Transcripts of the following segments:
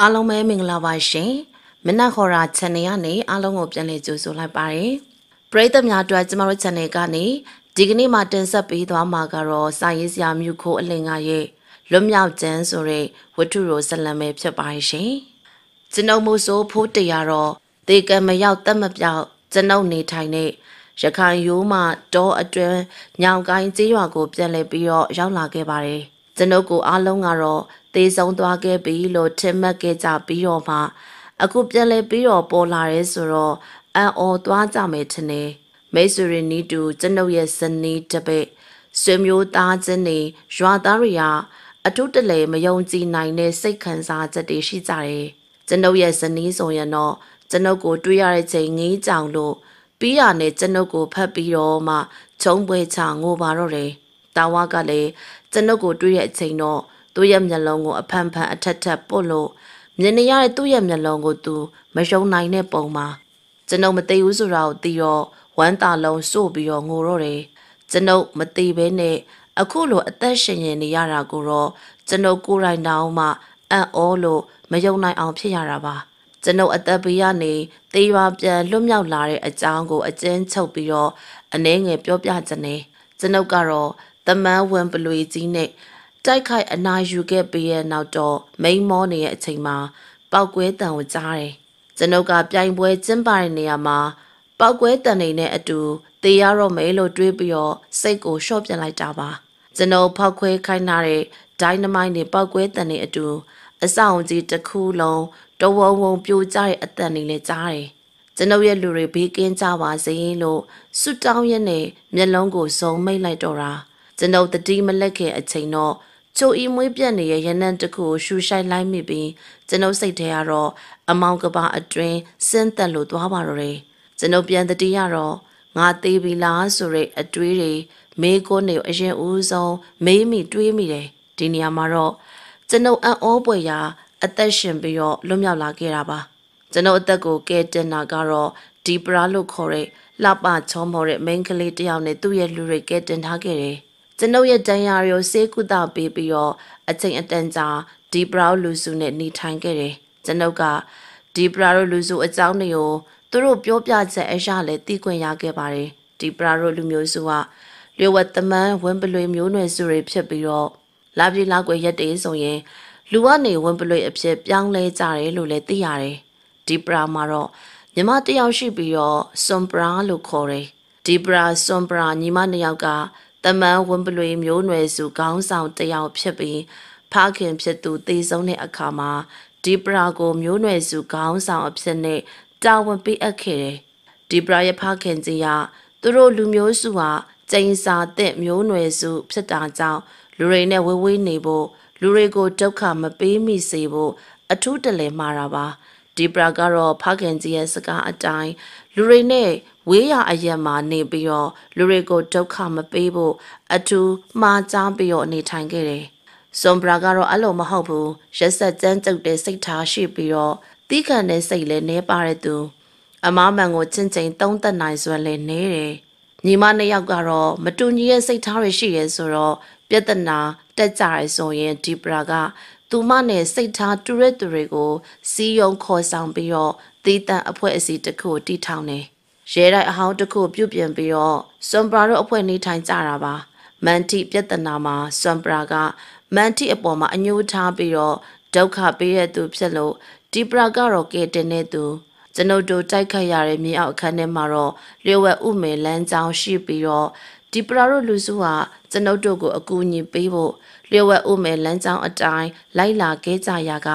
အားလုံးပဲမင်္ဂလာပါရှင်မနက်ခေါ်ရာ channel ကနေအားလုံးကိုပြန်လည်ကြိုဆိုလိုက်ပါတယ်ပရိသတ်များအတွက်ကျမတို့ channel ကနေဒီကနေ့မှတင်ဆက်ပေးသွားမှာကတော့စာရေးဆရာမြုခိုးအလင်ကရဲ့လွတ်မြောက်ကျန်းဆိုတဲ့ဝတ္ထုရိုဇလံပဲဖြစ်ပါရှင်ကျွန်ုပ်မို့ဆိုဖိုးတရားတော့ဒေကံမရောက်တက်မပြောက် ကျွန်ုပ်နေထိုင်တဲ့ရခိုင်ရိုးမှတောအတွင်းညောင်ကိုင်းကျေးရွာကိုပြန်လည်ပြီးတော့ရောက်လာခဲ့ပါတယ်ကျွန်ုပ်ကိုအားလုံးကတော့သေဆုံးသွားခဲ့ပြီလို့ထင်မှတ်ခဲ့ကြပြီးတော့မှအခုပြန်လဲပြီးတော့ပေါ်လာရဲဆိုတော့အံ့ဩသွားကြမယ်ထင်တယ်မိတ်ဆွေရနီးတူကျွန်ုပ်ရဲ့ဇနီးတပည့်ဆွေမျိုးသားချင်းတွေရွာသားတွေကအထုတလဲမယုံကြည်နိုင်တဲ့စိတ်ခံစားချက်တွေရှိကြတယ်ကျွန်ုပ်ရဲ့ဇနီးဆိုရင်တော့ ကျွန်ုပ်ကိုတွေးရတဲ့ချိန်ငေးကြောင်လို့ပြီးရနဲ့ကျွန်ုပ်ကိုဖတ်ပြီးတော့မှချုံပွဲချငိုပါတော့တယ်တာဝါကလည်းကျွန်ုပ်ကိုတွေးတဲ့အချိန်တော့သူ့ရဲ့မျက်လုံးကိုအဖန်ဖန်အထက်ထက်ပုတ်လို့မြင်နေရတဲ့သူ့ရဲ့မျက်လုံးကိုသူမယုံနိုင်တဲ့ပုံမှာကျွန်ုပ်မသိဘူးဆိုတာကိုသိတော့ဝမ်းသာလုံးစိုးပြီးတော့ငိုတော့တယ်ကျွန်ုပ်မသိဘဲနဲ့အခုလိုအသက်ရှင်ရင်နေရတာကိုတော့ကျွန်ုပ်ကိုယ်တိုင်တောင်မှအံ့ဩလို့မယုံနိုင်အောင်ဖြစ်ရတာပါ ကျွန်ုပ်အသက်ဘေးကနေတေးရွာပြန်လွတ်မြောက်လာတဲ့အကြောင်းကိုအကျဉ်းချုပ်ပြီးတော့အနှဲငယ်ပြောပြခြင်းနဲ့ကျွန်ုပ်ကတော့တမန်ဝင်ပလွေကြီးနဲ့တိုက်ခိုက်အနာယူခဲ့ပြီးရဲ့နောက်တော့မိန်မောနေတဲ့အချိန်မှာပောက်ကွဲတံကိုကြားတယ်။ကျွန်ုပ်ကပြိုင်ပွဲကျင်းပတဲ့နေရာမှာပောက်ကွဲတံနေနဲ့အတူတေးရတော့မယ်လို့တွေးပြီးတော့စိတ်ကိုရှော့ပြလိုက်တာပါ။ကျွန်ုပ်ဖောက်ခွဲခိုင်းထားတဲ့ဒိုင်းနမိုက်နဲ့ပောက်ကွဲတံနေအတူအဆောင်ကြီးတစ်ခုလုံး တဝုံဝုံပြိုကျတဲ့အတန်တွေလည်းကြားတယ်။ကျွန်ုပ်ရဲ့လူတွေဘေးကင်းကြပါစေလို့စွတောင်းရက်နဲ့မျက်လုံးကိုစုံမိတ်လိုက်တော့တာကျွန်ုပ်တတိမလက်ခင်အချိန်တော့ချိုဤမွေးပြက်နေတဲ့ရနံတစ်ခုကိုရှူရှိုက်လိုက်မိပြီးကျွန်ုပ်စိတ်ထဲကတော့အမောင်ကပါအတွင်းစင်းသက်လို့သွားပါတော့တယ်ကျွန်ုပ်ပြန်တတိရတော့ငါသေးပြီလားဆိုတဲ့အတွေးတွေမေးခွန်းတွေအရင်ဦးဆုံးမေးမိတွေးမိတယ်ဒီနေရာမှာတော့ကျွန်ုပ်အံ့ဩပွေရာ အသက်ရှင်ပြီးတော့လွတ်မြောက်လာခဲ့တာပါကျွန်ုပ်အသက်ကိုကဲတင်တာကတော့ဒီပရာလို့ခေါ်တဲ့လှပချောမောတဲ့မိန်းကလေးတယောက်နဲ့သူ့ရဲ့လူတွေကဲတင်ထားခဲ့တယ်ကျွန်ုပ်ရဲ့တန်ရာရိုစေးကုသပေးပြီးတော့အချိန်အတန်ကြာဒီပရာလူစုနဲ့နေထိုင်ခဲ့တယ်ကျွန်ုပ်ကဒီပရာလူစုအကြောင်းတွေကိုသူတို့ပြောပြချက်အရာလည်းသိခွင့်ရခဲ့ပါတယ်ဒီပရာလူမျိုးစုကလျှို့ဝတ်သမန်းဝင်းပလွေမျိုးနွယ်စုတွေဖြစ်ပြီးတော့လာပြေလာကွယ်ရက်တေးဆိုရင် လူကနေဝင်းပလွေအဖြစ်ပြောင်းလဲကြတယ်လို့လည်းသိရတယ်ဒီပရာမှာတော့ညီမတယောက်ရှိပြီးတော့စွန်ပရာလို့ခေါ်တယ်ဒီပရာစွန်ပရာညီမနှစ်ယောက်ကတမန်ဝင်းပလွေမျိုးနွယ်စုခေါင်းဆောင်တယောက်ဖြစ်ပြီးဖခင်ဖြစ်သူတည်ဆုံးတဲ့အခါမှာဒီပရာကိုမျိုးနွယ်စုခေါင်းဆောင်အဖြစ်နဲ့တာဝန်ပေးအပ်ခဲ့တယ်။ဒီပရာရဲ့ဖခင်ကြီးကသူတို့လူမျိုးစုဟာကျိန်စာတဲ့မျိုးနွယ်စုဖြစ်တာကြောင့်လူတွေနဲ့ဝေးဝေးနေဖို့ လူတွေကိုဒုက္ခမပေးမိစေဖို့အထူးတလဲမှာတာပါဒီပရာကတော့ဖခင်ကြီးရဲ့စကားအတိုင်းလူတွေနဲ့ဝေးရအရက်မှာနေပြီးတော့လူတွေကိုဒုက္ခမပေးဖို့အထူးမှားကြားပြီးတော့နေထိုင်ခဲ့တယ်။စွန်ဘရာကတော့အဲ့လိုမဟုတ်ဘူး။ရက်ဆက်ကြမ်းကြုတ်တဲ့စိတ်ထားရှိပြီးတော့တီးခံတဲ့စိတ်လည်းနှဲပါတဲ့သူအမားမှန်ကိုချင်းချင်းသုံးသက်နိုင်စွမ်းလည်းနှဲတယ်။ညီမနှစ်ယောက်ကတော့မတူညီရဲ့စိတ်ထားတွေရှိရဲဆိုတော့ပြဿနာ တက်ကြရဲဆိုရင်ဒီပရာကသူမနဲ့စိတ်ထားတူရက်သူတွေကိုစီယုံခေါ်ဆောင်ပြီးတော့တီးတန့်အဖွဲ့အစည်းတစ်ခုတီထောင်နေ။ရဲတိုက်အဟောင်းတစ်ခုပြုတ်ပြင်ပြီးတော့စွန်ပရာတို့အဖွဲ့နေထိုင်ကြတာပါမန်တီပြဿနာမှာစွန်ပရာကမန်တီအပေါ်မှာအညှိုးထားပြီးတော့ဒုက္ခပေးရသူဖြစ်လို့ဒီပရာကတော့ကဲတင်နေသူကျွန်ုပ်တို့တိုက်ခတ်ရတဲ့မြေအောက်အခန်းထဲမှာတော့လျှို့ဝှက်ဥမေလမ်းကြောင်းရှိပြီးတော့ဒီပရာတို့လူစုဟာ ကျွန်ုပ်တို့ကိုအကူအညီပေးဖို့လျှို့ဝှက်ဥမေလမ်းကြောင်းအတိုင်းလိုက်လာခဲ့ကြရာက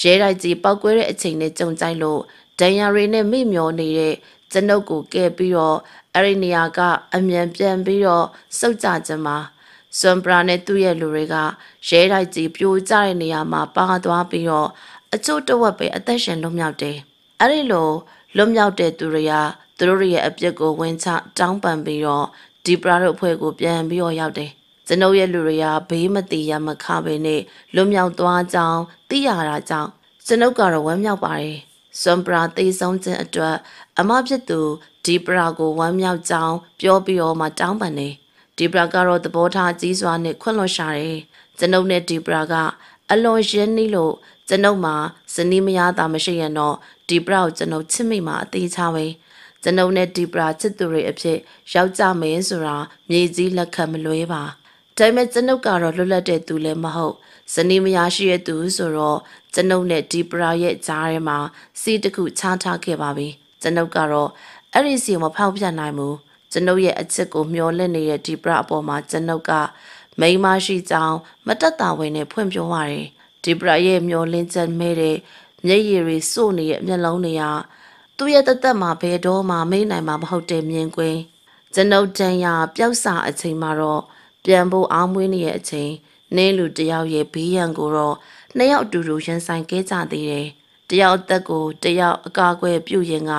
ရဲတိုက်ကြီးပောက်ကွဲတဲ့အချိန်နဲ့ကြုံကြိုက်လို့ဒဏ်ရာတွေနဲ့မိမျောနေတဲ့ကျွန်ုပ်ကိုကဲပြီးတော့အဲ့ဒီနေရာကအမြန်ပြန်ပြီးတော့စုတ်ကြကြမှာစွန်ပရာနဲ့သူ့ရဲ့လူတွေကရဲတိုက်ကြီးပြိုကျတဲ့နေရာမှာပါသွားပြီးတော့အချို့တဝက်ပဲအသက်ရှင်လွတ်မြောက်တယ်။အဲ့ဒီလိုလွတ်မြောက်တဲ့သူတွေကသူတို့ရဲ့အပြစ်ကိုဝင်ချတောင်းပန်ပြီးတော့ ဒီပရာတို့အဖွဲ့ကိုပြန်ပြီးတော့ရောက်တယ်။ကျွန်ုပ်ရဲ့လူတွေကဘေးမတည်ရမခပဲနဲ့လွတ်မြောက်သွားကြောင်းသိရတာကြောင့်ကျွန်ုပ်ကတော့ဝမ်းမြောက်ပါတယ်။စွန်ပရာသိဆုံးခြင်းအတွက်အမဖြစ်သူဒီပရာကိုဝမ်းမြောက်ကြောင်းပြောပြီးတော့မှတောင်းပန်နေဒီပရာကတော့သဘောထားကြီးစွာနဲ့ခွင့်လွှတ်ရှာတယ်ကျွန်ုပ်နဲ့ဒီပရာကအလွန်ရင်းနှီးလို့ကျွန်ုပ်မှာဇနီးမယားသာမရှိရင်တော့ဒီပရာကိုကျွန်ုပ်ချစ်မိမှာအသေးချပဲ ကျွန်ုပ်နဲ့ဒီပရာချစ်သူတွေအဖြစ်ယောက်ျားမင်းဆိုတာမြေကြီးလက်ခံမလွဲပါဒါပေမဲ့ကျွန်ုပ်ကတော့လွတ်လပ်တဲ့သူလည်းမဟုတ်ဇနီးမယားရှိတဲ့သူဆိုတော့ကျွန်ုပ်နဲ့ဒီပရာရဲ့ကြားထဲမှာစီးတစ်ခုချထားခဲ့ပါပြီကျွန်ုပ်ကတော့အဲ့ဒီစီမဖောက်ပြနိုင်ဘူးကျွန်ုပ်ရဲ့အချစ်ကိုမျောလင့်နေတဲ့ဒီပရာအပေါ်မှာကျွန်ုပ်ကမိန်းမရှိကြောင်းမတက်တာဝင်နဲ့ဖွင့်ပြောရတယ်ဒီပရာရဲ့မျောလင့်ချက်မဲ့တဲ့မျက်ရည်တွေစို့နေတဲ့မျက်လုံးတွေက သူ့ရဲ့တသက်မှာဘယ်တော့မှမေ့နိုင်မှာမဟုတ်တဲ့မြင်ကွင်းကျွန်ုပ်တန်ရပျောက်စာအချိန်မှာတော့ပြန်ဖို့အောင်းမွေးနေတဲ့အချိန်နင်းလူတယောက်ရဲ့ဘေးရန်ကိုတော့နှစ်ယောက်အတူတူရင်ဆိုင်ခဲ့ကြသေးတယ်။တယောက်အသက်ကိုတယောက်အကာအကွယ်ပြုရင်က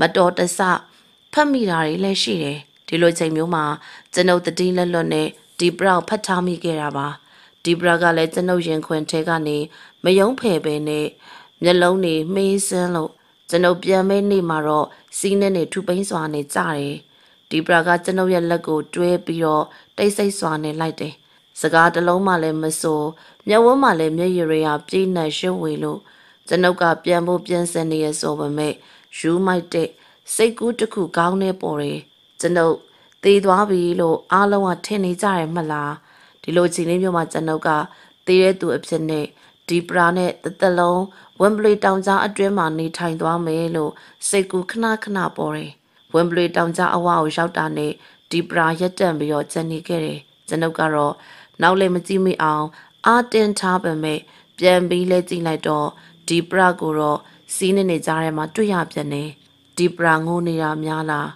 မတော်တဆဖတ်မိတာတွေလည်းရှိတယ်။ဒီလိုချိန်မျိုးမှာကျွန်ုပ်တတိလက်လွတ်နဲ့ဒီဘရောက်ဖတ်ထားမိခဲ့တာပါ။ဒီဘရကလည်းကျွန်ုပ်ရင်ခွင်ထဲကနေမယုံဖယ်ပဲနဲ့မျက်လုံးတွေမေးစင်းလို့ ကျွန်ုပ်ပြန်မဲနေမှာတော့စီးနဲ့နေထူပိန်းစွာနဲ့ကြတယ်။ဒီဘရာကကျွန်ုပ်ရဲ့လက်ကို တွဲပြီးတော့တိတ်ဆိတ်စွာနဲ့လိုက်တယ်စကားတစ်လုံးမှလည်းမစိုးမျက်ဝန်းမှလည်းမျက်ရည်တွေကပြည့်နှက်ရွှေဝေလို့ကျွန်ုပ်ကပြန်ဖို့ပြန်စင်နေရဆိုပေမဲ့ယူမိုက်တဲ့စိတ်ကူးတစ်ခုကောင်းနေပေါ်တယ်ကျွန်ုပ်သေသွားပြီလို့အားလုံးကထင်နေကြရမှလားဒီလိုချိန်လေးမျိုးမှာကျွန်ုပ်ကသေတဲ့သူအဖြစ်နဲ့ ဒီပရာနဲ့တသက်လုံးဝမ်ဘလီတောင်ကြားအတွင်းမှာနေထိုင်သွားမယ်လို့စိတ်ကူးခဏခဏပေါ်တယ်ဝမ်ဘလီတောင်ကြားအဝကိုရောက်တာနဲ့ဒီပရာရက်တန့်ပြီးတော့ကျန်နေခဲ့တယ်ကျွန်ုပ်ကတော့နောက်လည်းမကြည့်မိအောင်အာတင်ထားပေမဲ့ပြန်ပြီးလဲကြည့်လိုက်တော့ဒီပရာကိုတော့စီးနေနေကြထဲမှာတွေ့ရပြန်နေဒီပရာငိုနေတာများလား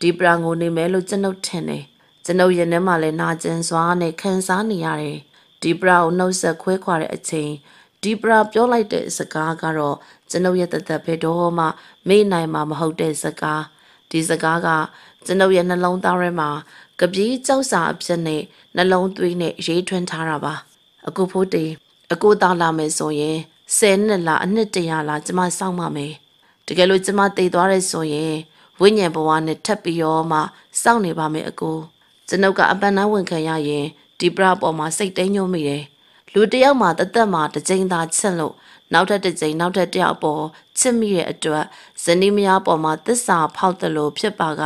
ဒီပရာငိုနေမယ်လို့ကျွန်ုပ်ထင်တယ်ကျွန်ုပ်ရင်ထဲမှာလည်းနာကျင်စွာနဲ့ခံစားနေရတယ် ဒီပရာကိုနှုတ်ဆက်ခွဲခွာတဲ့အချိန်ဒီပရာပြောလိုက်တဲ့စကားကတော့ကျွန်ုပ်ရဲ့တသက်ဘယ်တော့မှမေ့နိုင်မှာမဟုတ်တဲ့စကားဒီစကားကကျွန်ုပ်ရဲ့နှလုံးသားထဲမှာကပီးကြောက်စာအဖြစ်နဲ့နှလုံးသွေးနဲ့ရေးထွန်းထားတာပါအကူဖို့တေအကူသားလာမယ်ဆိုရင်10နှစ်လားအနှစ်တရာလားကျမစောင့်ပါမယ်တကယ်လို့ကျမတည်သွားတဲ့ဆိုရင်ဝိညာဉ်ဘဝနဲ့ထပ်ပြီးတော့မှစောင့်နေပါမယ်အကူကျွန်ုပ်ကအပန်းနှဝင်ခံရရင် ဒီပရပေါ်မှာစိတ်တိမ်ညွတ်မိတယ်လူတယောက်မှတသက်မှတစ်ကြိမ်သာချစ်လို့နောက်ထပ်တစ်ကြိမ်နောက်ထပ်တယောက်ပေါ်ချစ်မိတဲ့အတွက်ဇနီးမယားပေါ်မှာသစ္စာဖောက်တယ်လို့ဖြစ်ပါက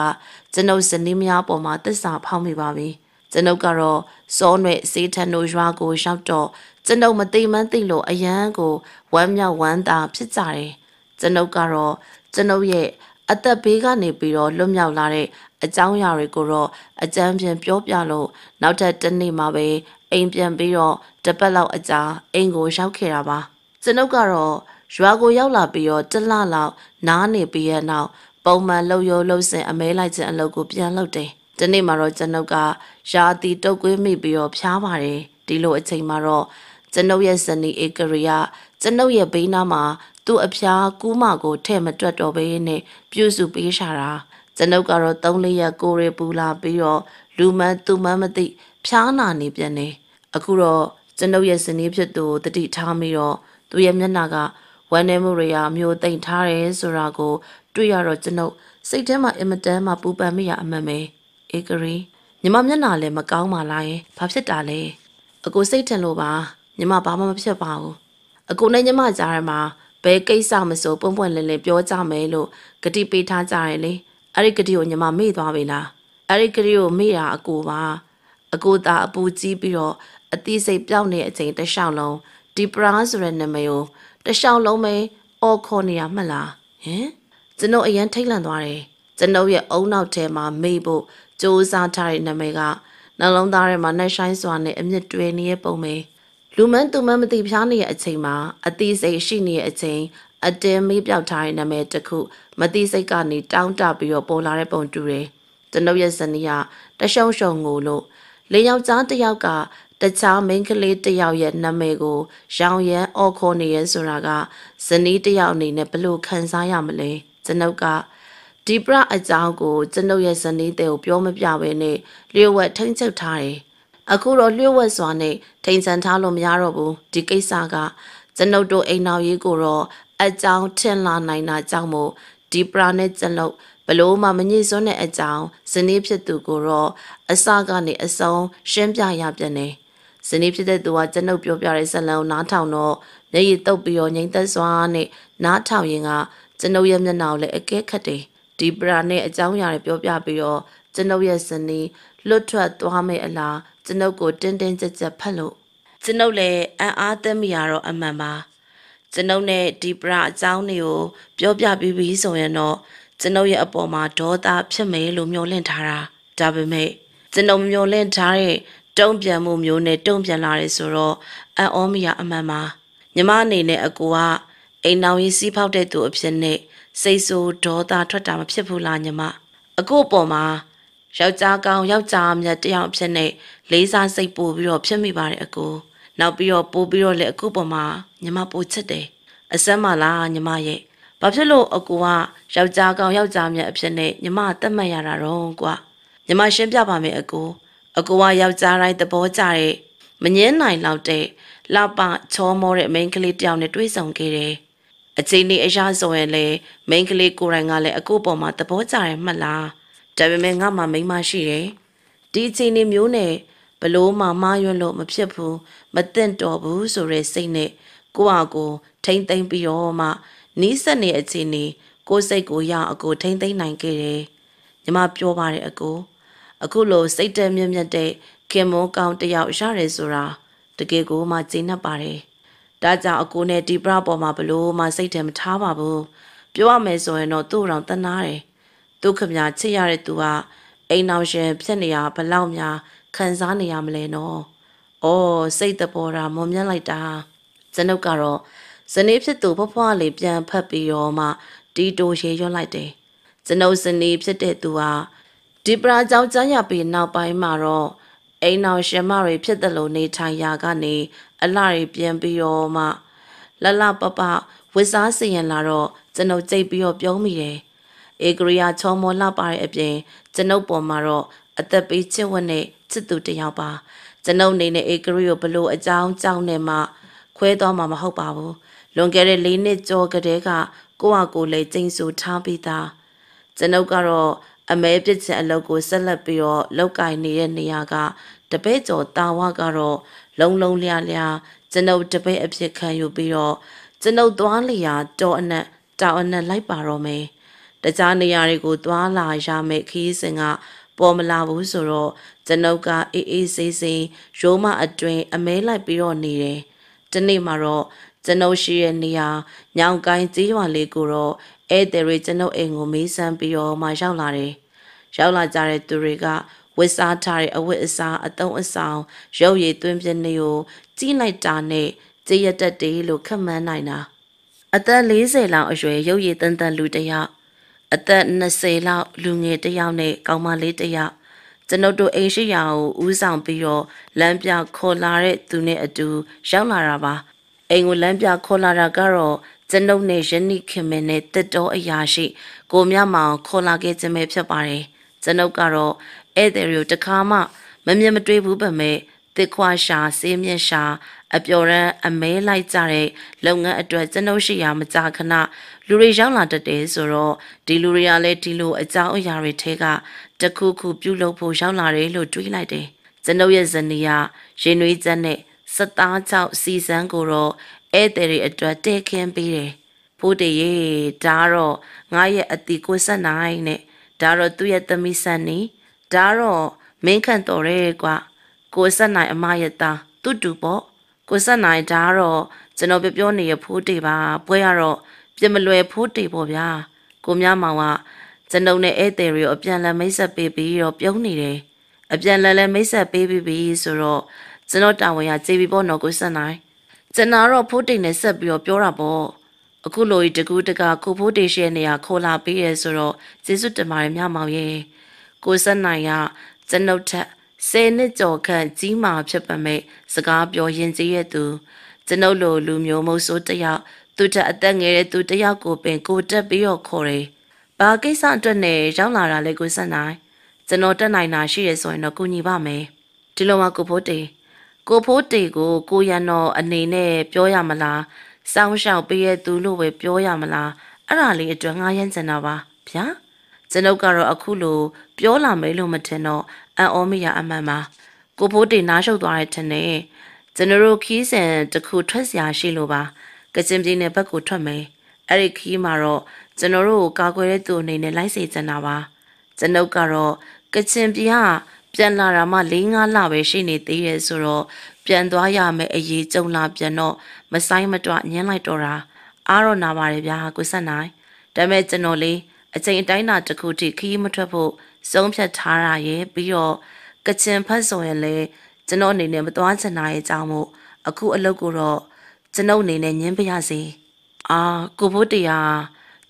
ကျွန်ုပ်ဇနီးမယားပေါ်မှာသစ္စာဖောက်မိပါပြီကျွန်ုပ်ကတော့စောနွဲ့စေးထန်တို့ရွာကိုရောက်တော့ကျွန်ုပ်မသိမှန်းသိလို့အရန်ကိုဝမ်းမြောက်ဝမ်းသာဖြစ်ကြတယ်ကျွန်ုပ်ကတော့ကျွန်ုပ်ရဲ့ အသက်ဘေးကနေပြီးတော့လွတ်မြောက်လာတဲ့အကြောင်းအရာတွေကိုတော့အကြမ်းပြန်ပြောပြလို့နောက်ထပ်တစ်နေ့မှပဲအိမ်ပြန်ပြီးတော့တပတ်လောက်အကြာအိမ်ကိုရောက်ခဲ့တာပါကျွန်ုပ်ကတော့ရွာကိုရောက်လာပြီးတော့တလလောက်နားနေပြီးရဲ့နောက်ပုံမှန်လှုပ်ရိုးလှုပ်စင်အမဲလိုက်ခြင်းအလုပ်ကိုပြန်လုပ်တယ်။ဒီနေ့မှာတော့ကျွန်ုပ်ကရာသီတုတ်ကွေးမိပြီးတော့ဖျားပါတယ်။ဒီလိုအချိန်မှာတော့ကျွန်ုပ်ရဲ့ဇနီးဧကရီယာကျွန်ုပ်ရဲ့ဘေးနားမှာ သူ့အဖျားကူးမကိုထဲ့မတွက်တော့ဘဲနဲ့ပြုစုပေးရှာတာကျွန်ုပ်ကတော့၃လေးရက်ကိုရီပူလာပြီးတော့လူမန်းသူမန်းမသိဖျားနာနေပြန်နေအခုတော့ကျွန်ုပ်ရဲ့ဇနီးဖြစ်သူတတိထားပြီးတော့သူရဲ့မျက်နှာကဝမ်းနည်းမှုတွေအမျိုးသိမ့်ထားတယ်ဆိုတာကို တွေ့ရတော့ကျွန်ုပ်စိတ်ထဲမှာအင်မတန်မှပူပန်မိရအမှန်ပဲဧကရီညီမမျက်နှာလည်းမကောင်းပါလားယဘာဖြစ်တာလဲအကိုစိတ်ထင်လို့ပါညီမဘာမှမဖြစ်ပါဘူးအကိုနဲ့ညီမကြားထဲမှာ ဘယ်ကိစ္စမဆိုပွန့်ပွန့်လင်းလင်းပြောကြမယ်လို့ဂတိပေးထားကြတယ်လေအဲ့ဒီဂတိကိုညီမမေ့သွားပြီလားအဲ့ဒီဂတိကိုမေ့တာအကိုပါအကိုသာအပူကြီးပြီးတော့အသီးစိတ်ပြောင်းနေတဲ့အချိန်တစ်လျှောက်လုံးဒီပရာဆိုတဲ့နာမည်ကိုတလျှောက်လုံးပဲအော်ခေါ်နေရမှတ်လားဟင်ကျွန်ုပ်အရင်ထိတ်လန့်သွားတယ်ကျွန်ုပ်ရဲ့အုံနောက်ထဲမှာမေ့ဖို့စူးစမ်းထားတဲ့နာမည်ကနှလုံးသားထဲမှာနှက်ဆိုင်စွာနဲ့အမြင့်တွဲနေတဲ့ပုံပဲ လူမန်းသူမန်းမသိဖျားနေတဲ့အချိန်မှာအသီးစိတ်ရှိနေတဲ့အချိန်အတင်းမေးပြောက်ထားတဲ့နာမည်တစ်ခုမသိစိတ်ကနေတောင်းတပြီးတော့ပေါ်လာတဲ့ပုံတူတယ်ကျွန်ုပ်ရဲ့ဇနီးကတရှုံရှုံငိုလို့လေယောက်ျားတစ်ယောက်ကတခြားမိန်းကလေးတစ်ယောက်ရဲ့နာမည်ကိုရောင်ရမ်းအော်ခေါ်နေရဲဆိုတာကဇနီးတစ်ယောက်အနေနဲ့ဘလို့ခံစားရမလဲကျွန်ုပ်ကဒီပရအကြောင်းကိုကျွန်ုပ်ရဲ့ဇနီးတဲ့ကိုပြောမပြဘဲနဲ့လျှို့ဝှက်ထိမ့်ချုပ်ထားတယ် အခုတော့လျှို့ဝှက်စွာနဲ့ထိန်ဆန်ထားလို့မရတော့ဘူးဒီကိစ္စကကျွန်ုပ်တို့အိမ်နောက်ရေးကိုတော့အကြောင်းထင်လာနိုင်တာကြောင့်မို့ဒီပရာနဲ့ကျွန်ုပ်ဘလို့မှမညစ်စွန်းတဲ့အကြောင်းဇနီးဖြစ်သူကိုတော့အစကနေအဆုံးရှင်းပြရပြန်တယ်ဇနီးဖြစ်တဲ့သူကကျွန်ုပ်ပြောပြတဲ့ဇလံကိုနားထောင်တော့မျက်ရည်တုပ်ပြီးတော့ငိမ့်သက်စွာနဲ့နားထောင်ရင်ကကျွန်ုပ်ရဲ့မျက်နှာကိုလည်းအကဲခတ်တယ်ဒီပရာနဲ့အကြောင်းအရာတွေပြောပြပြီးတော့ကျွန်ုပ်ရဲ့ဇနီးလွတ်ထွက်သွားမယ့်အလား ကျွန်ုပ်ကိုတင်းတင်းကြပ်ကြပ်ဖတ်လို့ကျွန်ုပ်လည်းအံ့အားသင့်မိရတော့အမှန်ပါကျွန်ုပ်နဲ့ဒီပရာအကြောင်းတွေကိုပြောပြပြီးပြီဆိုရင်တော့ကျွန်ုပ်ရဲ့အပေါ်မှာဒေါသဖြစ်မယ်လို့မျှော်လင့်ထားတာဒါပေမဲ့ကျွန်ုပ်မျှော်လင့်ထားတဲ့တုံ့ပြန်မှုမျိုးနဲ့တုံ့ပြန်လာတယ်ဆိုတော့အံ့ဩမိရအမှန်ပါညီမအနေနဲ့အကူကအိမ်တော်ကြီးစီးဖောက်တဲ့သူအဖြစ်နဲ့စိတ်ဆိုးဒေါသထွက်တာမဖြစ်ဘူးလားညီမအကူအပေါ်မှာယောက်ျားကောင်းယောက်ျားမြတ်တယောက်အဖြစ်နဲ့ လေးစားစိတ်ပို့ပြီးတော့ဖြစ်မိပါတယ်အကူနောက်ပြီးတော့ပို့ပြီးတော့လည်းအကူပေါ်မှာညီမပို့ချစ်တယ်အစမ်းမလားညီမရဲ့ဘာဖြစ်လို့အကူကယောက်ျားကောင်းယောက်ျားမြတ်အဖြစ်နဲ့ညီမတတ်မှတ်ရတာတော့ကွာညီမရှင်းပြပါမယ်အကူအကူကယောက်ျားတိုင်းသဘောကျတဲ့မငင်းနိုင်လောက်တဲ့လှပချောမောတဲ့မိန်းကလေးတယောက်နဲ့တွေ့ဆုံခဲ့တယ်အချိန်လေးအရာဆိုရင်လေမိန်းကလေးကိုယ်တိုင်ကလည်းအကူပေါ်မှာသဘောကျတယ်မှတ်လားဒါပေမဲ့ငါမှမိန်းမရှိတယ်ဒီအချိန်လေးမျိုးနဲ့ ဘလို့မှမားရွံ့လို့မဖြစ်ဘူးမသင့်တော်ဘူးဆိုတဲ့စိတ်နဲ့ကိုယ့်အကိုထိမ့်သိမ့်ပြီးတော့မှနီးစက်နေအချိန်နေကိုယ်စိတ်ကိုရအကိုထိမ့်သိမ့်နိုင်ခဲ့တယ်ညီမပြောပါတယ်အကိုအခုလိုစိတ်တက်မြက်မြက်တဲ့ခင်မောကောင်းတယောက်ရတယ်ဆိုတာတကယ်ကိုမှကျင်း납ပါတယ်ဒါကြောင့်အကိုနဲ့ဒီပရပေါ်မှာဘလို့မှစိတ်ထဲမထားပါဘူးပြောရမယ်ဆိုရင်တော့သူ့တော်တနာတယ်သူခမချစ်ရတဲ့သူကအိမ်အောင်ရှင်ဖြစ်နေရဘလောက်များ ခံစားနေရမလဲနော်။အော်စိတ်တပေါ်တာမွန်မြတ်လိုက်တာ။ဇနုပ်ကတော့ဇနီးဖြစ်သူဖွားဖွားလေးပြန်ဖတ်ပြီးတော့မှတီတိုရေရွတ်လိုက်တယ်။ဇနုပ်ဇနီးဖြစ်တဲ့သူကဒီပရာကြောင့်ကြားရပြီးနောက်ပိုင်းမှာတော့အိမ်အောင်ရှင်မတွေဖြစ်တယ်လို့နေထိုင်ရာကနေအလှတွေပြန်ပြီးတော့မှလလပပဝစ်စားစီရင်လာတော့ကျွန်ုပ်ကြိတ်ပြီးတော့ပြုံးမိတယ်။ဧကရိယာချောမောလှပါတဲ့အပြင်ကျွန်ုပ်ပေါ်မှာတော့အသက်ပေးချစ်ဝတ်နဲ့ ချစ်သူတယောက်ပါကျွန်ုပ်နေနဲ့ဧကရိကိုဘလို့အကြောင်းကြောင်းနဲ့မှခွဲသွားမှာမဟုတ်ပါဘူးလွန်ခဲ့တဲ့၄နှစ်ကျော်ကတည်းကကိုယ့်ဟာကိုယ်လည်းကျိန်ဆူထားပြီးသားကျွန်ုပ်ကတော့အမဲပြစ်ချက်အလုပ်ကိုဆက်လက်ပြီးတော့လောက်ကင်နေတဲ့နေရာကတပည့်ကျော်တာဝကတော့လုံလုံလျားလျားကျွန်ုပ်တပည့်အဖြစ်ခံယူပြီးတော့ကျွန်ုပ်သွားလျာတော်အနက်တောင်အနက်လိုက်ပါတော့မယ်တခြားနေရာတွေကိုသွားလာရမယ်ခီးစဉ်ကပေါ်မလာဘူးဆိုတော့ ကျွန်ုပ်ကအေးအေးဆေးဆေးရိုးမအတွင်အမဲလိုက်ပြီးတော့နေတယ်။ဒီနေ့မှာတော့ကျွန်ုပ်ရှိရဲ့နေရာညောင်ကိုင်းကြီးရွာလေးကိုတော့ဧည့်သည်တွေကျွန်ုပ်အိမ်ကိုမေးစမ်းပြီးတော့မှရောက်လာတယ်။ရောက်လာကြတဲ့သူတွေကဝစ်စားထားတဲ့အဝတ်အစားအသုံးအဆောင်ရုပ်ရည်သွင်းပြနေကိုကြီးလိုက်တာနဲ့ကြည်ရတတ်တယ်လို့ခန့်မှန်းနိုင်တာအသက်40လောက်အရွယ်ရုပ်ရည်တန်တန်လူတစ်ယောက်အသက်20လောက်လူငယ်တစ်ယောက်နဲ့ကောင်မလေးတစ်ယောက် ကျွန်ုပ်တို့အိမ်ရှိရာကိုဦးဆောင်ပြီးတော့လမ်းပြခေါ်လာတဲ့သူနဲ့အတူရောက်လာတာပါအိမ်ကိုလမ်းပြခေါ်လာတာကတော့ကျွန်ုပ်နဲ့ယနေ့ခင်မင်းနဲ့တက်တော်အရာရှိ ကိုမြမောင်ခေါ်လာခဲ့ခြင်းပဲဖြစ်ပါတယ်ကျွန်ုပ်ကတော့ဧည့်သည်တွေကိုတခါမှမမြင်မတွေ့ဘူးပဲမဲ့တစ်ခွာရှာစေးမြင့်ရှာအပျော်ရန်အမဲလိုက်ကြတဲ့လုပ်ငန်းအတွက်ကျွန်ုပ်ရှိရာမကြာခဏလူတွေရောက်လာတတ်တယ်ဆိုတော့ဒီလူတွေကလည်းဒီလိုအကြောင်းအရာတွေထဲက တခုခုပြုလုပ်ဖို့ရောက်လာတယ်လို့တွေးလိုက်တယ်ကျွန်ုပ်ရဲ့ဇနီးကရင်နွေးချက်နဲ့စသားချောက်စီစန်းကိုတော့ဧည့်သည်တွေအတွက်တဲခင်းပေးတယ်ဖိုးတရေဒါတော့ငါရဲ့အတီကိုဆက်နိုင်နဲ့ဒါတော့သူ့ရဲ့သမီးဆန်နေဒါတော့မင်းခန့်တော်ရဲကွာကိုဆက်နိုင်အမရဲ့သားသူ့တူပေါ့ကိုဆက်နိုင်ဒါတော့ကျွန်တော်ပြောပြောနေရဖိုးတေပါပွဲရတော့ပြင်မလွယ်ဖိုးတေပေါ့ဗျာကိုမြမောင်က ကျွန်ုပ်နဲ့ဧည့်သည်တွေကိုအပြန်လည်မိတ်ဆက်ပေးပြီးတော့ပြုံးနေတယ်အပြန်လည်လည်းမိတ်ဆက်ပေးပြီးပြီဆိုတော့ကျွန်တော်တာဝန်ရကြေပြီပေါ့နော်ကိုဆက်နိုင်ကျွန်တော်တော့ဖိုးတိန်နဲ့ဆက်ပြီးတော့ပြောတာပေါ့အခုလိုတကူတကကိုဖိုးတေရှိရဲ့နေရာခေါ်လာပေးရဲဆိုတော့ကျေးဇူးတင်ပါတယ်မြမောင်ရဲ့ကိုဆက်နိုင်ကကျွန်ုပ်ထက်ဆယ်နှစ်ကျော်ခန့်ကြီးမာဖြစ်ပေမဲ့စကားပြောရင်ကြီးရဲ့သူကျွန်ုပ်လိုလူမျိုးမဟုတ်ဆိုတယောက်သူထက်အသက်ငယ်တဲ့သူတယောက်ကိုပင်ကိုတက်ပြီးတော့ခေါ်တယ်။ ဘာကိစ္စအတွက်နဲ့ရောက်လာတာလဲကိုစက်နိုင်ကျွန်တော်တက်နိုင်တာရှိရဆိုရင်တော့ကူညီပါမယ်ဒီလိုမှကိုဖိုးတေကိုဖိုးတေကိုကိုရန်တော်အနေနဲ့ပြောရမလားစောင်းရှောက်ပေးရသူလို့ပဲပြောရမလားအဲ့ဒါလေးအတွက်ငားရမ်းစင်တာပါဗျာကျွန်ုပ်ကတော့အခုလိုပြောလာမယ်လို့မထင်တော့အံ့ဩမိရအမှန်ပါကိုဖိုးတေနားရှုပ်သွားတဲ့ထင်တယ်ကျွန်တော်တို့ခီးစင်တစ်ခုထွက်စရာရှိလို့ပါကချင်ပြည်နယ်ဘက်ကိုထွက်မယ်အဲ့ဒီခီးမှာတော့ ကျွန်တော်တို့ကိုကာကွယ်တဲ့သူအနေနဲ့လိုက်စေချင်တာပါကျွန်ုပ်ကတော့ကချင်ပြည်ဟာပြန်လာတာမှ၄၅လပဲရှိနေသေးရဲ့ဆိုတော့ပြန်သွားရမယ်အရေးကြုံလာပြန်တော့မဆိုင်မတော့ညင်းလိုက်တော့တာအားတော့နာပါတယ်ဗျာကိုဆက်နိုင်ဒါပေမဲ့ကျွန်တော်လေးအချိန်အတိုင်းတာတစ်ခုထိခီးမထွက်ဖို့စုံဖြတ်ထားရရဲ့ပြီးတော့ကချင်ဖတ်ဆိုရင်လည်းကျွန်တော်အနေနဲ့မသွားချင်တာရဲ့အကြောင်းမို့အခုအလုပ်ကိုတော့ကျွန်ုပ်အနေနဲ့ညင်းပြရစီအာကိုဖို့တရား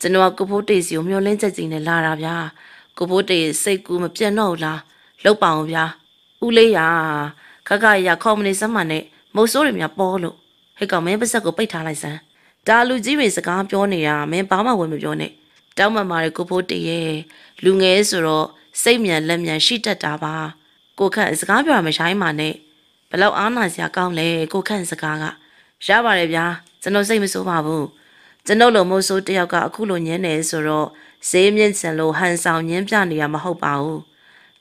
ကျွန်တော်ကကိုဖို့တေစီကိုမျောလင်းချက်ကြီးနဲ့လာတာဗျာကိုဖို့တေစိတ်ကူးမပြတ်တော့ဘူးလားလောက်ပါအောင်ဗျာဦးလေးရခက်ခရခေါမနေစမ်းမနဲ့မုတ်ဆိုးတွေများပေါ်လို့ဟဲ့ကောင်မင်းပါဆက်ကိုပိတ်ထားလိုက်စမ်းဒါလူကြီးတွေစကားပြောနေတာမင်းဘာမှဝင်မပြောနဲ့တောင်းမှမာတဲ့ကိုဖို့တေရဲ့လူငယ်ဆိုတော့စိတ်မြန်လက်မြန်ရှိတတ်တာပါကိုခန့်စကားပြောရမရှိုင်းပါနဲ့ဘလောက်အားနာစရာကောင်းလဲကိုခန့်စကားကရပါတယ်ဗျာကျွန်တော်စိတ်မဆိုးပါဘူး ကျွန်ုပ်လိုမို့ဆိုတယောက်ကအခုလိုညင်းနေဆိုတော့ဈေးမြင့်စံလို့ဟန်ဆောင်ညင်းပြနေရမဟုတ်ပါဘူး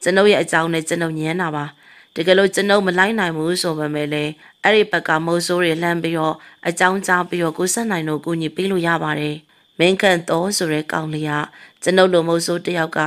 ကျွန်ုပ်ရဲ့အကြောင်းနဲ့ကျွန်ုပ်ညင်းတာပါတကယ်လို့ကျွန်ုပ်မလိုက်နိုင်ဘူးဆိုပေမဲ့လည်းအဲ့ဒီဘက်ကမိုးဆိုးတွေလှမ်းပြီးတော့အကြောင်းကြားပြီးတော့ကိုဆက်နိုင်တို့ကိုညီပေးလို့ရပါတယ်မင်းကန်တော်ဆိုတဲ့ကောင်လေးကကျွန်ုပ်လိုမိုးဆိုးတယောက်က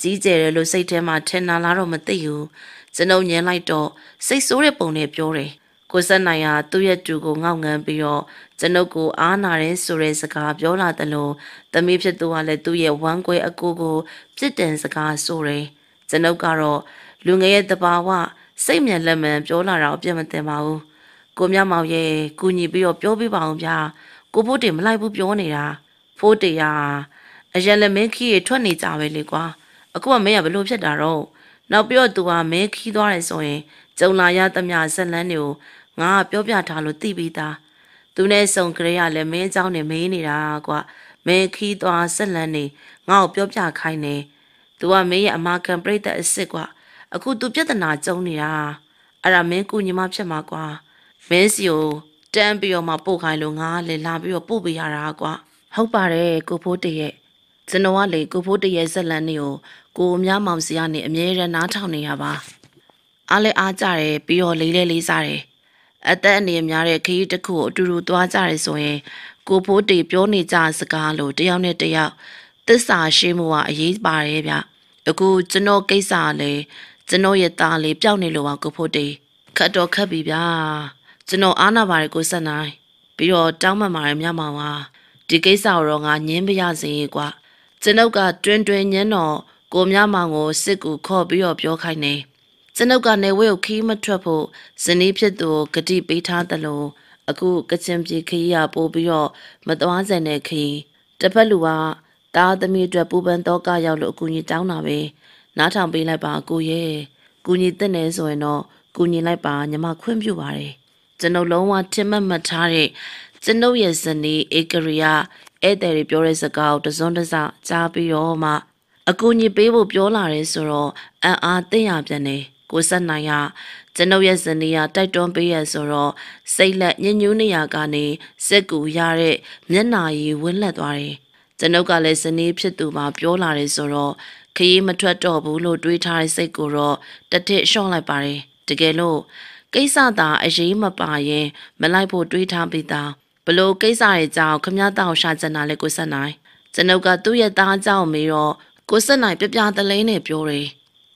ကြီးကျယ်တယ်လို့စိတ်ထဲမှာထင်လာလားတော့မသိဘူးကျွန်ုပ်ညင်းလိုက်တော့စိတ်ဆိုးတဲ့ပုံနဲ့ပြောတယ် ကိုဆက်နိုင်ဟာသူ့ရဲ့တူကိုငေါငန်းပြီးတော့ကျွန်ုပ်ကိုအားနာတယ်ဆိုတဲ့စကားပြောလာတယ်လို့သမီးဖြစ်သူကလည်းသူ့ရဲ့ဝမ်းကွဲအကူကိုပြစ်တင်စကားဆိုတယ်ကျွန်ုပ်ကတော့လူငယ်ရဲ့တဘာဝစိတ်မြန်လက်မှန်ပြောလာတာအပြတ်မတင်ပါဘူးကိုမြမောင်ရဲ့ကူညီပြီးတော့ပြောပြပါအောင်ဗျာကိုဖို့တင်မလိုက်ဘူးပြောနေတာဖိုးတေရအရင်လည်းမင်းခီးရထွက်နေကြပဲလေကွာအခုကမင်းကဘလို့ဖြစ်တာတော့နောက်ပြီးတော့သူကမင်းခီးသွားတယ်ဆိုရင်ဂျုံလာရသမျှဇက်လန်းတွေကို ငါကပြောပြထားလို့သိပြီးသားသူနဲ့ဆုံကြရလည်းမင်းเจ้าနဲ့မေးနေတာကွာမင်းခီးသွားဇက်လန်းနေငါ့ကိုပြောပြခိုင်းနေသူကမင်းရဲ့အမာကန်ပြိတ္တအစ်စ်ကွာအခုသူပြဿနာကြုံနေတာအဲ့ဒါမင်းကူညီမဖြစ်မှာကွာမင်းစီကိုတန်းပြီးတော့မှပို့ခိုင်းလို့ငါလည်းလာပြီးတော့ပို့ပေးရတာကွာဟုတ်ပါတယ်ကိုဖိုးတရဲ့ကျွန်တော်ကလေကိုဖိုးတရဲ့ဇက်လန်နေကိုကိုအများမောင်စီကနေအမြဲတမ်းနားထောင်နေရပါအားလည်းအားကြတယ်ပြီးတော့လေးလေးလေးစားတယ် အသက်အနေများတဲ့ခရီးတစ်ခုကိုအတူတူသွားကြတယ်ဆိုရင်ကိုဖိုးတေပြောနေကြစကားလို့တယောက်နဲ့တယောက်သစ္စာရှိမှုကအရေးပါတယ်ဗျအခုကျွန်တော်ကိစ္စကလည်းကျွန်တော်ရဲ့သားလေးပျောက်နေလို့ပါကိုဖို့တေးခတ်တော့ခတ်ပြီဗျာကျွန်တော်အားနာပါတယ်ကိုဆက်နိုင်ပြီးတော့တောင်းပန်ပါတယ်မြမောင်ပါဒီကိစ္စကိုတော့ငါညင်းပြရစေကွာကျွန်ုပ်ကတွင်တွင်ညင်းတော့ကိုမြမောင်ကိုစစ်ကူခေါ်ပြီးတော့ပြောခိုင်းနေ ကျွန်ုပ်ကနေဝဲကိုခီးမထွက်ဖို့ဇနီးဖြစ်သူကိုဂတိပေးထားတယ်လို့အခုကချင်ပြည်ခရီးရပို့ပြီးတော့မသွားစင်တဲ့ခရီးတစ်ဖက်လူကတားသမီးအတွက်ပူပန်တော့ကရောက်လို့အကူကြီးတောင်းတာပဲနားထောင်ပေးလိုက်ပါကိုရဲ့ကူညီတဲ့နေဆိုရင်တော့ကူညီလိုက်ပါညီမခွင့်ပြုပါတယ်ကျွန်ုပ်လုံးဝထင်မှတ်မှတ်ထားတဲ့ကျွန်ုပ်ရဲ့ဇနီးဧကရိယာဧည့်သည်တွေပြောတဲ့စကားကိုတစွန်းတစကြားပြီးတော့မှအကူညီပေးဖို့ပြောလာတယ်ဆိုတော့အံ့အားသင့်ရပြန်တယ် ကိုဆက်နိုင်ရကျွန်ုပ်ရဲ့ဇနီးကတိုက်တွန်းပေးရဆိုတော့စိတ်လက်ညှဉ်းညူးနေရကနေစက်ကူရတဲ့မျက်နာရည်ဝင်းလက်သွားတယ်ကျွန်ုပ်ကလည်းဇနီးဖြစ်သူမှပြောလာတယ်ဆိုတော့ခရီးမထွက်တော့ဘူးလို့တွေးထားတဲ့စိတ်ကိုတော့တထစ်လျှော့လိုက်ပါတယ်တကယ်လို့ကိစ္စသာအရေးမပါရင်မလိုက်ဖို့တွေးထားပြီးသားဘလို့ကိစ္စရဲ့ကြောင့်ခမည်းတောင်ရှာချင်တာလေကိုဆက်နိုင်ကျွန်ုပ်ကသူ့ရဲ့သားကြောင့်မေးတော့ကိုဆက်နိုင်ပြပြတလဲနဲ့ပြောတယ်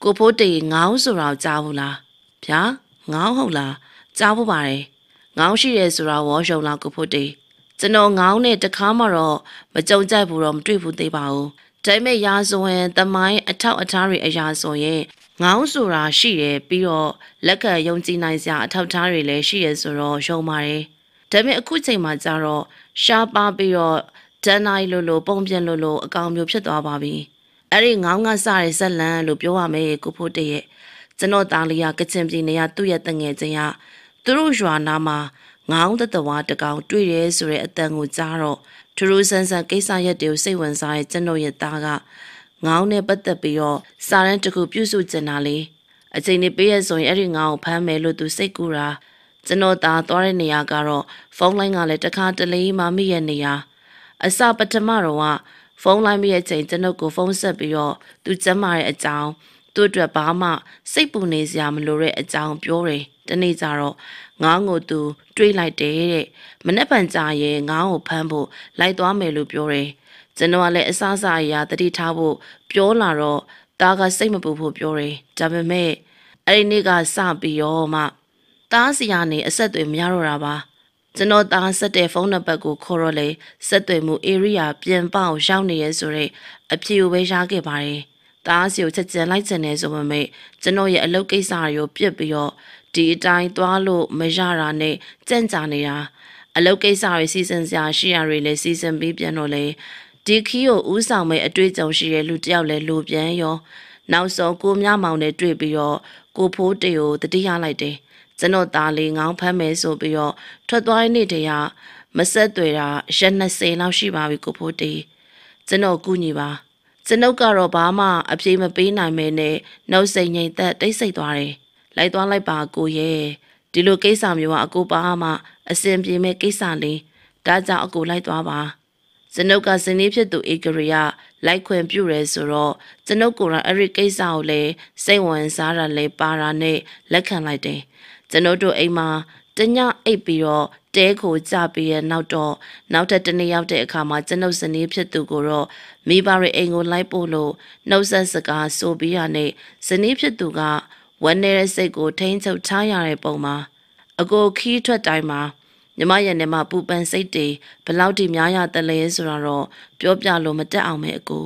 ကိုဖိုးတေငောင်းဆိုတော့ကြားဘူးလားဗျာငောင်းဟုတ်လားကြားဖို့ပါတယ်ငောင်းရှိတယ်ဆိုတော့ဝေါ်ရှုံလားကိုဖိုးတေကျွန်တော်ငောင်းနဲ့တခါမှတော့မကြုံကြိုက်ဘူးတော့မတွေ့ဘူးသေးပါဘူးဒါပေမဲ့ရာဇဝင်သမိုင်းအထောက်အထားတွေအရာဆိုရင်ငောင်းဆိုတာရှိတယ်ပြီးတော့လက်ကယုံကြည်နိုင်စရာအထောက်အထားတွေလည်းရှိရဆိုတော့ယုံပါတယ်ဒါပေမဲ့အခုချိန်မှာကျတော့ရှားပါပြီးတော့ဒန်နိုင်လိုလိုပုံပြင်းလိုလိုအကောင်မျိုးဖြစ်သွားပါပြီ အဲ့ဒီငောင်းကစတဲ့ဇက်လန်လို့ပြောရမယ်ကိုဖို့တရဲ့ကျွန်တော်သားလေးကကချင်ပြည်နယ်ကသူ့ရဲ့တငယ်ချင်းကသူတို့ရွာနာမှာငောင်းတတဝါတကောင်တွေ့ရဲဆိုတဲ့အတန်ကိုကြားတော့ထူးထူးဆန်းဆန်းကိစ္စရက်တွေကိုစိတ်ဝင်စားတဲ့ကျွန်တော်ရဲ့သားကငောင်းနဲ့ပတ်သက်ပြီးတော့စာရန်တစ်ခုပြုစုကျင်တာလေအချိန်နေပေးရဆိုရင်အဲ့ဒီငောင်းကိုဖမ်းမယ်လို့သူစိတ်ကူတာကျွန်တော်သားသွားတဲ့နေရာကတော့ဖုန်းလိုင်းကလည်းတစ်ခါတလေမှမိရဲ့နေရာအစပထမတော့က ဖုန်းလိုင်းမိရဲ့ချိန်ကျွန်ုပ်ကိုဖုန်းဆက်ပြီးတော့သူကျမ်းမာတဲ့အကြောင်းသူ့အတွက်ဘာမှစိတ်ပူနေစရာမလိုတဲ့အကြောင်းပြောတယ်တနေ့ကျတော့ငားငိုသူတွေးလိုက်တယ်တဲ့မနေ့ပန်ကြာရင်ငားကိုဖမ်းဖို့လိုက်သွားမယ်လို့ပြောတယ်ကျွန်တော်ကလည်းအစားအစာအရာတတိထားဖို့ပြောလာတော့တားကစိတ်မပူဖို့ပြောတယ်ဒါပေမဲ့အဲ့ဒီနေ့ကစပြီးရောမှတားစီကနေအဆက်အသွယ်မရတော့တာပါ ကျွန်တော်သားဆက်တဲ့ဖုန်းနံပါတ်ကိုခေါ်တော့လေဆက်သွယ်မှု area ပြင်ပအောင်ရောက်နေရဲဆိုတော့အဖြေကိုပဲရခဲ့ပါတယ်။သားစီကိုချက်ကျန်လိုက်ချင်နေဆိုပေမဲ့ကျွန်တော်ရဲ့အလုပ်ကိစ္စတွေကိုပြစ်ပြီးတော့ဒီအတိုင်းသွားလို့မရတာနဲ့ကြံ့ကြာနေတာအလုပ်ကိစ္စတွေစီစဉ်စရာရှိရတွေလည်းစီစဉ်ပြီးပြန်တော့လေဒီခီးကိုဥဆောင်မဲ့အတွေ့အကြုံရှိတဲ့လူတစ်ယောက်လည်းလိုပြန်ရော နောက်ဆုံးကိုမြမောင်နဲ့တွေ့ပြီးတော့ကိုဖိုးတေကိုတတိယလိုက်တယ် ကျွန်တော်သားလေးငောင်းဖမ်းမယ်ဆိုပြီးတော့ထွက်သွားတဲ့နေ့တည်းကမဆက်သွေတာရက်20လောက်ရှိပါပြီကိုဖိုးတေကျွန်တော်ကူညီပါကျွန်ုပ်ကတော့ဘာမှအပြေမပေးနိုင်မဲနဲ့နှုတ်စိတ်ငြိမ်သက်တိတ်ဆိတ်သွားတယ်လိုက်သွားလိုက်ပါကိုရဲ့ဒီလိုကိစ္စမျိုးကအကိုပါမှအစင်ပြေမဲ့ကိစ္စလေးဒါကြောင့်အကိုလိုက်သွားပါကျွန်ုပ်ကဇနီးဖြစ်သူဧကရိယလိုက်ခွင့်ပြုရဲဆိုတော့ကျွန်ုပ်ကိုယ်တိုင်အဲ့ဒီကိစ္စကိုလည်းစိတ်ဝင်စားတာလည်းပါတာနဲ့လက်ခံလိုက်တယ် ကျွန်ုပ်တို့အိမ်မှာတညအိပ်ပြီးတော့တဲကိုကြပြီးရနောက်တော့နောက်ထပ်တနေ့ရောက်တဲ့အခါမှာကျွန်ုပ်ဇနီးဖြစ်သူကိုတော့မိဘရဲ့အိမ်ကိုလိုက်ပို့လို့နှုတ်ဆက်စကားဆိုပြီးရနဲ့ဇနီးဖြစ်သူကဝမ်းနေတဲ့စိတ်ကိုထိန်းချုပ်ထားရတဲ့ပုံမှာအကိုခီးထွက်တိုင်းမှာမြမရဲ့နေမှာပူပန်စိတ်တွေဘလောက်ထိများရတလဲဆိုတာတော့ပြောပြလို့မတက်အောင်ပဲအကို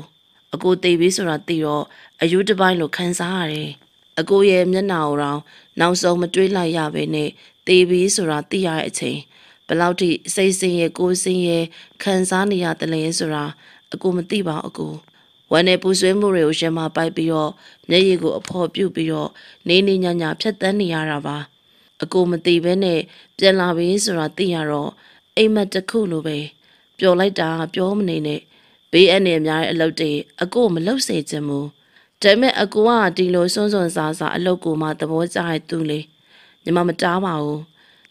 အကိုသိပြီဆိုတာသိတော့အယူတစ်ပိုင်းလို့ခံစားရတယ် အကိုရဲ့မျက်နှာကိုတော့နောက်ဆုံးမတွေးလိုက်ရပဲနဲ့သေပြီဆိုတာသိရတဲ့အချိန်ဘလောက်ထိစိတ်ဆင်းရဲကိုယ်ဆင်းရဲခံစားနေရတယ်လဲဆိုတာအကိုမသိပါဘူးအကိုဝမ်းနဲ့ပူဆွေးမှုတွေကိုရှင်မပိုက်ပြီးတော့မျက်ရည်ကိုအဖော်ပြုတ်ပြီးတော့နေနေညာညာဖြတ်တန်းနေရတာပါအကိုမသိဘဲနဲ့ပြန်လာပြီဆိုတာသိရတော့အိမ်မက်တစ်ခုလိုပဲပျော်လိုက်တာပြောမနေနဲ့ဘေးအန္တရာယ်များတဲ့အလုပ်တွေအကိုမလုပ်စေချင်ဘူး ဒါပေမဲ့အကူကဒီလိုစွန်းစွန်းစားစားအလုပ်ကိုမှသဘောကျတဲ့သူလေညီမမတားပါဘူး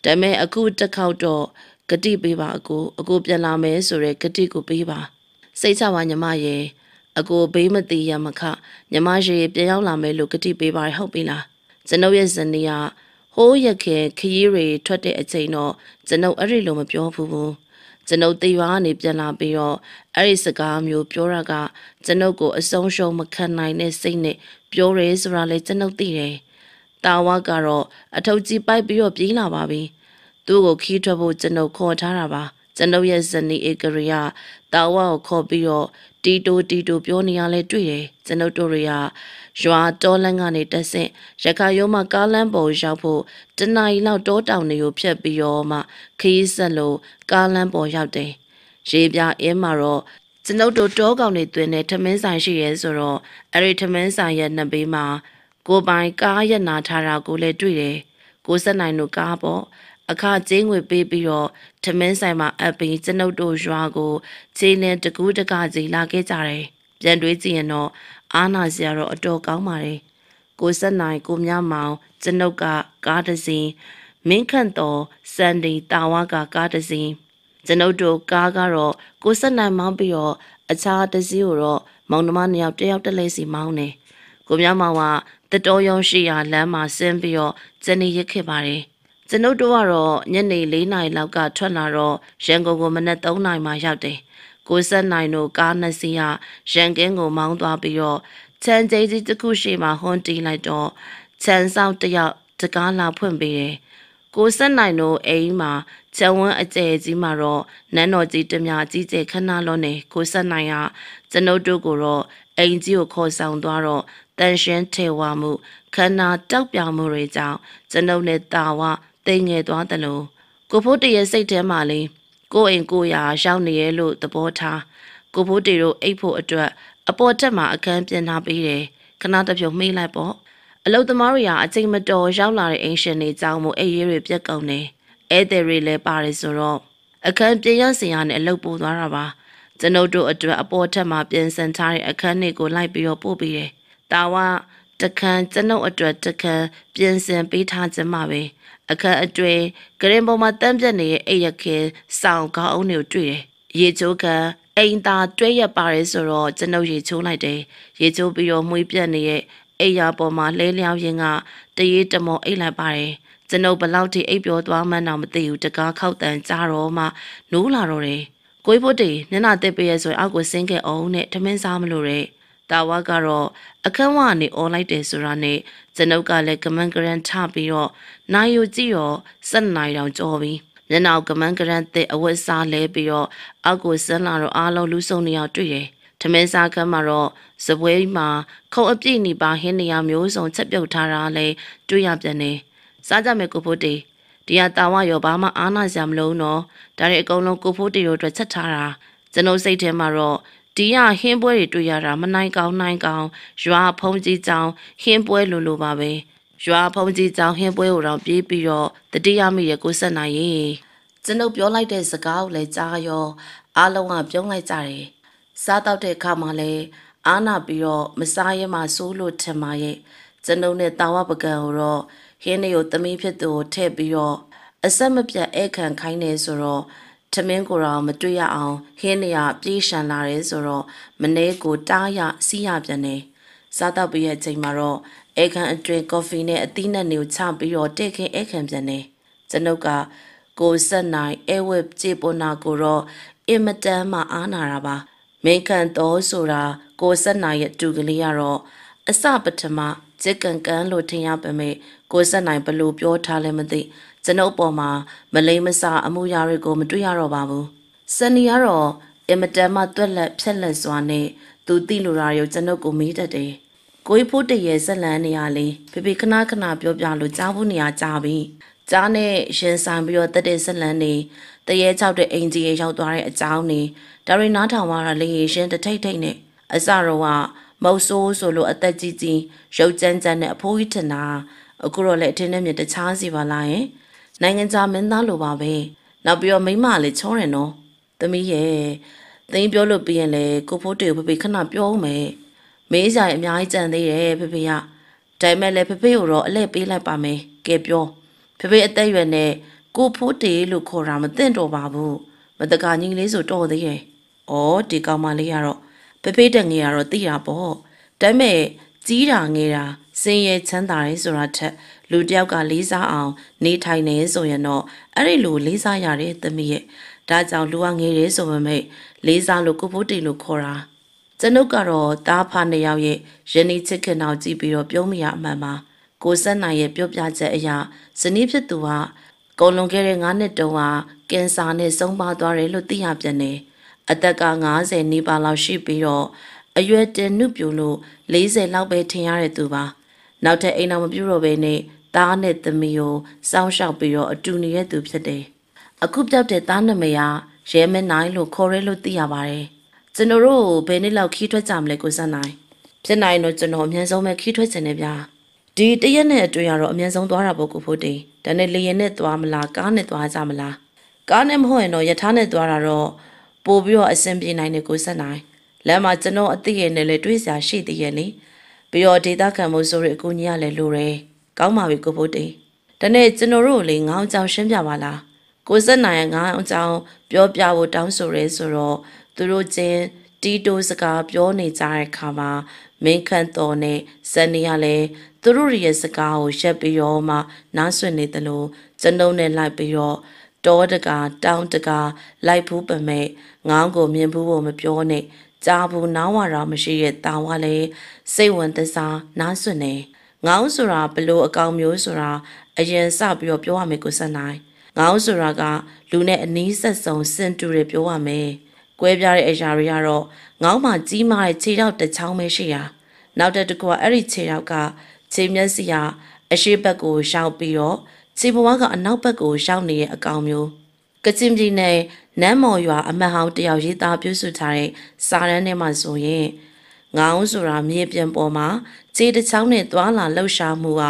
ဒါပေမဲ့အခုတစ်ခေါက်တော့ဂတိပေးပါအကိုအကိုပြန်လာမယ်ဆိုရဲဂတိကိုပေးပါ စိတ်ချပါညီမရဲ့အကိုဘေးမသေးရမခညီမရေပြန်ရောက်လာမယ်လို့ဂတိပေးပါရဟုတ်ပြီလားကျွန်ုပ်ရဲ့ဇနီးကဟိုးရခင်ခရီးတွေထွက်တဲ့အချိန်တော့ကျွန်ုပ်အဲ့ဒီလိုမပြောဘူးဘူး ကျွန်ုပ်တေရွာကနေပြန်လာပြီးတော့အဲ့ဒီစကားမျိုးပြောတာကကျွန်ုပ်ကိုအဆုံးရှုံးမခံနိုင်တဲ့စိတ်နဲ့ပြောရဲဆိုတာလေကျွန်ုပ်သိတယ်။တာဝါကတော့အထုပ်ကြီးပိုက်ပြီးတော့ပြေးလာပါပြီ။သူ့ကိုခီးထွက်ဖို့ကျွန်ုပ်ခေါ်ထားတာပါ။ကျွန်ုပ်ရဲ့ဇနီးဧကရိယာတာဝါကိုခေါ်ပြီးတော့ တီတိုတီတိုပြောနေရလဲတွေ့တယ်။ကျွန်ုပ်တို့တွေကရွာတောလန်းကနေတက်ဆင့်ရခါရုံးမှာကားလမ်းပေါ်ရောက်ဖို့တနအီလောက်တောတောင်တွေကိုဖြတ်ပြီးတော့မှခရီးဆက်လို့ကားလမ်းပေါ်ရောက်တယ်။ရေပြအင်းမှာတော့ကျွန်ုပ်တို့တောကောင်တွေတွင်တဲ့ထမင်းဆိုင်ရှိရဲဆိုတော့အဲ့ဒီထမင်းဆိုင်ရဲ့နှစ်ဘေးမှာကိုပိုင်ကားရက်နာထားတာကိုလည်းတွေ့တယ်။ကိုဆက်နိုင်တို့ကားပေါ့ အခကျင်းငွေပေးပြီးတော့ထမင်းဆိုင်မှာအပ်ပြီးကျွန်ုပ်တို့ရွာကိုခြေလင်းတကူးတကကြီးလာခဲ့ကြတယ်။ပြန်တွေးကြည့်ရင်တော့အားနာစရာတော့အတော်ကောင်းပါတယ်။ကိုဆက်နိုင်ကိုမြမောင်ကျွန်ုပ်ကကားတစ်စီးမင်းခန့်တော်စန်ဒီတာဝါကကားတစ်စီးကျွန်ုပ်တို့ကားကတော့ကိုဆက်နိုင်မောင်းပြီးတော့အခြားတစ်စီးကိုတော့မောင်နှမနှစ်ယောက်တယောက်တစ်လဲစီမောင်းတယ်။ကိုမြမောင်ကတတော်ရုံရှိရာလမ်းမှာဆင်းပြီးတော့ကျနေရခဲ့ပါတယ်။ ကျွန်ုပ်တို့ကတော့ညနေ၄နာရီလောက်ကထွက်လာတော့ရန်ကုန်ကိုမနက်3နာရီမှရောက်တယ်။ကိုဆက်နိုင်တို့ကားနှစ်စီးကရန်ကင်းကိုမောင်းသွားပြီးတော့ချန်ကျိကြီးတစ်ခုရှိမှဟွန်တီးလိုက်တော့ချန်ဆောင်တယောက်တကားလာဖွင့်ပေးတယ်။ကိုဆက်နိုင်တို့အိမ်မှာချန်ဝန်းအကျယ်ကြီးမှာတော့နန်းတော်ကြီးတမြကြီးကျယ်ခဏလုံးနေကိုဆက်နိုင်ကကျွန်ုပ်တို့ကိုတော့အိမ်ကြီးကိုခေါ်ဆောင်သွားတော့တန်ရှင်းထေဝါမှုခန္ဓာတောက်ပြောင်မှုတွေကြောင့်ကျွန်ုပ်နဲ့တာဝ တိမ်ငယ်သွားတယ်လို့ကိုဖိုးတရဲ့စိတ်ထဲမှာလေကိုအိမ်ကိုရာရောက်နေရဲ့လို့သဘောထားကိုဖိုးတေတို့အိတ်ဖို့အတွက်အပေါ်တက်မှာအခန်းပြင်ထားပေးတယ်ခဏတစ်ပြုံမေးလိုက်ပေါ့အလုတ်သမားတွေကအချိန်မတော်ရောက်လာတဲ့အိမ်ရှင်တွေကြောင့်မို့အိပ်ရေးတွေပြက်ကုန်တယ်ဧည့်သည်တွေလည်းပါတယ်ဆိုတော့အခန်းပြင်ရစင်ရနဲ့အလုတ်ပို့သွားတာပါကျွန်ုပ်တို့အတွက်အပေါ်ထက်မှာပြင်ဆင်ထားတဲ့အခန်းတွေကိုလိုက်ပြီးတော့ပို့ပေးတယ်။ဒါဝတခန်းကျွန်ုပ်အတွက်တခန်းပြင်ဆင်ပေးထားခြင်းမှာပဲ အခန်းအတွင်းဂရင်ပေါ်မှာတမ်းပြတ်နေတဲ့အိပ်ရခင်စောင်းကောင်းအောင်တွေကိုတွေ့တယ်။ရေချိုးကန်အိမ်သာတွဲရက်ပါတယ်ဆိုတော့ကျွန်ုပ်ရေချိုးလိုက်တယ်။ရေချိုးပြီးတော့မှုေးပြတ်နေတဲ့အိပ်ရာပေါ်မှာလဲလျောင်းရင်းကတရေတမောအိပ်လိုက်ပါတယ်။ကျွန်ုပ်ဘလောက်ထိအိပ်ပျော်သွားမှန်းတော့မသိဘူးတကားခောက်တန်ကြတော့မှနိုးလာတော့တယ်။ကိုယ်ဖို့တေမျက်နှာတက်ပေးရဲဆိုရင်အောက်ကိုဆင်းခဲ့အောင်နဲ့ထမင်းစားမလို့တဲ့။ တာဝါကတော့အခန်းဝကနေអော်လိုက်တယ်ဆိုတာနဲ့ကျွန်ုပ်ကလည်းကမန်ကရန်ထပြီးတော့နိုင်ယူကြည့်တော့ဆက်နိုင်တောင်ကြော်ပြီးမျက်နှာကမန်ကရန်တဲ့အဝတ်စားလဲပြီးတော့အောက်ကိုဆင်းလာတော့အားလုံးလူဆုံနေအောင်တွေ့တယ်။ထမင်းစားခန်းမှာတော့စပွဲမှာခုံအပြည့်နေပါဟင်းနေရမျိုးစုံချက်ပြုတ်ထားတာလဲတွေ့ရပြန်တယ်။စားကြမယ်ကိုဖို့တေဒီဟာတာဝရောဘာမှအားနာစရာမလိုတော့ဒါတွေအကုန်လုံးကိုဖို့တေတို့အတွက်ချက်ထားတာကျွန်ုပ်စိတ်ထဲမှာတော့ ဒီရဟင်းပွဲတွေတွေ့ရတာမနိုင်ကောင်းနိုင်ကောင်းရွာဖုံးကြီးကြောင်ဟင်းပွဲလိုလိုပါပဲရွာဖုံးကြီးကြောင်ဟင်းပွဲကိုတော့ပြေးပြီးတော့တတိယမိရကိုဆက်နိုင်ရေကျွန်ုပ်ပြောလိုက်တဲ့စကားကိုလည်းကြားရောအားလုံးကပြုံးလိုက်ကြတယ်စားတော့တဲ့အခါမှာလည်းအားနာပြီးတော့မစားရဲမှစိုးလို့ထင်ပါရဲ့ကျွန်ုပ်နဲ့တာဝပကံကိုတော့ဟင်းတွေကိုသမီးဖြစ်သူကိုထည့်ပြီးတော့အဆက်မပြတ်ဧကန်ခိုင်းနေဆိုတော့ ထမင်းကိုတော့မတွေ့ရအောင်ဟင်းနေရပြေးရှန်လာတယ်ဆိုတော့မနေကိုတားရစီးရပြန်နေစားတော့ပြီးရဲ့အချိန်မှာတော့ဧကန်အတွင်းကော်ဖီနဲ့အသီးနှံတွေကိုချပြီးတော့တက်ခင်းဧကန်ပြန်နေကျွန်ုပ်ကကိုဆက်နိုင်အဲဝက်ကြေပွန်နာကိုတော့အင်မတန်မှအားနာတာပါမိန်ကန်တော်ဆိုတာကိုဆက်နိုင်ရဲ့တူကလေးကတော့အစပထမကြက်ကန်ကန်လို့ထင်ရပေမဲ့ကိုဆက်နိုင်ဘလို့ပြောထားလဲမသိ ကျွန်ုပ်ပေါ်မှာမလိမ့်မစအမှုရာတွေကိုမတွေ့ရတော့ပါဘူး။စနီကတော့အင်မတန်မှတွက်လက်ဖြက်လက်စွာနဲ့သူတိလိုရာရုပ်ကျွန်ုပ်ကိုမေးတတ်တယ်။ကိုကြီးဖို့တရေဇက်လန်းနေရလေဖေဖေခဏခဏပြောပြလို့ကြားဖို့နေရကြပြီ။ကြားနဲ့ရင်ဆိုင်ပြီးတော့တက်တဲ့ဇက်လန်းနေတရေချောက်တဲ့အင်ဂျီရဲ့ရောက်သွားတဲ့အကြောင်းနေဒါရီနားထောင်ရတာလေရှင်တထိတ်ထိတ်နဲ့အစတော့ကမုတ်ဆိုးဆိုလို့အသက်ကြီးကြီးရုပ်ကြမ်းကြမ်းနဲ့အဖိုးကြီးထင်တာအခုတော့လည်းအထင်းနဲ့မြင်တခြားစီပါလားယင်။ နိုင်ငံခြားမင်းသားလိုပါပဲနောက်ပြီးတော့မိမလည်းချောတယ်နော်သမီးရဲ့သိင်းပြောလို့ပြီးရင်လေကိုဖိုးတေကိုဖေဖေခဏပြောဦးမယ်မေးကြရင်အများကြီးကြံသေးတယ်ဖေဖေကဒါပေမဲ့လည်းဖေဖေကိုတော့အလဲပေးလိုက်ပါမယ်ကဲပြောဖေဖေအသက်ရွယ်နဲ့ကိုဖိုးတေလို့ခေါ်တာမသင့်တော်ပါဘူးမတကာကြီးလေးဆိုတော်သေးရဲ့ဩဒီကောင်မလေးကတော့ဖေဖေတက်ငယ်ကတော့သိတာပေါ့ဒါပေမဲ့ကြီးတာငယ်တာစင်ရဲချမ်းသာရဲဆိုတာထက် လူတယောက်ကလေးစားအောင်နေထိုင်နေဆိုရင်တော့အဲ့ဒီလိုလေးစားရတဲ့သမီးရဲ့ဒါကြောင့်လူကငယ်တယ်ဆိုပေမဲ့လေးစားလို့ကိုဖို့တီလို့ခေါ်တာကျွန်ုပ်ကတော့တားဖာနှစ်ယောက်ရဲ့ယနေ့ချစ်ခင်အောင်ကြည့်ပြီးတော့ပြုံးမရအမှန်ပါကိုဆက်နိုင်ရဲ့ပြောပြချက်အရာဇနီးဖြစ်သူကကုန်လွန်ခဲ့တဲ့9နှစ်တုန်းကကင်ဆာနဲ့ဆုံးပါသွားတယ်လို့သိရပြန်တယ်အသက်က90နီးပါးလောက်ရှိပြီးတော့အရွယ်တင်နှုတ်ပြလို့40လောက်ပဲထင်ရတဲ့သူပါနောက်ထပ်အိမ်တော်မပြုတော့ဘဲနဲ့ သားနဲ့သမီးကိုစောင့်ရှောက်ပြီးတော့အတူနေတဲ့သူဖြစ်တယ်။အခုပြောက်တဲ့သားနမယာရဲမနိုင်လို့ခေါ်ရဲလို့သိရပါတယ်။ကျွန်တော်တို့ဘယ်နှစ်လောက်ခီးထွက်ကြမလဲကိုစံနိုင်။ဖြစ်နိုင်တော့ကျွန်တော်အမြန်ဆုံးပဲခီးထွက်ချင်တယ်ဗျာ။ဒီတရက်နဲ့အတွင်းကတော့အမြန်ဆုံးသွားတာပေါ့ကိုဖို့တေ။ဒါနဲ့လေရင်နဲ့သွားမလားကားနဲ့သွားကြမလား။ကားနဲ့မဟုတ်ရင်တော့ယထာနဲ့သွားတာတော့ပို့ပြီးတော့အဆင်ပြေနိုင်တယ်ကိုစံနိုင်။လမ်းမှာကျွန်တော်အသိရနဲ့လည်းတွေးစရာရှိသေးရဲ့လေ။ပြီးတော့ဒေတာခံမှုဆိုရအကူကြီးရလဲလိုတယ်။ ကောင်းပါပြီကိုဖို့တေတနေ့ကျွန်တော်တို့လေငောင်းကြောင်ရှင်းပြပါလားကိုစက်နိုင်ငောင်းကြောင်ပြောပြဖို့တောင်းဆိုရဲဆိုတော့သူတို့ချင်းတီတိုစကားပြောနေကြတဲ့ခါမှာမင်းခန့်တော်နဲ့ဇန်နီကလည်းသူတို့ရဲ့စကားကိုရက်ပြီးတော့မှနားဆွနေတယ်လို့ကျွန်ုပ်နဲ့လိုက်ပြီးတော့တောတကာတောင်းတကာလိုက်ဘူးပမဲ့ငောင်းကိုမြင်ဘူးဖို့မပြောနဲ့ကြားဘူးနားဝါမရှိရဲ့တာဝါလေစိတ်ဝင်သစားနားဆွနေ ငေါင်းဆိုတာဘလို့အကောင်မျိုးဆိုတာအရင်စပြီးတော့ပြောရမယ်ကိုဆက်နိုင်ငေါင်းဆိုတာကလူနဲ့အနီးဆက်ဆုံးစင်တူတွေပြောရမယ်ကွဲပြားတဲ့အရာတွေကတော့ငေါင်းမှာကြီးမားတဲ့ခြေထောက်တစ်ချောင်းပဲရှိတာနောက်တစ်ခုကအဲ့ဒီခြေထောက်ကခြေမျက်စိကအရှိဘက်ကိုရှောက်ပြီးတော့ခြေဘဝကအနောက်ဘက်ကိုရှောက်နေတဲ့အကောင်မျိုးကချင်ပြည်နယ်နမ်းမော်ရွာအမတ်ဟောင်းတယောက်ရေးသားပြုစုထားတဲ့စာတမ်းထဲမှာဆိုရင် ငေါင်းဆိုတာမြေပြင်ပေါ်မှာခြေတစ်ချောင်းနဲ့သွာလာလှုပ်ရှားမှုက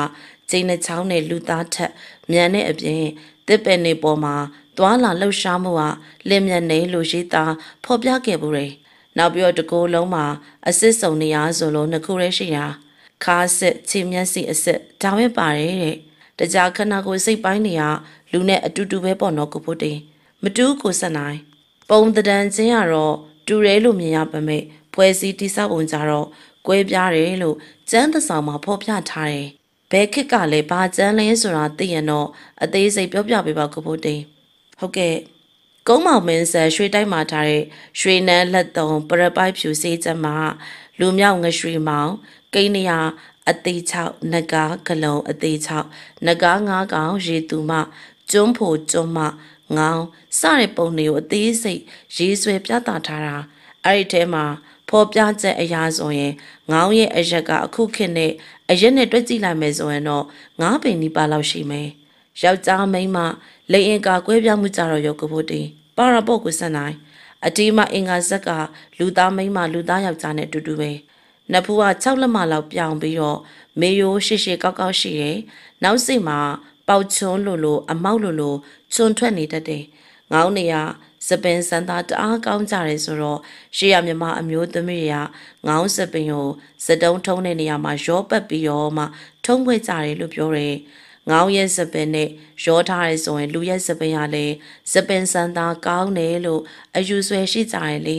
ခြေနှစ်ချောင်းနဲ့လူသားထက်မြန်တဲ့အပြင်တစ်ပယ်နေပေါ်မှာသွာလာလှုပ်ရှားမှုကလင်းမြန်နေလို့ရေးသားဖော်ပြခဲ့ပူတယ်။နောက်ပြီးတော့တကိုယ်လုံးမှာအစစ်စုံနေရဆိုလို့နှစ်ခုရဲရှိတာခါစစ်ခြေမျက်စိအစစ်ဒါပဲပါတယ်တဲ့။တတကြခဏကိုစိတ်ပိုင်းနေရလူနဲ့အတူတူပဲပေါ့နော်ကိုဖို့တင်မတူးကိုဆက်နိုင်ပုံတံချင်းကတော့တူရဲလို့မြင်ရပါမယ် ဖွဲ့စည်းတိဆောက်ပုံကြတော့ကွဲပြားတယ်လို့ကျန်းသဆောင်မှာဖော်ပြထားတယ်ဘဲခစ်ကလည်းဘာကျန်းလဲဆိုတာသိရင်တော့အသေးစိတ်ပြောပြပေးပါကိုဖို့တင်ဟုတ်ကဲ့ကုန်းမောင်မင်းဆက်ရွှေတိုက်မှာထားတဲ့ရွှေနန်းလက်တုံပရပိုက်ဖြူစေးချက်မှာလူမြောက်ငရွှေမောင်ကိန်းနရာအသေးချောက်နဂါကလုံအသေးချောက်နဂါငါးကောင်ရေသူမကျွန်းဖို့ကျွန်းမငောင်းစတဲ့ပုံတွေကိုအသေးစိတ်ရေးဆွဲပြသထားတာအဲ့ဒီထဲမှာ ဖော်ပြချက်အရာဆိုရင်ငောင်းရဲ့အရက်ကအခုခေတ်နဲ့အရက်နဲ့တွက်ကြည့်လိုက်မယ်ဆိုရင်တော့ငါးပင်နီးပါလောက်ရှိမယ်ယောက်ျားမိန်းမလိန်အင်ကာကွဲပြားမှုကြတော့ရုပ်ကဖို့တင်ပါရာပေါ့ကိုစက်နိုင်အတီးမအင်္ဂါဇက်ကလူသားမိန်းမလူသားယောက်ျားနဲ့အတူတူပဲနဖူးက6လက်မလောက်ပြောင်းပြီးတော့မေယိုရှေ့ရှေ့ကောက်ကောက်ရှိတယ်နောက်စိတ်မှာပေါက်ချွန်းလိုလိုအမောက်လိုလိုချွန်းထွက်နေတတ်တယ်ငောင်းနေရ စပင်စံသားတအားကောင်းကြတယ်ဆိုတော့ရှေ့ရမြမအမျိုးသမီးတွေကငောင်းစပင်ကိုစတုံးထုံးတဲ့နေရာမှာရောပတ်ပြီးရောမှထုံးခွေကြတယ်လို့ပြောတယ်ငောင်းရဲ့စပင်နဲ့ရောထားရဲဆိုရင်လူရဲ့စပင်ရလဲစပင်စံသားကောင်းတယ်လို့အယူဆွဲရှိကြတယ်လေ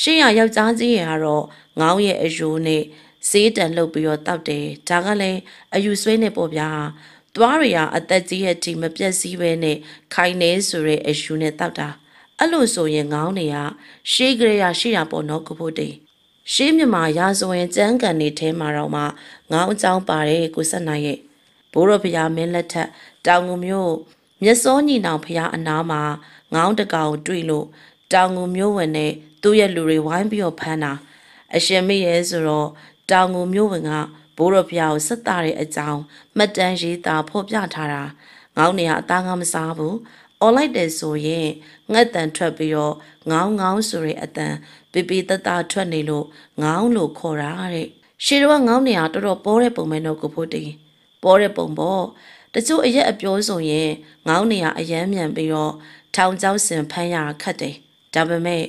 ရှေ့ရယောက်ျားကြီးရဲ့ကတော့ငောင်းရဲ့အယူနဲ့စေးတန်လှုပ်ပြီးတော့တောက်တယ်ဒါကလည်းအယူဆွဲနေပေါ့ဗျာသွားရရအသက်ကြီးရဲ့ဒီမပြက်စီးပဲနဲ့ခိုင်နေဆိုတဲ့အယူနဲ့တောက်တာ အဲ့လိုဆိုရင်ငောင်းနေရရှေးကြရရှိရပေါ့နော်ကိုဖို့တေးရှေးမြမာရာဇဝင်ကျန်းကန်နေထဲမှာတော့မှငောင်းအကြောင်းပါတယ်ကိုဆက်နိုင်ရဲ့ဘိုးရဖရာမင်းလက်ထက်တောင်ငူမျိုးမြတ်စောညီနောင်ဖရာအနားမှာငောင်းတကောင်တွေ့လို့တောင်ငူမျိုးဝင်နဲ့သူ့ရဲ့လူတွေဝိုင်းပြီးတော့ဖမ်းတာအရှင်မေရဲ့ဆိုတော့တောင်ငူမျိုးဝင်ကဘိုးရဖရာကိုဆက်တာတဲ့အကြောင်းမှတ်တမ်းရေးသားဖော်ပြထားတာငောင်းနေရအသားငါမစားဘူး အော်လိုက်တယ်ဆိုရင်ငှက်တန်ထွက်ပြီးတော့ငောင်းငောင်းဆိုတဲ့အတန်ပြပြတတထွက်နေလို့ငောင်းလို့ခေါ်တာတဲ့ရှေးတော့ငောင်းနေရတော်တော်ပေါ်တဲ့ပုံပဲတော့ကိုဖို့တင်ပေါ်တဲ့ပုံပေါ့တချို့အရက်အပြောဆိုရင်ငောင်းနေရအယမ်းမြန်ပြီးတော့ထောင်ကျောင်းစင်ဖမ်းရခတ်တယ်ဒါပေမဲ့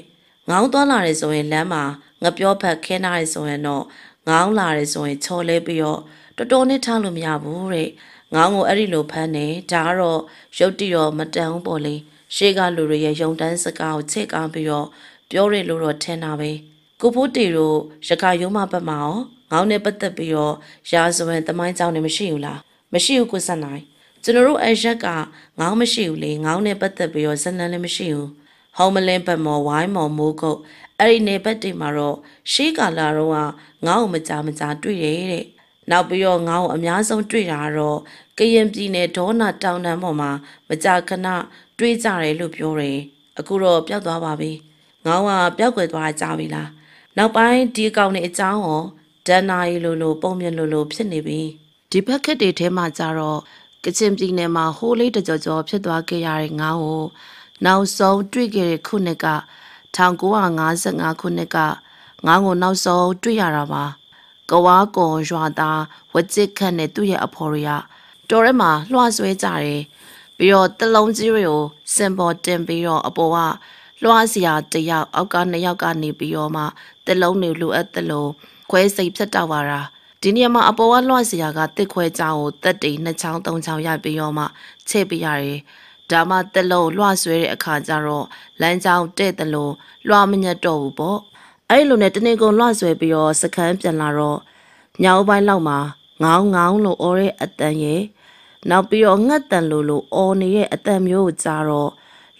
ငောင်းသွားလာတယ်ဆိုရင်လမ်းမှာငပြောဖက်ခင်းထားတယ်ဆိုရင်တော့ငောင်းလာတယ်ဆိုရင်ချော်လဲပြီးတော့တော်တော်နဲ့ထားလို့မရဘူးတဲ့ ငောင်းကိုအဲ့ဒီလိုဖမ်းနေဒါကတော့ရုတ်တိရောမတန်ဘူးပေါ့လေရှေ့ကလူတွေရဲ့ယုံတန်းစကားကိုချစ်ကားပြီးတော့ပြောရလို့တော့ထင်တာပဲကိုဖိုးတီတို့ရခရုံးမဘက်မှာရောငောင်းနဲ့ပတ်သက်ပြီးတော့ရာဇဝင်သမိုင်းကြောင်းနေမရှိဘူးလားမရှိဘူးကိုဆက်နိုင်ကျွန်တော်တို့အရက်ကငောင်းမရှိဘူးလေငောင်းနဲ့ပတ်သက်ပြီးတော့ဇလန်းလည်းမရှိဘူးဟောင်းမလင်းဘက်မော်ဝိုင်းမော်မိုးကုတ်အဲ့ဒီနေဘက်တွေမှာတော့ရှေးကာလာတော့ကငေါ့ကိုမကြမကြတွေ့တယ်တဲ့ နောက်ပြီးတော့ငေါ့ကိုအများဆုံးတွေ့တာတော့ကရင်ပြည်နယ်ဒေါနာတောင်တန်းပေါ်မှာမကြခဏတွေးကြတယ်လို့ပြောတယ်အခုတော့ပျောက်သွားပါပြီငေါ့ကပျောက်ကွယ်သွားကြပြီလားနောက်ပိုင်းဒီအကောင်တွေအကြောင်းရောဒန်နာရီလိုလိုပုံမြင်လိုလိုဖြစ်နေပြီဒီဘက်ခက်တွေထဲမှာကြတော့ကချင်ပြည်နယ်မှာဟိုးလေးတကြောကြောဖြစ်သွားခဲ့ရတဲ့ငေါ့ကိုနောက်ဆုံးတွေ့ခဲ့တဲ့ခုနှစ်က1955ခုနှစ်ကငါ့ကိုနောက်ဆုံးတွေ့ရတာပါ ကဝါကွန်ရွာသားဝကြစ်ခတ်နဲ့သူ့ရဲ့အဖော်တွေကတော်ထဲမှာလွှဆွဲကြတယ်ပြီးတော့တလုံးကြီးတွေကိုစင်ပေါ်တင်ပြီးတော့အပေါ်ကလွှစရာတယောက်အောက်ကနှစ်ယောက်ကနေပြီးတော့မှတလုံးတွေလိုအပ်တယ်လို့ခွဲစိတ်ဖြတ်တောက်ပါတာဒီနေရာမှာအပေါ်ကလွှစရာကတစ်ခွဲချောင်းကိုတက်တိနှစ်ချောင်းသုံးချောင်းရိုက်ပြီးတော့မှချဲ့ပြရတယ်ဒါမှတလုံးလွှဆွဲတဲ့အခါကျတော့လမ်းကြောင်းတဲ့တလုံးလွှမညက်တော့ဘူးပေါ့ အဲ့လိုနဲ့တနေကုန်လွှဆွဲပြီးတော့စခန်းပြန်လာတော့ညောင်ပိုင်းလောက်မှာငောင်းငောင်းလို့အော်တဲ့အတန်ရဲ့နောက်ပြီးတော့ငှက်တန်လို့လို့အော်နေတဲ့အတန်မျိုးကိုကြားတော့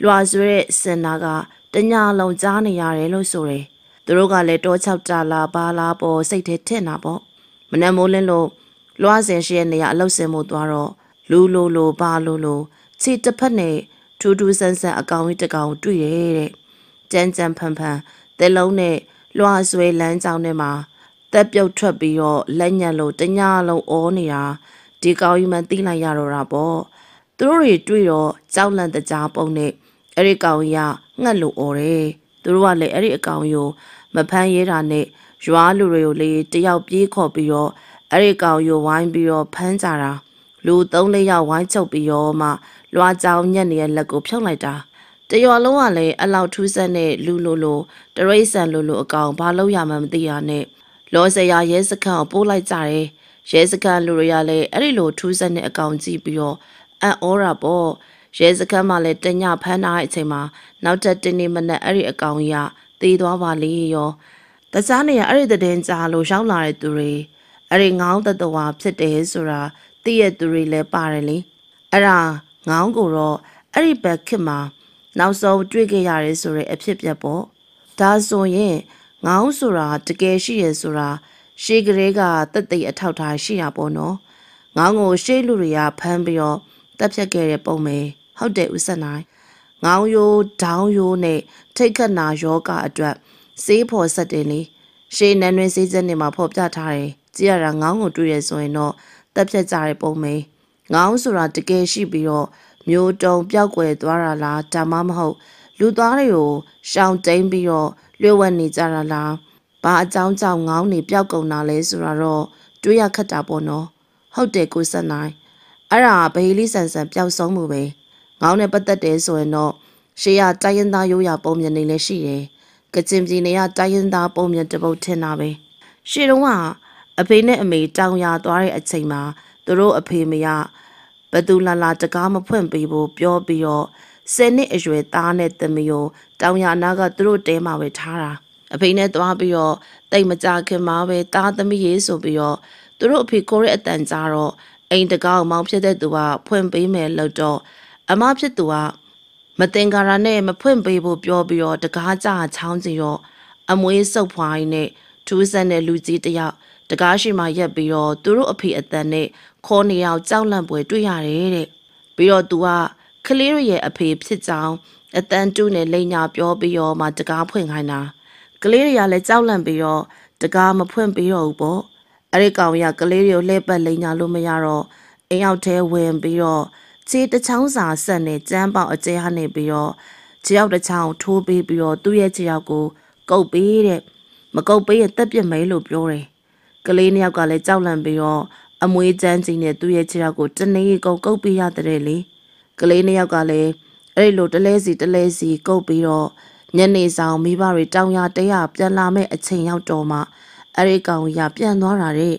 လွှဆွဲတဲ့စင်နာကတညာလုံးကြားနေရတယ်လို့ဆိုတယ်သူတို့ကလည်းတောချောက်ကြလာပါလားပေါ်စိတ်ထဲထင်တာပေါ့မနက်မိုးလင်းလို့လွှစင်ရှိရဲ့နေရာအလုတ်စင်မှုသွားတော့လူလိုလိုပါလိုလိုခြေတစ်ဖက်နဲ့ထူးထူးဆန်းဆန်းအကောင်ကြီးတကောင်တွေ့တယ်တဲ့ကြမ်းကြမ်းဖန်ဖန်တဲလုံးနဲ့ လွှာဆွဲလမ်းကြောင်းထဲမှာတက်ပြုတ်ထွက်ပြီးတော့လက်ညက်လို့တညာလုံးအောနေတာဒီကောင်ကြီးမှသိလိုက်ရတော့တာပေါ့သူတို့တွေတွေ့တော့ကြောက်လန့်တကြားပုံနဲ့အဲ့ဒီကောင်ကြီးကငှက်လို့အော်တယ်သူတို့ကလည်းအဲ့ဒီအကောင်ကြီးကိုမဖမ်းရဲတာနဲ့ရွာလူတွေကိုလေတယောက်ပြေးခေါ်ပြီးတော့အဲ့ဒီကောင်ကြီးဝိုင်းပြီးတော့ဖမ်းကြတာလူသုံးလေးယောက်ဝိုင်းချုပ်ပြီးတော့မှလွာကြောင်ညက်နေတဲ့လက်ကိုဖြုတ်လိုက်တာ တရွာလုံးကလည်းအလောက်ထူးဆန်းတဲ့လူလိုလိုတရိတ်ဆန်လိုလိုအကောင်ဘာလို့ရမှမသိရနဲ့လောစရာရဲစခန်းကိုပို့လိုက်ကြတယ်ရဲစခန်းလူတွေကလည်းအဲ့ဒီလိုထူးဆန်းတဲ့အကောင်ကြည့်ပြီးတော့အံ့ဩတာပေါ့ရဲစခန်းမှာလည်းတညဖမ်းထားတဲ့အချိန်မှာနောက်ထပ်တနေ့မနက်အဲ့ဒီအကောင်ကြီးကသေသွားပါလေရောတခြားနေရအဲ့ဒီတဲ့င်းကြားလို့ရောက်လာတဲ့သူတွေအဲ့ဒီငောင်းတတဝါဖြစ်တယ်ဆိုတာသိရသူတွေလည်းပါတယ်လေအဲ့ဒါငောင်းကိုတော့အဲ့ဒီဘက်ခစ်မှာ နောက်ဆုံးတွေ့ခဲ့ရတယ်ဆိုတဲ့အဖြစ်ပြက်ပေါ့ဒါဆိုရင်ငောင်းဆိုတာတကယ်ရှိရဆိုတာရှေးကလေးကတက်သိအထောက်ထားရှိရပေါ့နော်ငောင်းကိုရှေးလူတွေကဖမ်းပြီးတော့တက်ဖြတ်ခဲ့တဲ့ပုံပဲဟုတ်တယ်ဦးဆက်နိုင်ငောင်းယိုးဒေါင်းယိုးနဲ့ထိတ်ခတ်နာယောဂအတွက်စေးဖော်ဆက်တယ်လေရှေးနန်းတွင်စေးစက်နေမှာဖော်ပြထားတယ်ကြည့်ရတာငောင်းကိုတွေ့ရဆိုရင်တော့တက်ဖြတ်ကြတဲ့ပုံပဲငောင်းဆိုတာတကယ်ရှိပြီးတော့ မျိုးတုံပျောက်ကွယ်သွားတာလားဒါမှမဟုတ် လူသားတွေကိုရှောင်တိန်ပြီးတော့လျှို့ဝှက်နေကြတာလားဘာအကြောင်းကြောင့်ငောင်းနေပျောက်ကုန်တာလဲဆိုတာတော့တွေးရခက်တာပေါ့နော်ဟုတ်တယ်ကိုဆက်နိုင်အဲ့ဒါဘေးလေးဆန်ဆန်ပျောက်ဆုံးမှုပဲငောင်းနဲ့ပတ်သက်တယ်ဆိုရင်တော့ရှေးရတိုင်းရင်သားရိုးရာပုံမြင်နေလည်းရှိတယ်ကချင်ပြည်နယ်ကတိုင်းရင်သားပုံမြင်တပုတ်ထင်တာပဲရှေးတုန်းကအဖေနဲ့အမေတောင်ရသွားတဲ့အချိန်မှာသူတို့အဖေမရ ဘသူလာလာတကားမဖွင့်ပေးဖို့ပြောပြီးတော့ဆယ်နှစ်အရွယ်သားနဲ့သမီးကိုတောင်ရနာကသူတို့တဲမှာပဲထားတာအဖေနဲ့သွားပြီးတော့တိတ်မကြခင်မှာပဲသားသမီးရေးဆိုပြီးတော့သူတို့အဖေကိုရဲ့အတန်ကြတော့အိမ်တကောက်မောင်ဖြစ်တဲ့သူကဖွင့်ပေးမယ်လို့တော့အမဖြစ်သူကမတင်ကာရနဲ့မဖွင့်ပေးဖို့ပြောပြီးတော့တကားကြချောင်းစီရောအမွေးစုပ်ဖွားရင်းနဲ့ထူးဆန်းတဲ့လူကြီးတယောက် တကားရှိမှရက်ပြီးတော့သူတို့အဖေအတန်နဲ့ခေါ်နေအောင်ကြောက်လန့်ပွဲတွေ့ရတယ်တဲ့ပြီးတော့သူကကလေးရဲ့အဖေဖြစ်ကြောင်းအတန်တူးနဲ့လိန်ညာပြောပြီးတော့မှတကားဖွင့်ခိုင်းတာကလေးတွေကလည်းကြောက်လန့်ပြီးတော့တကားမဖွင့်ပေးတော့ဘူးပေါ့အဲ့ဒီကောင်ရကလေးတွေကိုလှည့်ပတ်လိန်ညာလို့မရတော့အိမ်ရောက်ထဲဝင်ပြီးတော့ခြေတစ်ချောင်းစာဆက်နဲ့ကြမ်းပေါက်အကျဲဟာနေပြီးတော့ခြေရောက်တစ်ချောင်းထိုးပေးပြီးတော့သူ့ရဲ့ခြေရောက်ကိုကုတ်ပေးတဲ့မကုတ်ပေးရင်တက်ပြစ်မယ်လို့ပြောတယ် ကလေးနှစ်ယောက်ကလည်းကြောက်လန့်ပြီးတော့အမွေးချမ်းကြီးနဲ့သူ့ရဲ့ခြေရောက်ကိုတနေကုန်ကုတ်ပေးရတဲ့လေကလေးနှစ်ယောက်ကလည်းအဲ့ဒီလိုတလဲစီတလဲစီကုတ်ပြီးတော့ညနေဆောင်မိဘတွေတောင်ရတရားပြန်လာမဲ့အချိန်ရောက်တော့မှအဲ့ဒီကောင်ရပြန်သွားတာတဲ့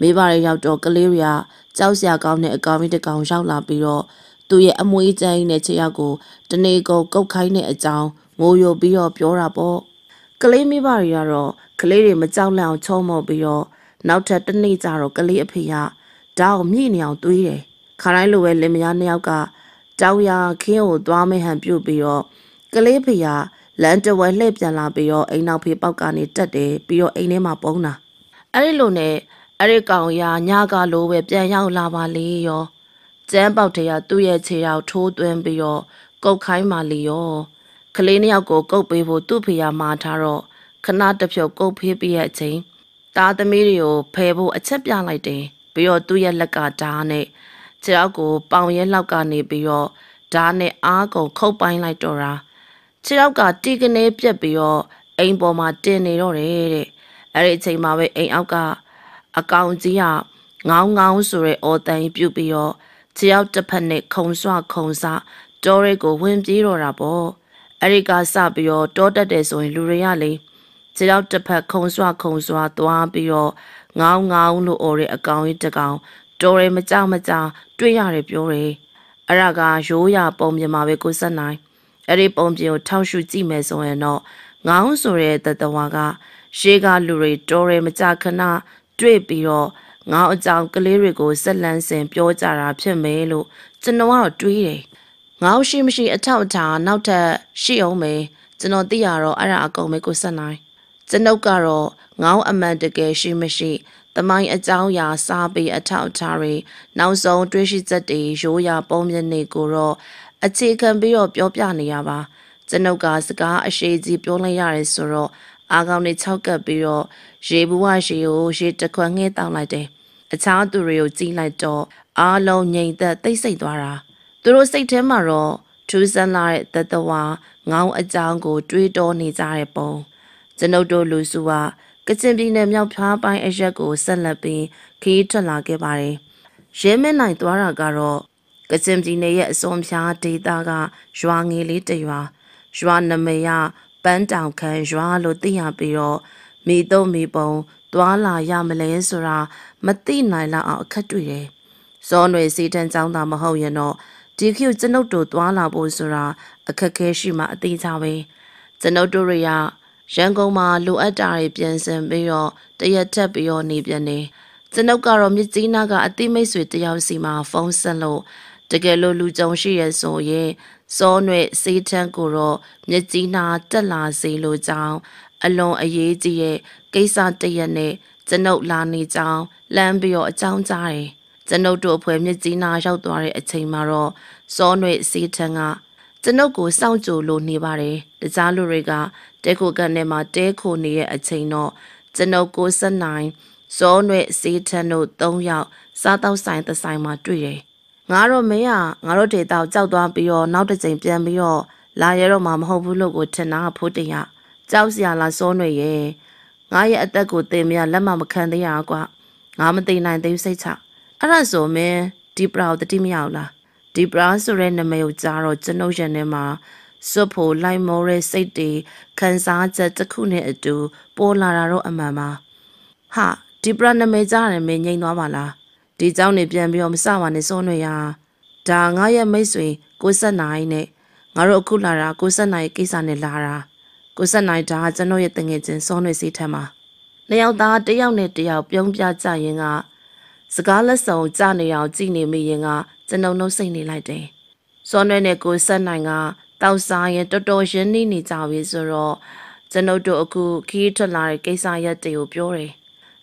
မိဘတွေရောက်တော့ကလေးတွေကကြောက်စရာကောင်းတဲ့အကောင်ကြီးတစ်ကောင်ရောက်လာပြီးတော့သူ့ရဲ့အမွေးကျန်းနဲ့ခြေရောက်ကိုတနေကုန်ကုတ်ခိုင်းတဲ့အကြောင်းငိုယိုပြီးတော့ပြောတာပေါ့ကလေးမိဘတွေကတော့ကလေးတွေမကြောက်လန့်အောင်ချုံမော်ပြီးတော့ နောက်ထပ်တစ်နေ့ကျတော့ကလေးအဖေကဓာတ်ကိုမြင့်နေအောင်တွေးတယ်ခါတိုင်းလိုပဲလင်မယားနှစ်ယောက်ကတောင်ရခင်းကိုသွားမဲဟန်ပြုတ်ပြီးတော့ကလေးဖေကလမ်းတဝဲလှည့်ပြန်လာပြီးတော့အိမ်နောက်ဖေပေါက်ကနေတက်တယ်ပြီးတော့အိမ်ထဲမှာပုံးတာအဲ့ဒီလိုနဲ့အဲ့ဒီကောင်ရညကလိုပဲပြန်ရောက်လာပါလေရောကျန်းပေါက်တရသူ့ရဲ့ခြေရောက်ထိုးသွင်းပြီးတော့ကုတ်ခိုင်းပါလေရောကလေးနှစ်ယောက်ကိုကုတ်ပေးဖို့သူ့ဖေရမှာထားတော့ခဏတစ်ဖြုတ်ကုတ်ဖေးပြရဲ့အချိန် တားသမီးတွေကိုဖယ်ဖို့အချက်ပြလိုက်တယ်ပြီးတော့သူ့ရဲ့လက်ကဓားနဲ့ခြေထောက်ကိုပေါင်ရဲလောက်ကနေပြီးတော့ဓာတ်နဲ့အားကုန်ခုတ်ပိုင်းလိုက်တော့တာခြေထောက်ကတီကနေပြက်ပြီးတော့အိမ်ပေါ်မှာတင်နေတော့တယ်တဲ့အဲ့ဒီအချိန်မှာပဲအိမ်အောက်ကအကောင်ကြီးကငောင်းငောင်းဆိုတဲ့အော်တန်ပြုတ်ပြီးတော့ခြေထောက်တစ်ဖက်နဲ့ခုံဆွခုံစားတောရဲကိုဝင်ပြေးတော့တာပေါ့အဲ့ဒီကစပြီးတော့တောတက်တယ်ဆိုရင်လူတွေကလေ ခြေထောက်တစ်ဖက်ခုံဆွခုံဆွသွားပြီးတော့ငောင်းငောင်းလို့អော်တဲ့အကောင်ကြီးတကောင်တော်ရဲမကြမကြတွေ့ရတယ်ပြောတယ်အဲ့ဒါကရိုးရပုံပြင်မှာပဲကိုဆက်နိုင်အဲ့ဒီပုံပြင်ကိုထောက်ရှုကြည့်မယ်ဆိုရင်တော့ငောင်းဆိုတဲ့တတဝါကရှေးကလူတွေတော်ရဲမကြခဏတွေ့ပြီးတော့ငေါအကြောင်းကလေးတွေကိုဆက်လန်းစင်ပြောကြတာဖြစ်မယ်လို့ကျွန်တော်ကတော့တွေးတယ်ငေါရှိမရှိအထောက်အထားနောက်ထပ်ရှိအောင်မယ်ကျွန်တော်သိရတော့အဲ့ဒါအကုန်ပဲကိုဆက်နိုင် ကျွန်ုပ်ကတော့ငေါအမှန်တကယ်ရှိမရှိတမိုင်းအကြောင်းအရာစာပေအထောက်အထားတွေနောက်ဆုံးတွေးရှိချက်တွေရိုးရာပုံမြင်နေကိုတော့အခြေခံပြီးတော့ပြောပြနေရပါကျွန်ုပ်ကစကားအရှိကြီးပြောလိုက်ရတယ်ဆိုတော့အာကောင်တွေ၆ကပ်ပြီးတော့ရေဘူးဝရေကိုရေတခွက်ငှဲတောင်းလိုက်တယ်အခြားသူတွေကိုကြည့်လိုက်တော့အားလုံးငြိမ်သက်သိစိတ်သွားတာသူတို့စိတ်ထဲမှာတော့ထူးဆန်းလာတဲ့တတဝါငောင်းအကြောင်းကို တွေးတောနေကြတဲ့ပုံ ကျွန်ုပ်တို့လူစုကကချင်ပြည်နယ်မြောက်ဖျားပိုင်းအရက်ကိုဆက်လက်ပြီးခရီးထွက်လာခဲ့ပါတယ်။ရဲမဲနိုင်သွားတာကတော့ကချင်ပြည်နယ်ရဲ့အစွန်ဖျားဒေသကရွာငယ်လေးတရွာရွာနမရပန်းတောင်ခမ်းရွာလို့သိရပြီးတော့မိသုံးမိပုံတသွားလာရမလဲဆိုတာမသိနိုင်လောက်အောင်အခက်တွေ့တယ်။စောနွေစီတန်းចောင်းသာမဟုတ်ရင်တော့ဒီခေတ်ကျွန်ုပ်တို့သွားလာဖို့ဆိုတာအခက်ခဲရှိမှအသေးချပဲ။ကျွန်ုပ်တို့ရရ န်ကုန်မှာလိုအပ်တာတွေပြင်ဆင်ပြီးတော့တရက်ထက်ပြီးတော့နေပြန်နေ။ကျွန်ုပ်ကတော့မြစ်ကြီးနားကအတိမိတ်ဆွေတယောက်စီမှာဖုန်းဆက်လို့တကယ်လို့လူကြုံရှိရဆိုရင်စောနွေစေးထန်းကိုတော့မြစ်ကြီးနားတက်လာစေလိုကြောင်းအလွန်အရေးကြီးရဲ့ကိစ္စတရက်နဲ့ကျွန်ုပ်လာနေကြောင်းလမ်းပြီးတော့အကြောင်းကြားတယ်။ကျွန်ုပ်တို့အဖွဲ့မြစ်ကြီးနားရောက်သွားတဲ့အချိန်မှာတော့စောနွေစေးထန်းကကျွန်ုပ်ကိုစောင့်ကြိုလို့နေပါတယ်။တခြားလူတွေက တဲခိုကန်ထဲမှာတဲခိုနေတဲ့အချိန်တော့ကျွန်ုပ်ကိုဆက်နိုင်စောနွေစေးထန်းတို့၃ယောက်စားတော့ဆိုင်သဆိုင်မှာတွေ့တယ်။ငါတော့မင်းကငါတို့ဒေတာကြောက်သွားပြီးတော့နောက်တစ်ချိန်ပြန်ပြီးတော့လာရတော့မှမဟုတ်ဘူးလို့ကိုထင်တာဖိုးတင်ရကြောက်စရာလားစောနွေရဲ့ငါရဲ့အသက်ကိုသိမရလက်မမခံသေးရကွာငါမသိနိုင်သေးစိတ်ချအဲ့ဒါဆိုမင်းဒီပရာကိုတတိမရဘူးလားဒီပရာဆိုတဲ့နာမည်ကိုကြားတော့ကျွန်ုပ်ရဲ့ထဲမှာ စွတ်ဖို့လိုက်မောတဲ့စိတ်တွေခံစားချက်တစ်ခုနဲ့အတူပေါ်လာတာတော့အမှန်ပါဟာဒီပရာနာမည်ကြားတယ်မင်းငြိမ်သွားပါလားဒီเจ้าနေပြန်ပြီးတော့မစပါနဲ့စိုးနွေရဒါငါရဲ့မိတ်ဆွေကိုဆက်နိုင်နဲ့ငါတို့အခုလာတာကိုဆက်နိုင်ကိစ္စနဲ့လာတာကိုဆက်နိုင်ဒါကျွန်တော်ရဲ့တငယ်ချင်းစောနွေစီထက်မှာနှစ်ယောက်သားတစ်ယောက်နဲ့တစ်ယောက်ပြုံးပြကြရင်ကစကားလက်ဆောင်ကြနေအောင်ကြည်နေမိရင်ကကျွန်ုံနှုတ်စိတ်နေလိုက်တယ်စောနွေနဲ့ကိုဆက်နိုင်က တောက်စားရင်တော်တော်ရင်းနှီးနေကြပြီဆိုတော့ကျွန်ုပ်တို့အခုခီးထွက်လာတဲ့ကိစ္စရက်တွေကိုပြောတယ်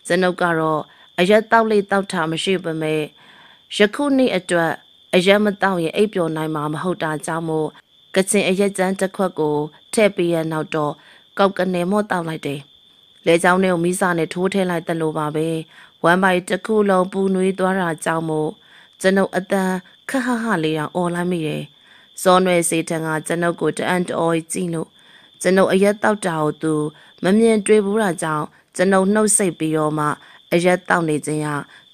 ကျွန်ုပ်ကတော့အရက်တောက်လေးတောက်တာမရှိပါမဲ့ယခုနေ့အတွက်အရက်မတောက်ရင်အိပ်ပျော်နိုင်မှာမဟုတ်တာကြောင့်မို့ကချင်အရက်ကျန်းတစ်ခွက်ကိုထည့်ပေးရနောက်တော့ကောက်ကနေမော့တောက်လိုက်တယ်။လေချောင်းနဲ့မီးစာနဲ့ထိုးထည့်လိုက်တယ်လို့ပါပဲ။ဝမ်းပိုက်တစ်ခုလုံးပူနွေးသွားတာကြောင့်မို့ကျွန်ုပ်အတန်းခဟဟလေးအောင်អော်လိုက်မိတယ်။ စောနွယ်စေတန်ကကျွန်ုပ်ကိုတအံ့တော်ကြည့်လို့ကျွန်ုပ်အရက်တောက်တာကိုသူမမြင်တွေ့ဘူးတာကြောင့်ကျွန်ုပ်နှုတ်ဆက်ပြီးတော့မှအရက်တောက်နေခြင်းရ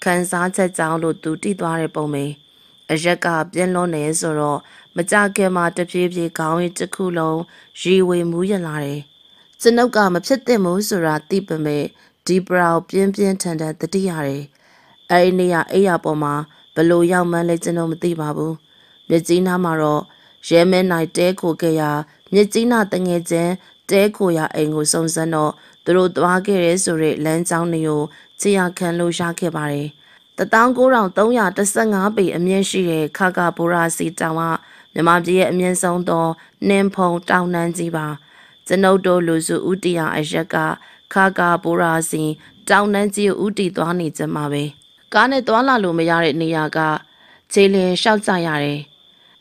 ခံစားချက်ကြောင့်လို့သူတိသွားတဲ့ပုံပဲအရက်ကပြင်းလွန်းနေဆိုတော့မကြခင်မှာတဖြည်းဖြည်းခေါင်းရည်တစ်ခုလုံးရီဝေမူးရလာတယ်ကျွန်ုပ်ကမဖြစ်သင့်ဘူးဆိုတာသိပေမဲ့ဒီဘရောင်ပြင်းပြင်းထန်ထန်တတိရတယ်အဲ့ဒီနေ့ကအိယာပေါ်မှာဘလို့ရောက်မှန်းလဲကျွန်တော်မသိပါဘူး မြကြီးနားမှာတော့ရဲမဲနိုင်တဲခိုခဲ့ရမြကြီးနားတငယ်ချင်းတဲခိုရအိမ်ကိုစုံစမ်းတော့သူတို့သွားခဲ့ရဲဆိုတဲ့လမ်းကြောင်းတွေကိုခြေရခံလို့ရခဲ့ပါတယ်19315ပေအမြင့်ရှိတဲ့ခါကာဘူရာစီတောင်ကမြမပြည်ရဲ့အမြင့်ဆုံးသောနင်းဖုံတောင်နှန်းကြီးပါကျွန်ုပ်တို့လူစုဥတီယာအရက်ကခါကာဘူရာစီတောင်နှန်းကြီးကိုဥတီသွားနေကြမှာပဲကားနဲ့သွားလာလို့မရတဲ့နေရာကခြေလင်လျှောက်ကြရတယ်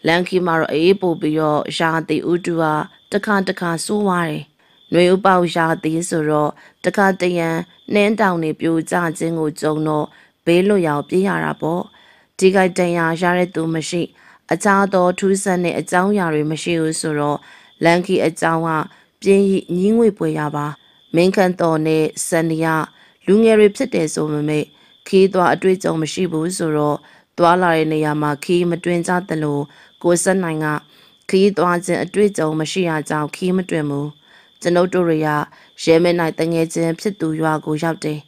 လန်ကီမှာတော့အေးပို့ပြီးတော့ရာတီဥတူဟာတခါတခါစိုးသွားတယ်။နှွေဥပေါရာတီဆိုတော့တခါတရံနှင်းတောင်နေပြိုကျခြင်းကိုကြုံတော့ဘေးလွတ်ရောက်ပြေးရတာပေါ့ဒီကိတန်ရာရတဲ့သူမရှိအခြားသောထူးဆန်းတဲ့အကြောင်းအရာတွေမရှိဘူးဆိုတော့လန်ကီအကြောင်းကပြင်းညင်းငွေပွဲရပါမင်းခန့်တော်နဲ့စန္ဒီယာလူငယ်တွေဖြစ်တယ်ဆိုပေမဲ့ခီးသွားအတွေ့အကြုံမရှိဘူးဆိုတော့သွားလာတဲ့နေရာမှာခီးမတွင်ကြသလို ကိုစက်နိုင်ကခီးသွားခြင်းအတွေ့အကြုံမရှိရကြောင်းခီးမတွင်ဘူးကျွန်ုပ်တို့တွေကရဲမဲနိုင်တငယ်ချင်းဖြစ်သူရွာကိုရောက်တယ်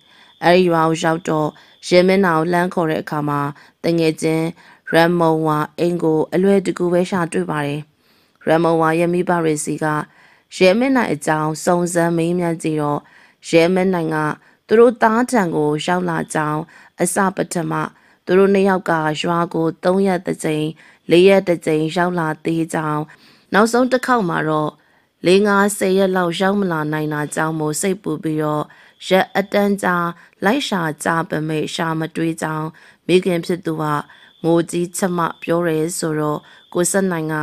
အဲဒီရွာကိုရောက်တော့ရဲမင်းနာကိုလှမ်းခေါ်တဲ့အခါမှာတငယ်ချင်းရမ်မုံဝါအင်ကိုအလွယ်တကူပဲရှာတွေ့ပါတယ်ရမ်မုံဝါရဲ့မိဘတွေစီကရဲမင်းနိုင်အကြောင်းစုံစမ်းမေးမြန်းကြည့်တော့ရဲမင်းနိုင်ကသူတို့သားထံကိုရောက်လာကြောင်းအစပထမသူတို့နှစ်ယောက်ကရွာကို၃ရက်တစ်ကြိမ် ၄ရက်တစ်ကြိမ်ရောက်လာသေးကြောင်းနောက်ဆုံးတစ်ခေါက်မှာတော့၄၅၁၀ရက်လောက်ရောက်မလာနိုင်တာကြောင့်မို့စိတ်ပူပြီးတော့ရက်အတန်းကြာလိုက်ရှာကြပမေရှာမတွေးကြောင်းမိခင်ဖြစ်သူကငိုကြီးချက်မပြောရဲဆိုတော့ကိုဆက်နိုင်က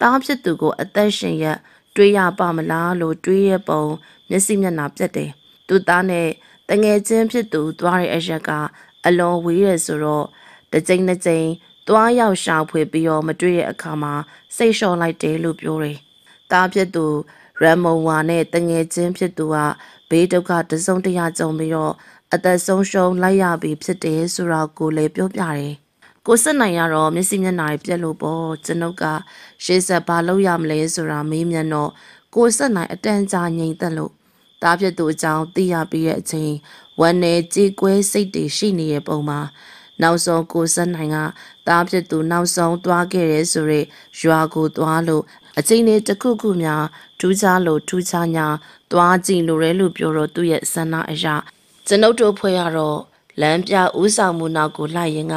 တားဖြစ်သူကိုအသက်ရှင်ရက်တွေးရပါမလားလို့တွေးရပုံမျက်စိမျက်နှာပြက်တယ်သူသားနဲ့တငယ်ချင်းဖြစ်သူသွားတဲ့အရက်ကအလွန်ဝေးရဆိုတော့တစ်ကြိမ်တစ်ကြိမ် သွားရောက်ရှာဖွေပြီးတော့မတွေ့တဲ့အခါမှာစိတ်လျှော့လိုက်တယ်လို့ပြောတယ်။တားဖြစ်သူရမ်မုံဝါနဲ့တငယ်ချင်းဖြစ်သူကဘေးဒုက္ခတစုံတရာကြုံပြီးတော့အသက်ဆုံးရှုံးလိုက်ရပြီဖြစ်တယ်ဆိုတာကိုလည်းပြောပြတယ်။ကိုစစ်နိုင်ရတော့မျက်စိမျက်နှာတွေပြက်လို့ပေါ့ကျွန်ုပ်ကရှေ့ဆက်ဘာလုပ်ရမလဲဆိုတာမေးမြန်းတော့ကိုစစ်နိုင်အတန်ကြာငြိမ်သက်လို့တတားဖြစ်သူအကြောင်းသိရပြီးတဲ့အချိန်ဝမ်းနယ်ကြေးကွဲစိတ်တွေရှိနေတဲ့ပုံမှာနောက်ဆုံးကိုဆက်နိုင်က တားဖြစ်သူနောက်ဆုံးသွားခဲ့ရဲဆိုရဲရွာကိုသွားလို့အချိန်လေးတစ်ခုခုများထူးခြားလို့ထူးခြားညာသွားကြည့်လို့ရဲလို့ပြောတော့သူ့ရဲ့ဆန္ဒအရာကျွန်ုပ်တို့ဖွဲ့ရတော့လမ်းပြဥဆောင်မှုနောက်ကိုလိုက်ရင်က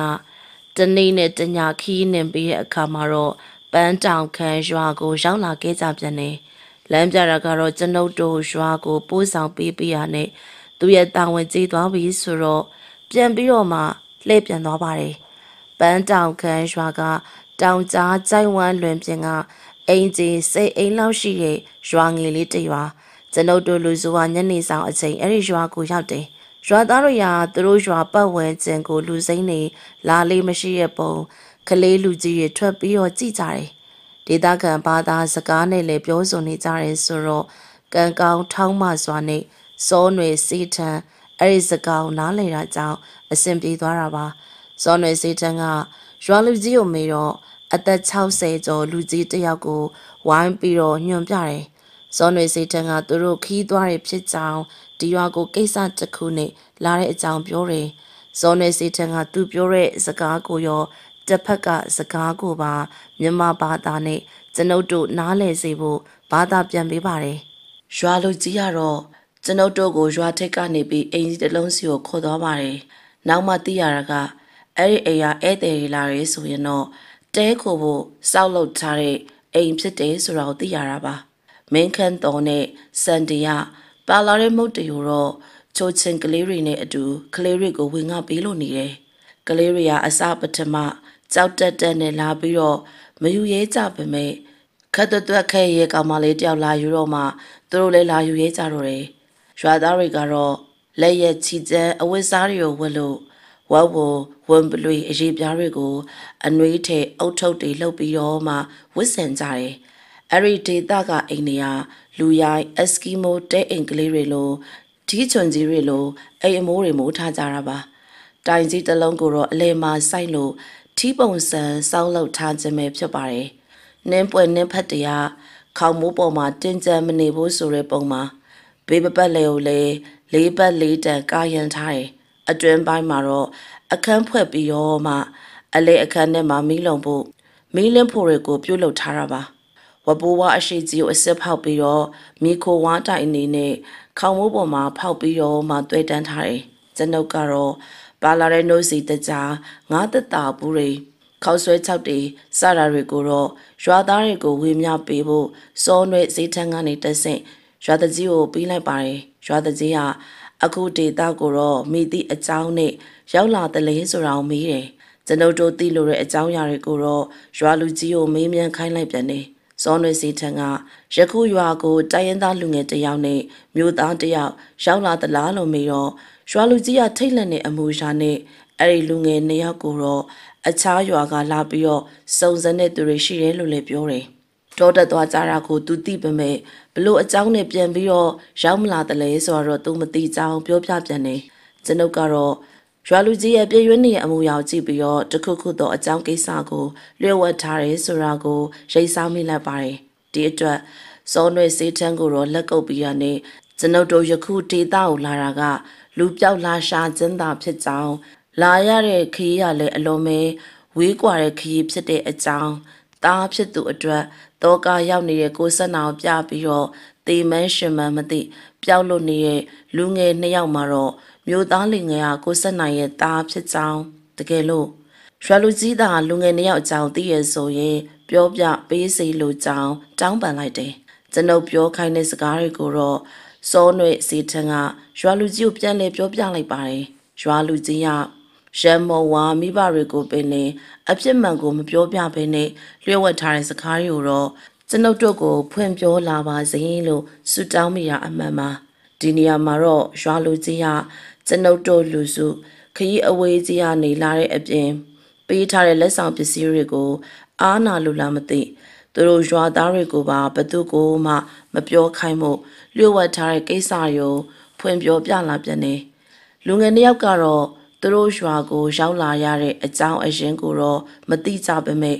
တနေ့နဲ့တညခီးနှင်ပြီးတဲ့အခါမှာတော့ပန်းတောင်ခံရွာကိုရောက်လာခဲ့ကြပြန်တယ်လမ်းပြတာကတော့ကျွန်ုပ်တို့ရွာကိုပိုးဆောင်ပေးပြရနဲ့သူရဲ့တာဝန်ကြီးသွားပြီဆိုတော့ပြန်ပြီးတော့မှလှည့်ပြန်သွားပါတယ် ပန်းတောင်ခံရွာက တောင်ကြားကြိုင်ဝမ်းလွင်ပြင်ကအင်ဂျီစိတ်အိမ်လောက်ရှိတဲ့ရွာငယ်လေးတစ်ရွာကျွန်ုပ်တို့လူစုဝညနေဆောင်အချိန်အဲ့ဒီရွာကိုရောက်တယ်ရွာသားတို့ရာသူတို့ရွာပတ်ဝန်းကျင်ကိုလူစိမ့်နေလာလေးမရှိရဲ့ပုံကလေးလူကြီးတွေထွက်ပြီးတော့ကြည်ကြတယ်ဒေသခံဘာသာစကားနဲ့လည်းပြောဆိုနေကြတယ်ဆိုတော့ကံကောင်းထောင်းမစွာနဲ့စောနွယ်စီထံအဲ့ဒီစကားကိုနားလည်တာကြောင့်အဆင်ပြေသွားတာပါ စောနွယ်စီထံကရွာလူကြီးကိုမေးတော့အသက်60ကျော်လူကြီးတစ်ယောက်ကိုဝိုင်းပြီးတော့ညွှန်ပြတယ်စောနွယ်စီထံကသူတို့ခီးသွားတဲ့ဖြစ်ကြောင်းဒီရွာကိုကိစ္စတစ်ခုနဲ့လာတဲ့အကြောင်းပြောတယ်စောနွယ်စီထံကသူပြောတဲ့စကားကိုရောတစ်ဖက်ကစကားကိုပါမြန်မာဘာသာနဲ့ကျွန်ုပ်တို့နားလည်စေဖို့ဘာသာပြန်ပေးပါတယ်။ရွာလူကြီးကတော့ကျွန်ုပ်တို့ကိုရွာထိပ်ကနေပြီးအိမ်ကြီးတစ်လုံးစီကိုခေါ်သွားပါတယ်။နောက်မှသိရတာက အဲ့ဒီအိမ်ကဧည့်သည်တွေလာရဲဆိုရင်တော့တဲခိုဖို့စောက်လုပ်ထားတဲ့အိမ်ဖြစ်တယ်ဆိုတာကိုသိရတာပါ။မင်းခန့်တော်နဲ့စန်တီယာပါလာတဲ့မုတ်တရီတော့ချိုချင်းကလေးတွေနဲ့အတူကလေးတွေကိုဝင်ငါပေးလို့နေတယ်။ကလေးတွေကအစပထမကြောက်တက်တက်နဲ့လာပြီးတော့မယူရဲကြပါမဲ့ခတ်သွက်ခဲရဲကောင်မလေးတယောက်လာယူတော့မှသူတို့လည်းလာယူရဲကြတော့တယ်ရွာသားတွေကတော့လက်ရက်ချီကျန်းအဝတ်စားတွေကိုဝတ်လို့ ဝက်ဝဝန်ပလွေအရေးပြားတွေကို အနှွေးထဲအုတ်ထုပ်တွေလှုပ်ပြီးတော့မှဝတ်ဆင်ကြတယ်အဲ့ဒီဒေသကအိမ်တွေကလူရိုင်းအက်စကီမိုတဲအိမ်ကလေးတွေလိုဒီချွန်ကြီးတွေလိုအိမ်အမိုးတွေမိုးထားကြတာပါတိုင်ကြီးတစ်လုံးကိုတော့အလဲမှာစိုက်လို့ထီးပုံစံစောင်းလောက်ထားခြင်းပဲဖြစ်ပါတယ်။နင်းပွဲနင်းဖက်တရားခေါမိုးပေါ်မှာတင်းကြပ်မနေဘူးဆိုတဲ့ပုံမှာဘေးပပတ်လေကိုလေလေးပတ်လေးတန်ကာယံထားတယ်။ အတွင်းပိုင်းမှာတော့အခန်းဖွဲ့ပြီးတော့မှအလဲအခန်းထဲမှာမီးလုံဖို့မီးလင်းဖို့တွေကိုပြုတ်လုထားတာပါ။ဝပိုးဝါအရှိကြီးကိုအစစ်ဖောက်ပြီးတော့မိခိုဝါတိုင်အနေနဲ့ခေါမိုးပေါ်မှာဖောက်ပြီးတော့မှတွေ့တန်းထားတယ်။ကျွန်ုပ်ကတော့ပါလာတဲ့နှုတ်စီတကြားငါးသက်တာဘူးတွေခောက်ဆွဲချောက်တွေစတာတွေကိုတော့ရွာသားတွေကိုဝေမျှပေးဖို့စောနွဲ့ဈေးထန်းကနေတက်ဆင့်ရွာတကြီးကိုပြီးလိုက်ပါတယ်ရွာတကြီးက အခုဒေတာကိုတော့မိသည့်အကြောင်းနဲ့ရောက်လာတယ်လေဆိုတာကိုမေးတယ်ကျွန်ုပ်တို့သိလို့တဲ့အကြောင်းအရာတွေကိုတော့ရွာလူကြီးကိုမေးမြန်းခိုင်းလိုက်ပြန်တယ်စောနွေစီထံကယခုရွာကိုတိုင်းရင်းသားလူငယ်တယောက်နဲ့မြို့သားတယောက်ရောက်လာသလားလို့မေးတော့ရွာလူကြီးကထိတ်လန့်တဲ့အမူအရာနဲ့အဲ့ဒီလူငယ်နှစ်ယောက်ကိုတော့အခြားရွာကလာပြီးတော့စုံစမ်းတဲ့သူတွေရှိတယ်လို့လည်းပြောတယ်။တောတက်သွားကြတာကိုသူသိပေမဲ့ဘ လို့အကြောင်းနဲ့ပြန်ပြီးတော့ရောက်မလာတယ်လဲဆိုတော့သူမသိကြောင်းပြောပြပြန်တယ်။ကျွန်ုပ်ကတော့ရွာလူကြီးရဲ့ပြည့်ရွေးနေတဲ့အမူအရာကြည့်ပြီးတော့တခုခုသောအကြောင်းကိစ္စကိုလျှို့ဝှက်ထားတယ်ဆိုတာကိုရိပ်စားမိလိုက်ပါတယ်။ဒီအတွက်စောနွေစေးထန်းကိုတော့လက်ကုပ်ပြီးရနေကျွန်ုပ်တို့ယခုဒေသကိုလာတာက လူပြောက်လာရှာခြင်းသာဖြစ်ကြောင်းလာရတဲ့ခရီးရလည်းအလုံးမဲဝေးကွာတဲ့ခရီးဖြစ်တဲ့အကြောင်း တားဖြစ်သူအတွက်တောကရောက်နေတဲ့ကိုဆက်နာကိုပြပြီးတော့တေမန်းရှင်မန်းမသိပျောက်လို့နေတဲ့လူငယ်နှစ်ယောက်မှာတော့မျိုးသားလင်ငယ်ကကိုဆက်နိုင်ရဲ့တားဖြစ်ကြောင်းတကယ်လို့ရွှေလူကြီးသားလူငယ်နှစ်ယောက်အကြောင်းသိရဆိုရင်ပြောပြပေးစီလိုကြောင်းတောင်းပန်လိုက်တယ်ကျွန်ုပ်ပြောခိုင်းတဲ့စကားတွေကိုတော့စောနွေစီထန်ကရွာလူကြီးကိုပြန်လဲပြောပြလိုက်ပါတယ်ရွာလူကြီးက ရန်မော်ဝါမိဘတွေကိုပင်လင်အဖြစ်မှန်ကိုမပြောပြဘဲနဲ့လျှို့ဝှက်ထားတဲ့စကားတွေကိုတော့ကျွန်ုပ်တို့ကိုဖွင့်ပြောလာပါစေလို့ဆုတောင်းမိတာအမှန်ပါဒီနေရာမှာတော့ရွာလူကြီးကကျွန်ုပ်တို့လူစုခရီးအဝေးကြီးကနေလာတဲ့အပြင်ပေးထားတဲ့လက်ဆောင်ပစ္စည်းတွေကိုအားနာလို့လားမသိသူတို့ရွာသားတွေကိုပါဘသူကိုမှမပြောခိုင်းမှုလျှို့ဝှက်ထားတဲ့ကိစ္စရောဖွင့်ပြောပြလာပြန်တယ်လူငယ်တစ်ယောက်ကတော့ သူတို့ရွာကိုရောက်လာရတဲ့အကြောင်းအရင်းကိုတော့မသိကြပါမဲ့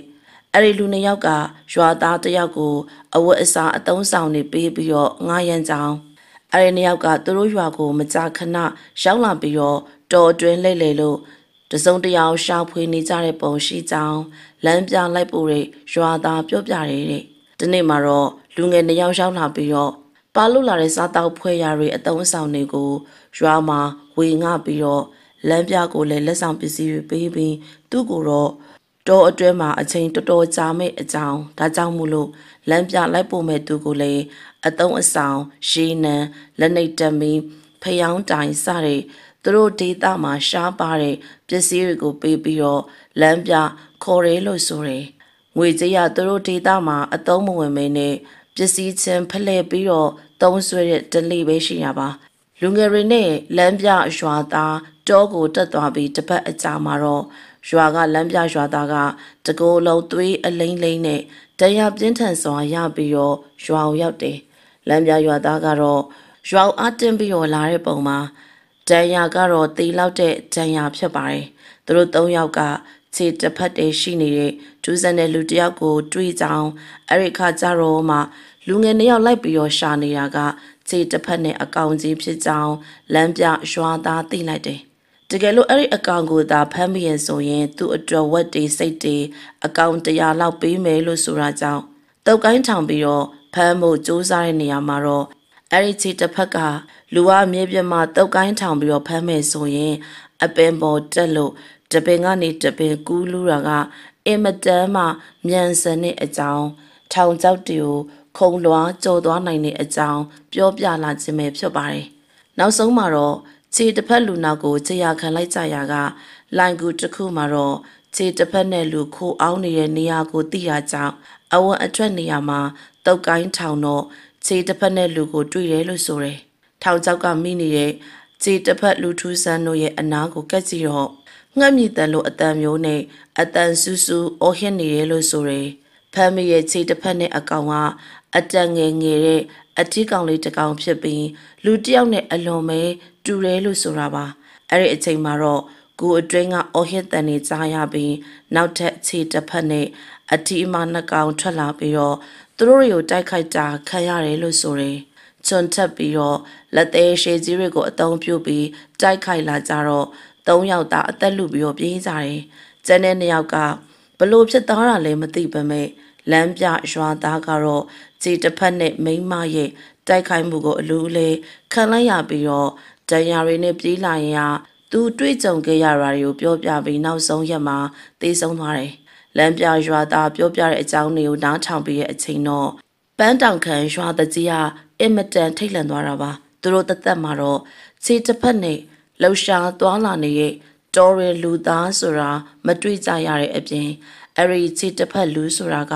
အဲ့ဒီလူနှစ်ယောက်ကရွာသားတစ်ယောက်ကိုအဝတ်အစားအသုံးဆောင်တွေပေးပြီးတော့ငားရန်ကြောင်းအဲ့ဒီနှစ်ယောက်ကသူတို့ရွာကိုမကြာခဏရောက်လာပြီးတော့တော်အတွင်းလှိတ်လေလို့တစုံတရာရှာဖွေနေကြတဲ့ပုံရှိကြောင်းလမ်းပြလိုက်ပို့တဲ့ရွာသားပြောပြတယ်တဲ့ဒီနေ့မှာတော့လူငယ်နှစ်ယောက်ရောက်လာပြီးတော့ပါလုလာတဲ့စားတောက်ဖွဲရတွေအတုံးဆောင်တွေကိုရွာမှာဝေငှပြီးတော့ လမ်းပြကိုလည်းလက်ဆောင်ပစ္စည်းတွေပေးပြီးသူ့ကိုတော့တောအတွဲမှာအချိန်တော်တော်ကြာမဲ့အကြောင်းဒါကြောင့်မို့လို့လမ်းပြလိုက်ပို့မဲ့သူကိုလည်းအတုံးအဆောင်ရေနံလက်နှိပ်တက်မီဖျောင်းတိုင်စတဲ့သူတို့ဒေတာမှာရှားပါတဲ့ပစ္စည်းတွေကိုပေးပြီးတော့လမ်းပြခေါ်ရဲလို့ဆိုတယ်ငွေကြေးရသူတို့ဒေတာမှာအတုံးမဝင်မင်းနဲ့ပစ္စည်းချင်းဖလှယ်ပြီးတော့သုံးဆွဲတဲ့ဒလိပဲရှိရပါ လူငယ်တွေနဲ့လမ်းပြရွာသားတောကိုတက်သွားပြီးတပတ်အကြာမှာတော့ရွာကလမ်းပြရွာသားကတကိုယ်လုံးသွေးအလိမ့်လိမ့်နဲ့တရားပြင်းထန်စွာရပြီးတော့ရွာကိုရောက်တယ်လမ်းပြရွာသားကတော့ရွာကိုအတင်းပြီးတော့လာတဲ့ပုံမှာဒဏ်ရာကတော့တေလောက်တဲ့ဒဏ်ရာဖြစ်ပါတယ်သူတို့၃ယောက်ကခြေတစ်ဖက်တည်းရှိနေတဲ့ဒူးစံတဲ့လူတစ်ယောက်ကို တွေးကြောင်းအဲ့ဒီခါကျတော့မှလူငယ်နှစ်ယောက်လိုက်ပြီးတော့ရှာနေတာက ခြေတစ်ဖက်နဲ့အကောင်ကြီးဖြစ်ကြောင်းလမ်းပြရွာသားသိလိုက်တယ်တကယ်လို့အဲ့ဒီအကောင့်ကိုသာဖမ်းမိရင်ဆိုရင်သူ့အတွက်ဝက်တွေစိတ်တွေအကောင့်တရားလောက်ပေးမယ်လို့ဆိုတာကြောင့်တုတ်ကိုင်းထောင်ပြီးတော့ဖမ်းဖို့စူးစမ်းတဲ့နေရာမှာတော့အဲ့ဒီချီတစ်ဖက်ကလူဝမြေပြမတုတ်ကိုင်းထောင်ပြီးတော့ဖမ်းမယ်ဆိုရင်အပင်ပေါ်တက်လို့တပင်ကနေတပင်ကူးလူတာကအင်မတန်မှမြန်စန်တဲ့အကြောင်းထောင်ကြောက်တီကို ခုံလွားကြော်သွားနိုင်တဲ့အကြောင်းပြောပြလာခြင်းပဲဖြစ်ပါတယ်။နောက်ဆုံးမှာတော့ခြေတစ်ဖက်လူနောက်ကိုခြေရခံလိုက်ကြရာကလိုင်ကူတစ်ခုမှာတော့ခြေတစ်ဖက်နဲ့လူခိုးအောင်နေတဲ့နေရာကိုသိရကြောင်းအဝတ်အထွက်နေရာမှာတုတ်ကိုင်းထောင်တော့ခြေတစ်ဖက်နဲ့လူကိုတွေ့တယ်လို့ဆိုတယ်။ထောင်ချောက်ကမိနေတဲ့ခြေတစ်ဖက်လူထူးဆန်းတို့ရဲ့အနားကိုကက်ကြည့်တော့ငှက်မြည်တန်လို့အတန်မျိုးနဲ့အတန်ဆူဆူအော်ဟစ်နေတယ်လို့ဆိုတယ်။ ဖမ်းမိရဲ့ခြေတစ်ဖက်နဲ့အကောင်ကအတန်ငယ်ငယ်တဲ့အထီးကောင်လေးတစ်ကောင်ဖြစ်ပြီးလူတစ်ယောက်နဲ့အလွန်ပဲတူတယ်လို့ဆိုတာပါအဲ့ဒီအချိန်မှာတော့ကိုအတွင်းကအော်ဟစ်တန်နေကြားရပြီးနောက်ထပ်ခြေတစ်ဖက်နဲ့အထီးအမနှစ်ကောင်ထွက်လာပြီးတော့သူတို့တွေကိုတိုက်ခိုက်တာခံရတယ်လို့ဆိုတယ်ချွန်ထပ်ပြီးတော့လက်သေးရှည်ကြီးတွေကိုအသုံးပြုပြီးတိုက်ခိုက်လာကြတော့သုံးယောက်သားအသက်လူပြီးတော့ပြေးကြတယ်ကျန်တဲ့နှစ်ယောက်ကဘလို့ဖြစ်သွားတာလဲမသိပါမဲ့ လမ်းပြရွာသားကတော့ခြေတစ်ဖက်နဲ့မိမရဲ့တိုက်ခိုက်မှုကိုအလူအလဲခံလိုက်ရပြီးတော့ဒဏ်ရာတွေနဲ့ပြေးလာရင်ဟာသူတွေ့ကြုံခဲ့ရတာတွေကိုပြောပြပြီးနောက်ဆုံးရက်မှာသေဆုံးသွားတယ်။လမ်းပြရွာသားပြောပြတဲ့အကြောင်းတွေကိုနားထောင်ပြီးတဲ့အချိန်တော့ပန်းတောင်ခံရွာတကြီးကအင်မတန်ထိတ်လန့်သွားတာပါ။သူတို့တသက်မှာတော့ခြေတစ်ဖက်နဲ့လှူရှာသွားလာနေတဲ့တော်ရလူသားဆိုတာမတွေ့ကြရတဲ့အပြင် အဲ့ဒီခြေတစ်ဖက်လူဆိုတာက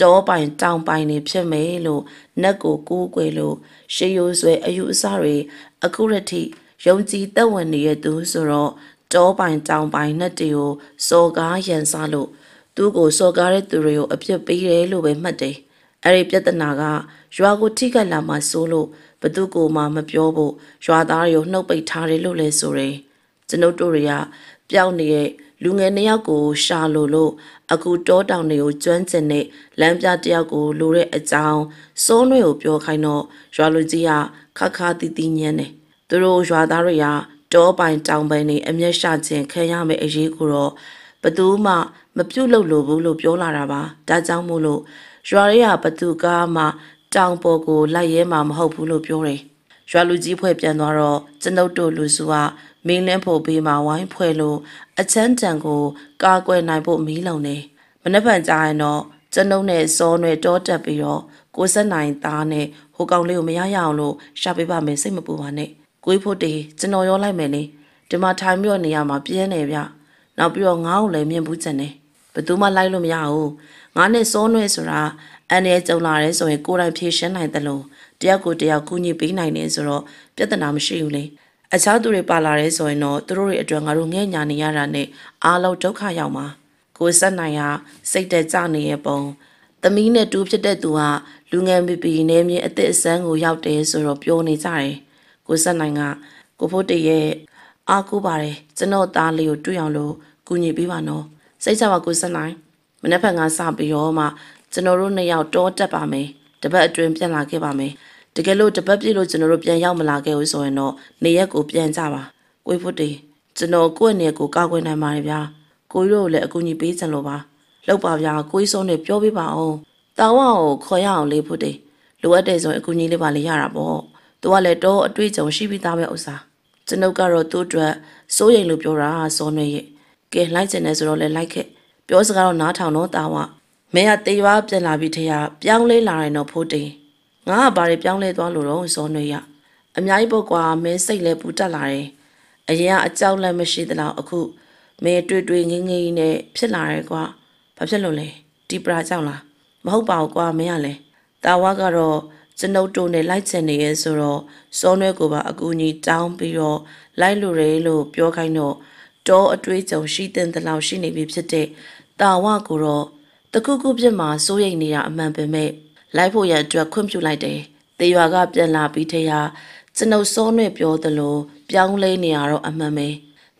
တောပိုင်တောင်ပိုင်နေဖြစ်မယ်လို့နက်ကိုကိုးကွယ်လို့ရှေးရိုးဆွဲအယူအဆတွေအခုရထိယုံကြည်သက်ဝင်နေတဲ့သူဆိုတော့တောပိုင်တောင်ပိုင်နဲ့တေကိုစော်ကားရန်စားလို့သူ့ကိုစော်ကားတဲ့သူတွေကိုအပြစ်ပေးတယ်လို့ပဲမှတ်တယ်။အဲ့ဒီပြဿနာကရွာကိုထိခိုက်လာမှဆိုလို့ဘသူကိုမှမပြောဖို့ရွာသားတွေကိုနှုတ်ပိတ်ထားတယ်လို့လဲဆိုတယ်။ကျွန်ုပ်တို့တွေကပျောက်နေတဲ့ လူငယ်နှစ်ယောက်ကိုရှာလို့လို့အခုတောတောင်တွေကိုကျွမ်းကျင်တဲ့လမ်းပြတယောက်ကိုလိုတဲ့အကြောင်းစိုးနွေကိုပြောခိုင်းတော့ရွာလူကြီးကခါခါတီးတီးညံနေသူတို့ရွာသားတွေကတောပိုင်တောင်ပိုင်တွေအမျက်ရှာခြင်းခံရမယ့်အရေးကိုတော့ဘသူမှမပြုတ်လို့လို့ဘူးလို့ပြောလာတာပါဒါကြောင့်မို့လို့ရွာတွေကဘသူကမှတောင်ပေါ်ကိုလိုက်ရဲမှာမဟုတ်ဘူးလို့ပြောတယ် ရွာလူကြီးဖွဲ့ပြန်သွားတော့ကျွန်ုပ်တို့လူစုကမင်းလင်းဖို့ပေးမှာဝိုင်းဖွဲ့လို့အချမ်းတန်ကိုကာကွယ်နိုင်ဖို့မီးလုံနေမနှက်ဖန်ကြရင်တော့ကျွန်ုပ်နဲ့စောနွယ်တောတက်ပြီးတော့ကိုဆက်နိုင်သားနဲ့ဟိုကောင်လေးကိုမရရအောင်လို့ရှာပေးပါမယ်စိတ်မပူပါနဲ့ကိုဖို့တေကျွန်တော်ရောလိုက်မယ်လေဒီမှာထိုင်ပြီးတော့နေရမှာပြင်းနေဗျနောက်ပြီးတော့ငါ့ကိုလည်းမြင်ဘူးချင်တယ်ဘယ်သူမှလိုက်လို့မရဘူးငါနဲ့စောနွယ်ဆိုတာအန်ရဲ့ကြုံလာရဲဆိုရင်ကိုယ်တိုင်ဖြေရှင်းနိုင်တယ်လို့ တယောက်ကိုတယောက်ကူညီပေးနိုင်နေဆိုတော့ပြဿနာမရှိဘူးလေအခြားသူတွေပါလာရဲဆိုရင်တော့သူတို့တွေအတွက်ငါတို့ငဲ့ညာနေရတာနဲ့အားလုံးဒုက္ခရောက်မှာကိုဆက်နိုင်ဟာစိတ်တက်ကြနေရဲ့ပုံသမီးနဲ့တူဖြစ်တဲ့သူဟာလူငယ်မပီနေမြင့်အသက်အစမ်းကိုရောက်တယ်ဆိုတော့ပြောနေကြတယ်ကိုဆက်နိုင်ကကိုဖို့တရဲ့အားကိုးပါတယ်ကျွန်တော်သားလေးကိုတွေ့အောင်လို့ကူညီပေးပါနော်စိတ်ချပါကိုဆက်နိုင်မနေ့ဖက်ကစပြီးတော့မှကျွန်တော်တို့နှစ်ယောက်တောတက်ပါမယ်တပတ်အတွင်းပြန်လာခဲ့ပါမယ် တကယ်လို့တပတ်ပြည့်လို့ကျွန်တော်တို့ပြန်ရောက်မလာခဲ့ဘူးဆိုရင်တော့နေရက်ကိုပြန်ကြပါကိုဖွတ်တေကျွန်တော်ကိုယ့်အနေကိုကောက်ွယ်နိုင်ပါတယ်ဗျာကိုကြီးတို့လည်းအကူအညီပေးချင်လို့ပါလောက်ပါဗျာကိုကြီးစုံးနေပြောပြပါအောင်တာဝါကိုခေါ်ရအောင်လေးဖွတ်တေလိုအပ်တယ်ဆိုရင်အကူအညီလေးပါလေးရတာပေါ့သူကလည်းတော့အတွေ့အကြုံရှိပြီးသားပဲဥစ္စာကျွန်ုပ်ကတော့သူ့အတွက်စိုးရိမ်လို့ပြောတာစောနေရဲ့ကဲလိုက်ချင်တယ်ဆိုတော့လည်းလိုက်ခဲ့ပြောစကားတော့နားထောင်တော့တာဝါမင်းကတေရွာပြန်လာပြီးထေရပြောင်းလဲလာရင်တော့ဖို့တေ ငါကဘာတွေပြောင်းလဲသွားလို့တော့စောနေရအများကြီးပုတ်ကွာမင်းစိတ်လဲပူတက်လာတယ်အရင်ကအကြောက်လည်းမရှိသလောက်အခုမင်းတွေ့တွေ့ငင်းငင်းနဲ့ဖြစ်လာတယ်ကွာဘာဖြစ်လို့လဲဒီပရာကြောင့်လားမဟုတ်ပါဘူးကွာမင်းကလည်းတာဝါကတော့ကျွန်ုပ်တို့နဲ့လိုက်ချင်နေရဲဆိုတော့စောနွဲကိုပါအကူအညီတောင်းပြီးတော့လိုက်လို့ရဲလို့ပြောခိုင်းတော့တောအတွေးကြုံရှိတဲ့တလောက်ရှိနေပြီဖြစ်တဲ့တာဝါကိုတော့တခုခုပြစ်မှာစိုးရိမ်နေတာအမှန်ပဲမဲ့ လိုက်ဖို့ရအတွက်ခွင့်ပြုလိုက်တယ်။တေရွာကပြန်လာပြီးထရာကျွန်ုပ်စောနွဲပြောသလိုပြောင်းလဲနေရတော့အမှန်ပဲ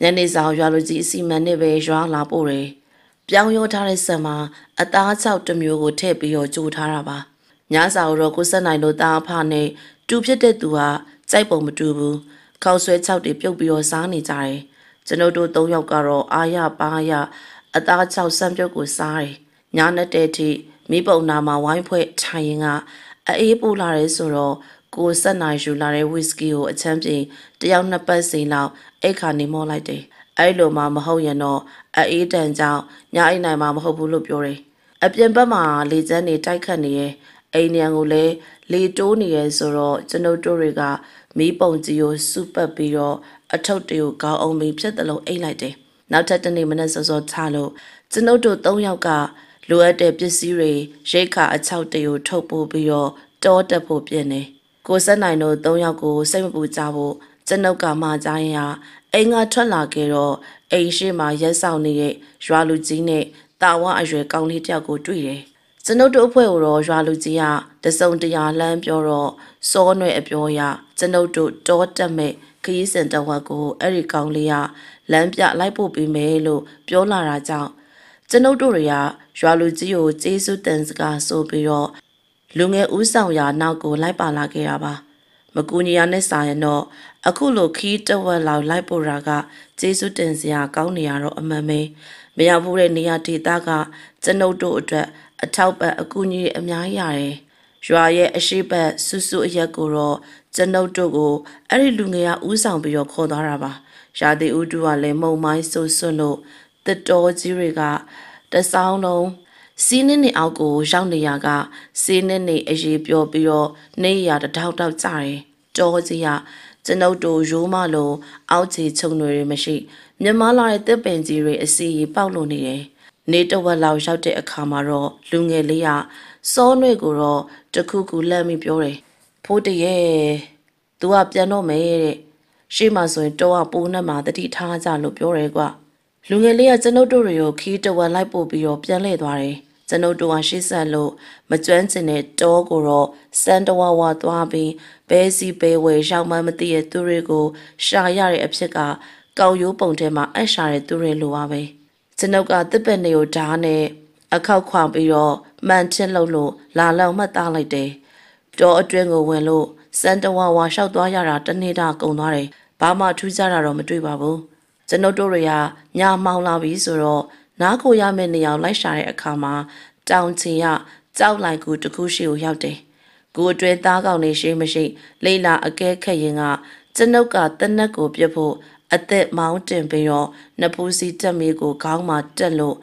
ညနေဆောင်ရွာလူကြီးအစီမံနဲ့ပဲရွာလာပို့တယ်။ပြောင်းရောထားတဲ့ဆက်မှာအသားချောက်တစ်မျိုးကိုထည့်ပြီးတော့ကြိုထားတာပါ။ညစာကိုတော့ကိုဆက်နိုင်လို့တာအဖနဲ့တူဖြစ်တဲ့သူဟာကြိုက်ပုံမတူဘူး။ခေါက်ဆွဲချောက်တွေပြုတ်ပြီးတော့စားနေကြတယ်။ကျွန်ုပ်တို့၃ယောက်ကတော့အာရပါရအသားချောက်စံပြုတ်ကိုစားတယ်။ညနေတဲ့အထိ မိပုံနာမှာဝိုင်းဖွဲ့ထိုင်ရင်ကအေးပူလာတယ်ဆိုတော့ကိုဆက်နိုင်ယူလာတဲ့ဝီစကီကိုအချမ်းပြေတယောက်နှစ်ပတ်စီလောက်အိတ်ခါနေမောလိုက်တယ်။အဲ့လိုမှမဟုတ်ရင်တော့အေးတန်ကြောင်ညအိမ်နိုင်မှာမဟုတ်ဘူးလို့ပြောတယ်။အပြင်ဘက်မှာလေကျန်းနေတိုက်ခတ်နေရဲ့အိမ်ညံကိုလည်းလေတိုးနေရဲဆိုတော့ကျွန်ုပ်တို့တွေကမီးပုံကြီးကိုစုပတ်ပြီးတော့အထုပ်တွေကိုကောင်းအောင်ပြီးဖြတ်တလုံးအိတ်လိုက်တယ်။နောက်ထပ်တနေ့မနေ့စောစောချလို့ကျွန်ုပ်တို့၃ယောက်က လိုအပ်တဲ့ပစ္စည်းတွေရိတ်ခါအချောက်တွေကိုထုတ်ပို့ပြီးတော့တောတက်ဖို့ပြင်နေကိုဆက်နိုင်တို့၃ယောက်ကိုစိတ်မပူကြဖို့ကျွန်ုပ်ကမှကြားရင်ဟာအိမ်ကထွက်လာခဲ့တော့အိမ်ရှိမှရက်ဆောင်နေတဲ့ရွာလူကြီးနဲ့တာဝအရွယ်ကောင်းလေးတယောက်ကိုတွေ့တယ်ကျွန်ုပ်တို့အဖွဲ့ကိုတော့ရွာလူကြီးကတစုံတရာလမ်းပြောတော့စောနွယ်အပြောရကျွန်ုပ်တို့တောတက်မဲ့ခရီးစင်တဝက်ကိုအဲ့ဒီကောင်းလေးကလမ်းပြလိုက်ပို့ပေးမယ်လို့ပြောလာတာကြောင့် ကျွန်ုပ်တို့တွေကရွာလူကြီးကိုကျေးဇူးတင်စကားဆိုပြီးတော့လူငယ်ဦးဆောင်ရာနောက်ကိုလိုက်ပါလာခဲ့တာပါမကူညီရနဲ့စာရင်တော့အခုလိုခီးတဝက်လောက်လိုက်ပို့တာကကျေးဇူးတင်စရာကောင်းနေရတော့အမှန်ပဲမရဘူးတဲ့နေရာဒေသကကျွန်ုပ်တို့အတွက်အထောက်ပံ့အကူအညီအများကြီးရတယ်ရွာရဲ့အရှိတ်ဆူဆူအရက်ကိုတော့ကျွန်ုပ်တို့ကိုအဲ့ဒီလူငယ်ကဥဆောင်ပြီးတော့ခေါ်သွားတာပါရာသီဥတုကလည်းမုံမိုင်းဆူဆွလို့ တတော်ကြီးတွေကတဆောင်းလုံးစီးနှင်းနေအောက်ကိုရောက်နေရကစီးနှင်းနေအရေးပြောပြီးတော့နေရတထောက်တောက်ကြတယ်တောကြီးကကျွန်ုပ်တို့ရိုးမလိုအောက်ခြေချုံတွေမရှိမြမလာတဲ့တစ်ပင်ကြီးတွေအစီရီပေါက်လို့နေတယ်နေတဝက်လောက်ရောက်တဲ့အခါမှာတော့လူငယ်လေးကစောနှွေကိုတော့တခုခုလှမ်းပြီးပြောတယ်ဖိုးတရဲ့ तू ကပြန်တော့မယ်တဲ့ရှေ့မှာဆိုရင်တော့ကပိုးနဲ့မှတတိထားကြလို့ပြောတယ်ကွာ လူငယ်လေးကကျွန်ုပ်တို့တွေကိုခီးတဝက်လိုက်ပို့ပြီးတော့ပြန်လှည့်သွားတယ်ကျွန်ုပ်တို့ကရှေ့ဆက်လို့မကျွမ်းကျင်တဲ့တောကိုတော့စန်တဝဝသွားပြီးဘဲစီဘဲဝဲရောက်မှမသိတဲ့သူတွေကိုရှာရတဲ့အဖြစ်ကကောက်ရိုးပုံထဲမှာအရှာတဲ့သူတွေလိုပါပဲကျွန်ုပ်ကတစ်ပက်နေကိုဓားနဲ့အခောက်ခွာပြီးတော့မှန်ချင်းလှုပ်လို့လာလောက်မှတ်သားလိုက်တယ်တောအတွင်းကိုဝင်လို့စန်တဝဝရှောက်သွားရတာတနေ့တာကုန်သွားတယ်ဘာမှထူးခြားတာတော့မတွေ့ပါဘူး ကျွန်ုပ်တို့တွေကညာမောင်းလာပြီဆိုတော့နားကိုရမယ့်နေရာလိုက်ရှာတဲ့အခါမှာတောင်ချင်ရကြောက်လိုက်ကူတခုရှိကိုရောက်တယ်။ကိုအတွဲသားကောင်နေရှိမရှိလိလာအကဲခက်ရင်ကကျွန်ုပ်ကတနက်ကိုပြတ်ဖို့အသက်မောင်းတင်ပြီးတော့နဖူးစီတက်မီကိုခေါင်းမှာတက်လို့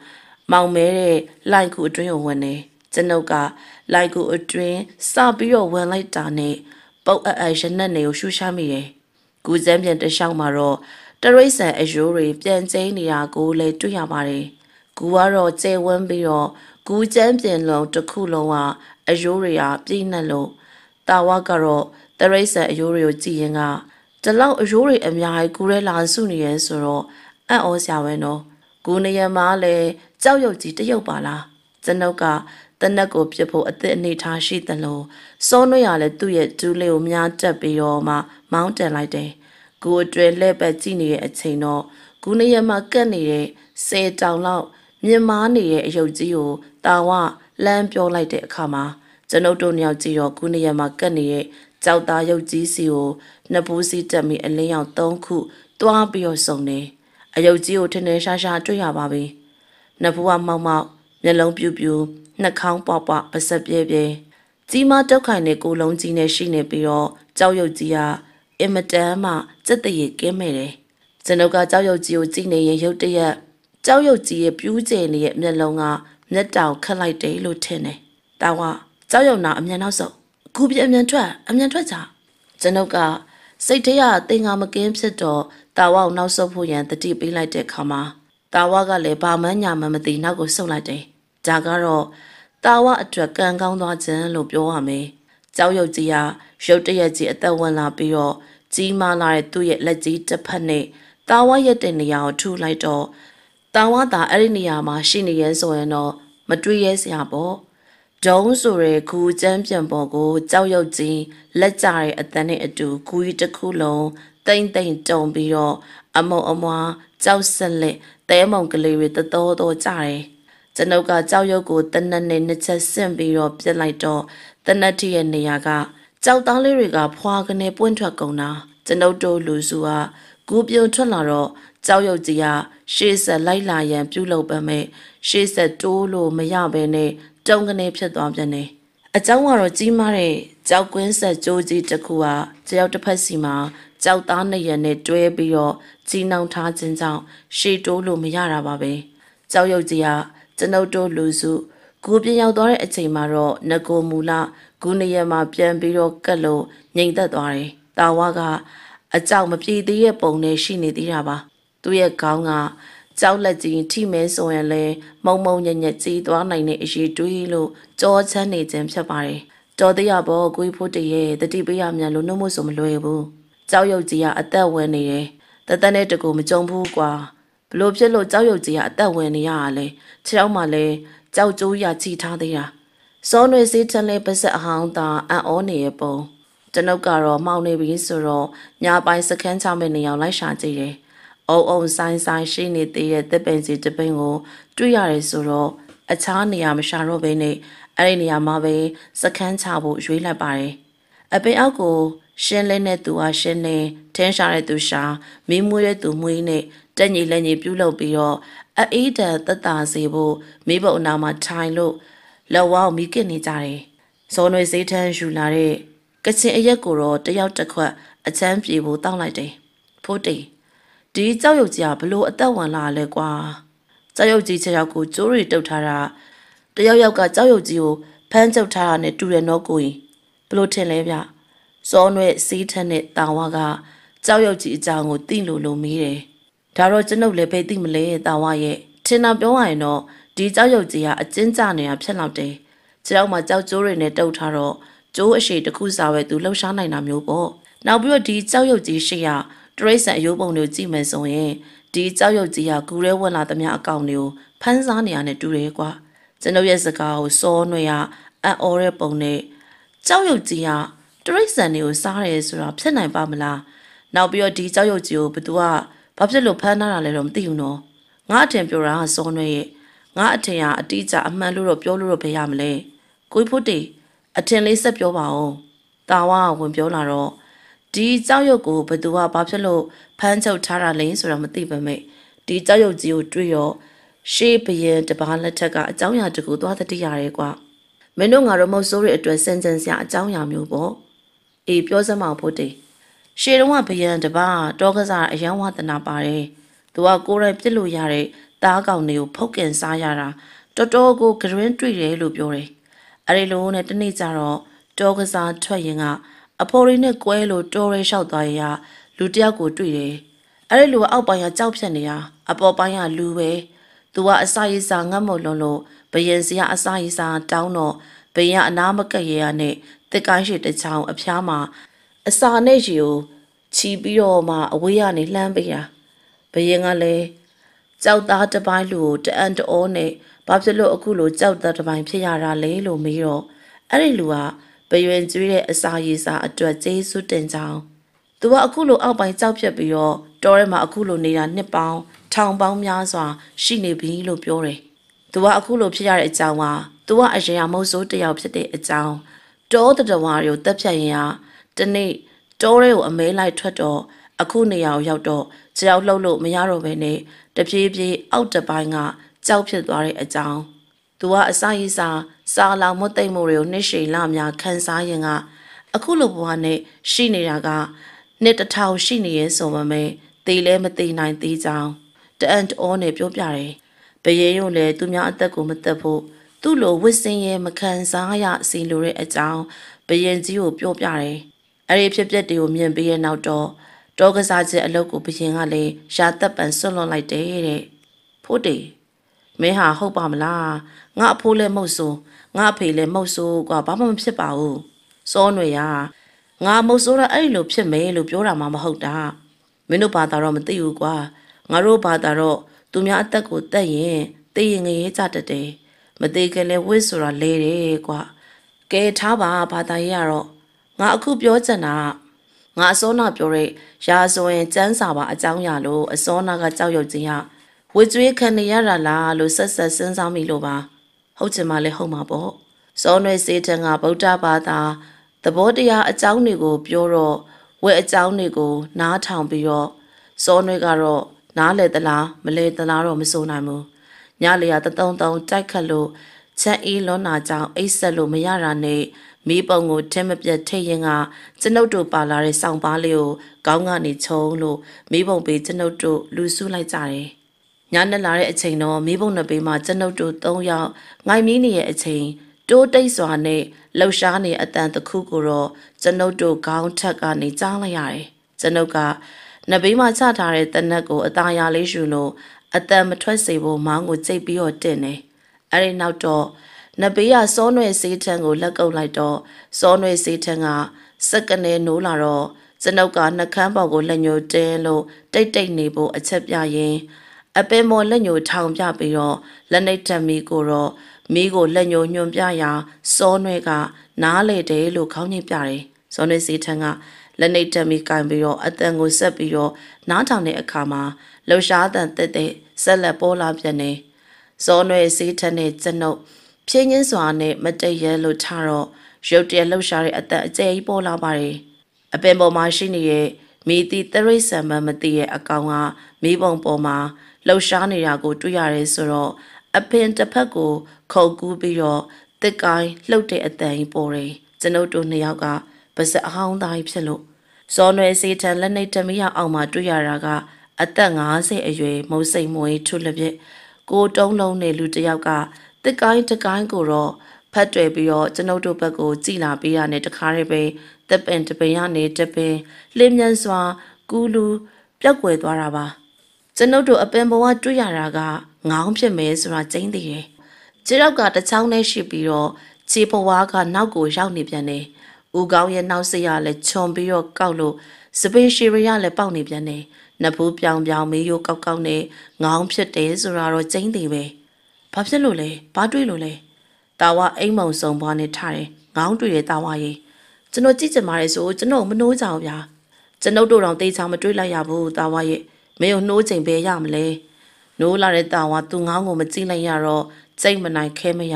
မောင်မဲတဲ့လိုက်ကူအတွင်းကိုဝင်နေကျွန်ုပ်ကလိုက်ကူအတွင်းစပြီးတော့ဝင်လိုက်တာနဲ့ပုတ်အအရနက်နေကိုရှူရှားမိတယ်။ကူစမ်းပြန်တလျှောက်မှာတော့ တရိတ်ဆန်အယိုးတွေပြန်ကျင်းနေတာကိုလည်းတွေ့ရပါတယ်။ကူကတော့ကျဲဝန်းပြီးတော့ကူကျန်းပြင်လုံးတစ်ခုလုံးကအယိုးတွေကပြည့်နှက်လို့တာဝကတော့တရိတ်ဆန်အယိုးတွေကိုကြည့်ရင်ကဒီလောက်အယိုးတွေအများကြီးကူရဲလာစုနေရဲဆိုတော့အံ့ဩစရာပဲနော်။ကူနေရမှာလည်းကြောက်ရွံ့ကြီးတရုပ်ပါလား။ကျွန်ုပ်ကတနက်ကိုပြစ်ဖို့အသက်အနေထားရှိသလိုစောနှွရလည်းသူ့ရဲ့ဒူးလေးကိုများတက်ပြီးတော့မှမောင်းတင်လိုက်တယ်။ ကိုအတွဲလှည့်ပတ်ကြည့်နေတဲ့အချိန်တော့ကူနေရမှာကတ်နေတဲ့ဆယ်တောင်လောက်မြင်မာနေတဲ့အယုတ်ကြီးကိုတာဝလမ်းပြောလိုက်တဲ့အခါမှာကျွန်ုပ်တို့နှစ်ယောက်ကြည့်တော့ကူနေရမှာကတ်နေတဲ့ကြောက်သားရုပ်ကြီးစီကိုနှစ်ဘူးစီတက်ပြီးအလင်းရောင်၃ခုတွားပြီးတော့စုံနေအယုတ်ကြီးကိုထင်းထင်းရှားရှားတွေ့ရပါပြီနှစ်ဘူးကမောက်မောက်မျက်လုံးပြူပြူနှာခေါင်းပွားပွားပါစက်ပြဲပြဲကြီးမတောက်ခိုင်တဲ့ကိုလုံးကြီးနဲ့ရှိနေပြီးတော့ကြောက်ရုပ်ကြီးက အင်မတန်မှစက်တရကင်းမဲ့တယ်ကျွန်ုပ်ကကြောက်ရုပ်ကြီးကိုကြည့်နေရင်ရုတ်တရက်ကြောက်ရုပ်ကြီးရဲ့ပြူးကျယ်နေတဲ့မျက်လုံးကမျက်တောင်ခတ်လိုက်တယ်လို့ထင်တယ်။တာဝကြောက်ရုံနာအမြန်နောက်ဆုံးအခုပြအမြန်ထွက်အမြန်ထွက်ကြကျွန်ုပ်ကစိတ်ထဲကတင်ငါမကင်းဖြစ်တော့တာဝကိုနောက်ဆုတ်ဖို့ရန်တတိပေးလိုက်တဲ့ခါမှာတာဝကလည်းဘာမှညာမှမသိနောက်ကိုဆုတ်လိုက်တယ်။ဒါကတော့တာဝအတွက်ကံကောင်းသွားခြင်းလို့ပြောရမယ်။ကြောက်ရွံ့ကြီးကရုတ်တရက်ကြီးအသက်ဝင်လာပြီးတော့ ကြီးမားလာတဲ့သူ့ရဲ့လက်ကြီးတစ်ဖက်နဲ့တာဝရက်တဲ့နေရာကိုထူလိုက်တော့တာဝတာအဲ့ဒီနေရာမှာရှိနေရဲဆိုရင်တော့မတွေးရဲစရာပေါ့ဒုံးဆိုရဲခူကျန်းပြန်ပေါ်ကိုကြောက်ရွံ့ကြီးလက်ကြတဲ့အတန်းနဲ့အတူခူကြီးတစ်ခုလုံးတိမ့်တိမ့်တုံပြီးတော့အမုံအမွားကြောက်ဆက်လက်တဲမုံကလေးတွေတတော်တော်ကြတယ်ကျွန်ုပ်ကကြောက်ရွံ့ကိုတနက်နဲ့နှစ်ချက်ဆင့်ပြီးတော့ပြစ်လိုက်တော့တနက်ထရဲ့နေရာက ကြောက်သားလေးတွေကဖွာကနေပွင့်ထွက်ကုန်တာကျွန်ုပ်တို့လူစုကကူပြုံထွက်လာတော့ကြောက်ရွံ့ကြီးကရှေ့ဆက်လိုက်လာရန်ပြုလုပ်ပမဲ့ရှေ့ဆက်တိုးလို့မရဘဲနဲ့တုံကနေဖြစ်သွားပြန်တယ်အเจ้าကတော့ကြီးမားတဲ့ကြောက်ကွင်းဆက်ကြိုးကြီးတစ်ခုဟာကြောက်တစ်ဖက်စီမှာကြောက်သားနှစ်ရက်နဲ့တွဲပြီးတော့ကြီးနှောင်ထားခြင်းကြောင့်ရှေ့တိုးလို့မရတာပါပဲကြောက်ရွံ့ကြီးကကျွန်ုပ်တို့လူစု ကိုပြင်းရောက်သွားတဲ့အချိန်မှာတော့ငကိုမူလဂုဏရမှာပြန်ပြီးတော့ကတ်လို့ငြိမ်သက်သွားတယ်။တာဝါကအကြောက်မပြေသေးတဲ့ပုံနဲ့ရှိနေသေးတာပါ။သူ့ရဲ့ခေါင်းကကြောက်လက်ကြီးထိမဲဆိုရင်လဲမုံမုံညက်ညက်ကြီးသွားနိုင်တဲ့အရေးတွေးလို့ကြောချမ်းနေခြင်းဖြစ်ပါတယ်။တော်သေးရဘောကိုဖို့တရဲ့တတိပေးရမြန်လို့နှုတ်မို့ဆိုမလွယ်ဘူး။ကြောက်ရွံ့ကြီးကအသက်ဝင်နေတယ်။တသက်နဲ့တကူမကြုံဘူးကွာ။ဘလို့ဖြစ်လို့ကြောက်ရွံ့ကြီးကအသက်ဝင်နေရတာလဲ။ခြေောက်မှလဲ ကြောက်ကြိုးရချီထားသေးတာ။စောနွေစေးထန်လေးပါဆက်အဟောင်းသာအံ့ဩနေရဲ့ပုံ။ကျွန်ုပ်ကတော့မှောင်နေပြီဆိုတော့ညပိုင်းစခန်းချမဲ့နေအောင်လိုက်ရှာကြည့်တယ်။အုံအုံဆိုင်ဆိုင်ရှိနေသေးတဲ့တစ်ပင်စီတစ်ပင်ကိုတွေ့ရတယ်ဆိုတော့အခြားနေရာမရှာတော့ဘဲနဲ့အဲ့ဒီနေရာမှာပဲစခန်းချဖို့ရွေးလိုက်ပါတယ်။အပင်အောက်ကို ရှင်းလင်းတဲ့သူဟာရှင်းလင်းထင်းရှာတဲ့သူရှာမင်းမွေးတဲ့သူမွေးနဲ့တက်ညီလက်ညီပြုလုပ်ပြီးတော့အေးတန်သက်သာစေဖို့မိဘအနာမှာထိုင်လို့လက်ဝါးကိုမိကစ်နေကြတယ်။ဇော်နွေစေးထန်းယူလာတဲ့ကချင်အရက်ကိုတော့တယောက်တစ်ခွက်အချမ်းပြေဖို့တောင်းလိုက်တယ်။ဖိုးတေဒီကြောက်ရွံ့ကြီးကဘလို့အသက်ဝင်လာလဲကွာ။ကြောက်ရွံ့ကြီးချက်ရောက်ကိုကျိုးရီတုတ်ထားတာတယောက်ယောက်ကကြောက်ရွံ့ကြီးကိုဖမ်းကျုပ်ထားတာနဲ့တူတယ်နော်ကိုကြီးဘလို့ထင်လဲဗျ။ ဇော်နွေစေးထန်းနဲ့တာဝါကကြောက်ရွံ့ကြီးအကြောင်းကိုသိလို့လို့မေးတယ်။ဒါတော့ကျွန်ုပ်လည်းပဲသိမလဲတာဝါရဲ့ထင်တာပြောရရင်တော့ဒီကြောက်ရွံ့ကြီးကအကျဉ်းကျနေတာဖြစ်လောက်တယ်။ကြောက်မှကြောက်ကျိုးတွေနဲ့တုတ်ထားတော့ကျိုးအရှိတစ်ခုစားပဲသူလှုပ်ရှားနိုင်တာမျိုးပေါ့။နောက်ပြီးတော့ဒီကြောက်ရွံ့ကြီးရှိရတရိတ်ဆန်အယိုးပုံတွေကိုကြည့်မယ်ဆိုရင်ဒီကြောက်ရွံ့ကြီးကကူရဲဝင်လာသမျှအကောင်တွေကိုဖန်းစားနေရတဲ့တူတယ်ကွာ။ကျွန်ုပ်ရဲ့စကားကိုစောနှွေရအံ့ဩတဲ့ပုံနဲ့ကြောက်ရွံ့ကြီးက တရိတ်ဆန်တွေကိုစားတယ်ဆိုတာဖြစ်နိုင်ပါမလား။နောက်ပြီးတော့ဒီကြောက်ရွံ့ကြီးကိုဘသူကဘာဖြစ်လို့ဖမ်းထားတာလဲတော့မသိဘူးနော်။ငါအထင်ပြောတာကစောနှွေရဲ့ငါအထင်ကအတိအကျအမှန်လို့တော့ပြောလို့တော့ဘယ်ရမလဲ။ကိုဖို့တေအထင်လေးဆက်ပြောပါဦး။တာဝါကဝင်ပြောလာတော့ဒီကြောက်ရွံ့ကိုဘသူကဘာဖြစ်လို့ဖမ်းချုပ်ထားတာလဲဆိုတာမသိပါမဲ့ဒီကြောက်ရွံ့ကြီးကိုတွေ့ရောရှေးဘရင်တပားလက်ထက်ကအကြောင်းအရာတကူသွားတတိရတယ်ကွာမင်းတို့ငါတို့မဟုတ်ဆိုးရဲ့အတွက်စင်ကြင်စရာအကြောင်းအရာမျိုးပေါ့ အေးပြောစမ်းမဖို့တေရှေးတုန်းကဘရင်တပားတောကစားအယံဝသနာပါတယ်သူကကိုယ်တိုင်ပြစ်လို့ရတဲ့တားကောင်တွေကိုဖုတ်ကင်စားရတာတော်တော်ကိုဂရင်းတွေ့တယ်လို့ပြောတယ်အဲ့ဒီလိုနဲ့တနေ့ကျတော့တောကစားထွက်ရင်ကအဖိုးရင်းနဲ့ကွဲလို့တော်ရဲလျှောက်သွားရလူတယောက်ကိုတွေ့တယ်အဲ့ဒီလူကအောက်ပိုင်းကကြောက်ဖြတ်နေတာအပေါ်ပိုင်းကလူပဲသူကအစာရည်စာငတ်မလွန်လို့ဘယင်စီကအစာရည်စာတောင်းတော့ဘယင်ကအနာမကက်ရရနဲ့ တစ်ကိုင်းရှိတစ်ချောင်းအဖျားမှာအစာနဲ့ရီကိုချီပြီးတော့မှအဝေးကနေလှမ်းပေးတာဘယင်ကလည်းကြောက်သားတစ်ပိုင်းလူကိုတအန်တောနဲ့ဘာဖြစ်လို့အခုလိုကြောက်သားတစ်ပိုင်းဖြစ်ရတာလဲလို့မေးတော့အဲ့ဒီလူကပယွင်ကျွေးတဲ့အစာရည်စာအတွက်ကျေးဇူးတင်ကြောင်းသူကအခုလိုအောက်ပိုင်းကြောက်ဖြတ်ပြီးတော့တောထဲမှာအခုလိုနေတာနှစ်ပေါင်းထောင်ပေါင်းများစွာရှိနေပြီလို့ပြောတယ်။သူကအခုလိုဖြစ်ရတဲ့အကြောင်းကသူကအရင်ကမဟုတ်ဆိုးတယောက်ဖြစ်တဲ့အကြောင်း တောတတဝါတွေကိုတက်ဖြတ်ရင်ဟာတနေ့တောထဲကိုအမဲလိုက်ထွက်တော့အခုနေရာကိုရောက်တော့ကြောက်လှုပ်လို့မရတော့ဘဲနဲ့တပြေးပြေးအောက်တစ်ပိုင်းကကြောက်ဖြစ်သွားတဲ့အကြောင်းသူကအစာရည်စာစာလောင်မသိမ့်မှုတွေကိုနှိရှိလများခန်းစားရင်ကအခုလိုဘဝနဲ့ရှိနေတာကနှစ်တစ်ထောင်ရှိနေရဲ့ဆိုမှမဲသေလဲမသိနိုင်သေးကြောင်းတအန်တောနဲ့ပြောပြတယ်ဘယင်းရုံလည်းသူများအသက်ကိုမသက်ဖို့ သူ့လိုဝစ်စင်ရဲ့မခံစားရစီလိုတဲ့အကြောင်းဘယင်းကြီးကိုပြောပြတယ်အဲ့ဒီဖြစ်ပျက်တွေကိုမြင်ပြီးရနောက်တော့တောကစားချက်အလုပ်ကိုဘယင်းကလည်းရှာသက်ပန်ဆွတ်လွန်လိုက်တယ်တဲ့ဖို့တေမင်းဟာဟုတ်ပါမလားငါအဖိုးလည်းမဟုတ်ဆိုငါအဖေလည်းမဟုတ်ဆိုကွာဘာမှမဖြစ်ပါဘူးစောနွေရငါမဟုတ်ဆိုတော့အဲ့လိုဖြစ်မယ်လို့ပြောတာမှမဟုတ်တာမင်းတို့ဘာသာတော့မသိဘူးကွာငါတို့ဘာသာတော့သူများအသက်ကိုတတ်ရင်သိရင်ငရေကြတတ်တယ် မသေးခင်လဲဝစ်ဆိုတာလဲတယ်ကွာကဲထားပါဘာသာရေးကတော့ငါအခုပြောချင်တာငါအစောနာပြောတဲ့ရာဇဝင်စန်းစာပါအကြောင်းအရာလို့အစောနာကကြောက်ရွံ့ခြင်းရဝေကျွေးခံနေရတာလားလို့ဆက်ဆက်စဉ်းစားမိလို့ပါဟုတ်ချင်မှလည်းဟုတ်မှာပေါ့စောနွေစေတံကဗုဒ္ဓဘာသာသဘောတရားအကြောင်းတွေကို ပြောတော့ဝဲအကြောင်းတွေကို နားထောင်ပြီးတော့စောနွေကတော့နားလေသလားမလေသလားတော့မစိုးနိုင်ဘူး ညလေရတသုံးသုံးတိုက်ခတ်လို့ချက်အေးလွန်နာကြောင်အိတ်ဆက်လို့မရတာနဲ့မိပုံကိုထဲမပြတ်ထိတ်ရင်ကကျွန်ုပ်တို့ပါလာတဲ့စောင်းပါးလေးကိုကောင်းကနေချုံလို့မိပုံပေးကျွန်ုပ်တို့လူစုလိုက်ကြတယ်ညနေလာတဲ့အချိန်တော့မိဘုံနှစ်ပေးမှာကျွန်ုပ်တို့၃ယောက်ငိုင်မီးနေရဲ့အချိန်တိုးတိတ်စွာနဲ့လှူရှားနေအတန်တစ်ခုကိုတော့ကျွန်ုပ်တို့ခေါင်းထက်ကနေကြားလိုက်ရတယ်ကျွန်ုပ်ကနဘေးမှာချထားတဲ့တနက်ကိုအသားရလေးယူလို့ အတန်မထွက်စေဖို့မောင်းကိုကြိတ်ပြီးတော့တင်နေအဲ့ဒီနောက်တော့နဘေးကစောနွယ်စေးထန်ကိုလက်ကုပ်လိုက်တော့စောနွယ်စေးထန်ကစက်ကနေနိုးလာတော့ကျွန်ုပ်ကနှကန်းပေါက်ကိုလက်ညှိုးတင်းလို့တိတ်တိတ်နေဖို့အချက်ပြရင်အပင်မော်လက်ညှိုးထောင်ပြပြီးတော့လက်နှိပ်တက်မီကိုတော့မိကိုလက်ညှိုးညွန်ပြရာစောနွဲကနားလေတယ်လို့ခေါင်းညိပြတယ်စောနွဲစီထန်ကလက်နှိပ်တက်မီကင်ပြီးတော့အတန်ကိုဆက်ပြီးတော့နားထောင်တဲ့အခါမှာ လှူရှားတန်တက်တဲ့ဆက်လက်ပေါ်လာပြန်နေစောနွဲစီထန်နဲ့ကျွန်ုပ်ဖြင်းချင်းစွာနဲ့မတည့်ရဲလို့ထားတော့ရုတ်တရက်လှူရှားတဲ့အသက်အကျယ်ကြီးပေါ်လာပါတယ်အပင်ပေါ်မှာရှိနေတဲ့မိတီတရိษံမမသိရဲ့အကောင်ကမိဘုံပေါ်မှာလှူရှားနေတာကို တွေ့ရတယ်ဆိုတော့အပင်တစ်ဖက်ကို ခုတ်ကူးပြီးတော့တစ်ကိုင်းလှုပ်တဲ့အတန်ကြီးပေါ်တယ်ကျွန်ုပ်တို့နှစ်ယောက်ကပါစက်အဟောင်းသားကြီးဖြစ်လို့ဇော်နွယ်စေထန်လက်နှိပ်တမရအောင်မှတွေ့ရတာက အသက်50အရွယ်မုံစိတ်မွေးထုလက်ပြက်ကိုတုံးလုံးနဲ့လူတစ်ယောက်ကတစ်ကိုင်းတစ်ကိုင်းကိုတော့ဖတ်တွေ့ပြီးတော့ကျွန်ုပ်တို့ဘက်ကိုကြည်လာပေးရတဲ့တခါတည်းပဲတပ်ပင်တပင်ရနေတပင်လင်းမြန်စွာကူးလူပျောက်ကွယ်သွားတာပါကျွန်ုပ်တို့အပင်ဘဝတွေ့ရတာကငောင်းဖြစ်မယ်ဆိုတာကျင်းသေးတယ်ခြေရောက်ကတစ်ချောင်းနဲ့ရှိပြီးတော့ခြေဘဝကနောက်ကိုရောက်နေပြန်တယ်ဦးကောင်းရဲ့နောက်စိရလည်းခြုံပြီးတော့ကောက်လို့စပင်ရှီရီရလည်းပေါက်နေပြန်တယ် နဖူးပြောင်ပြောင်မေးရိုးကောက်ကောက်နဲ့ငောင်းဖြစ်တယ်ဆိုတာတော့ကျင်းသေးပဲဘာဖြစ်လို့လဲဘာတွေ့လို့လဲတာဝအိမ်မုံစုံဘွားနဲ့ထားတယ်ငောင်းတွေ့တဲ့တာဝရေကျွန်တော်ကြည့်ကြမှာလေဆိုကျွန်တော်မနှိုးကြအောင်ဗျာကျွန်ုပ်တို့တော့တေးချာမတွေးလိုက်ရဘူးတာဝရဲ့မင်းကိုနှိုးချိန်ပဲရမလဲနိုးလာတဲ့တာဝသူငောင်းကိုမကြည့်လိုက်ရတော့စိတ်မနိုင်ခဲမရ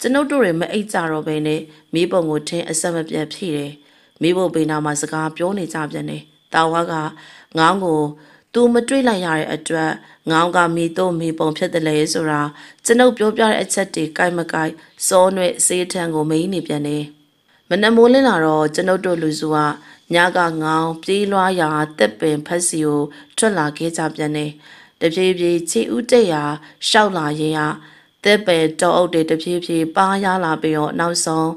ကျွန်ုပ်တို့တွေမအိတ်ကြတော့ဘဲနဲ့မိဘုံကိုထင်းအဆက်မပြတ်ဖြည့်တယ်မိဘုံပိနာမှာစကားပြောနေကြပြန်တယ် တာဝကငောင်းကိုသူမတွေ့လိုက်ရတဲ့အတွက်ငောင်းကမိတို့မိပုံဖြစ်တယ်လေဆိုတာကျွန်ုပ်ပြောပြတဲ့အချက်တွေကြိုက်မကြိုက်စောနွဲ့စေးထန်ကိုမေးနေပြန်တယ်မနက်မိုးလင်းလာတော့ကျွန်ုပ်တို့လူစုကညကငောင်းပြေးလွှားရာတက်ပင်ဖက်စီကိုထွက်လာခဲ့ကြပြန်တယ်တပြေးပြေးချီဥတက်ရာရှောက်လာရင်ဟာတက်ပယ်တောအုပ်တွေတပြေးပြေးပါရလာပြီးတော့နောက်ဆုံး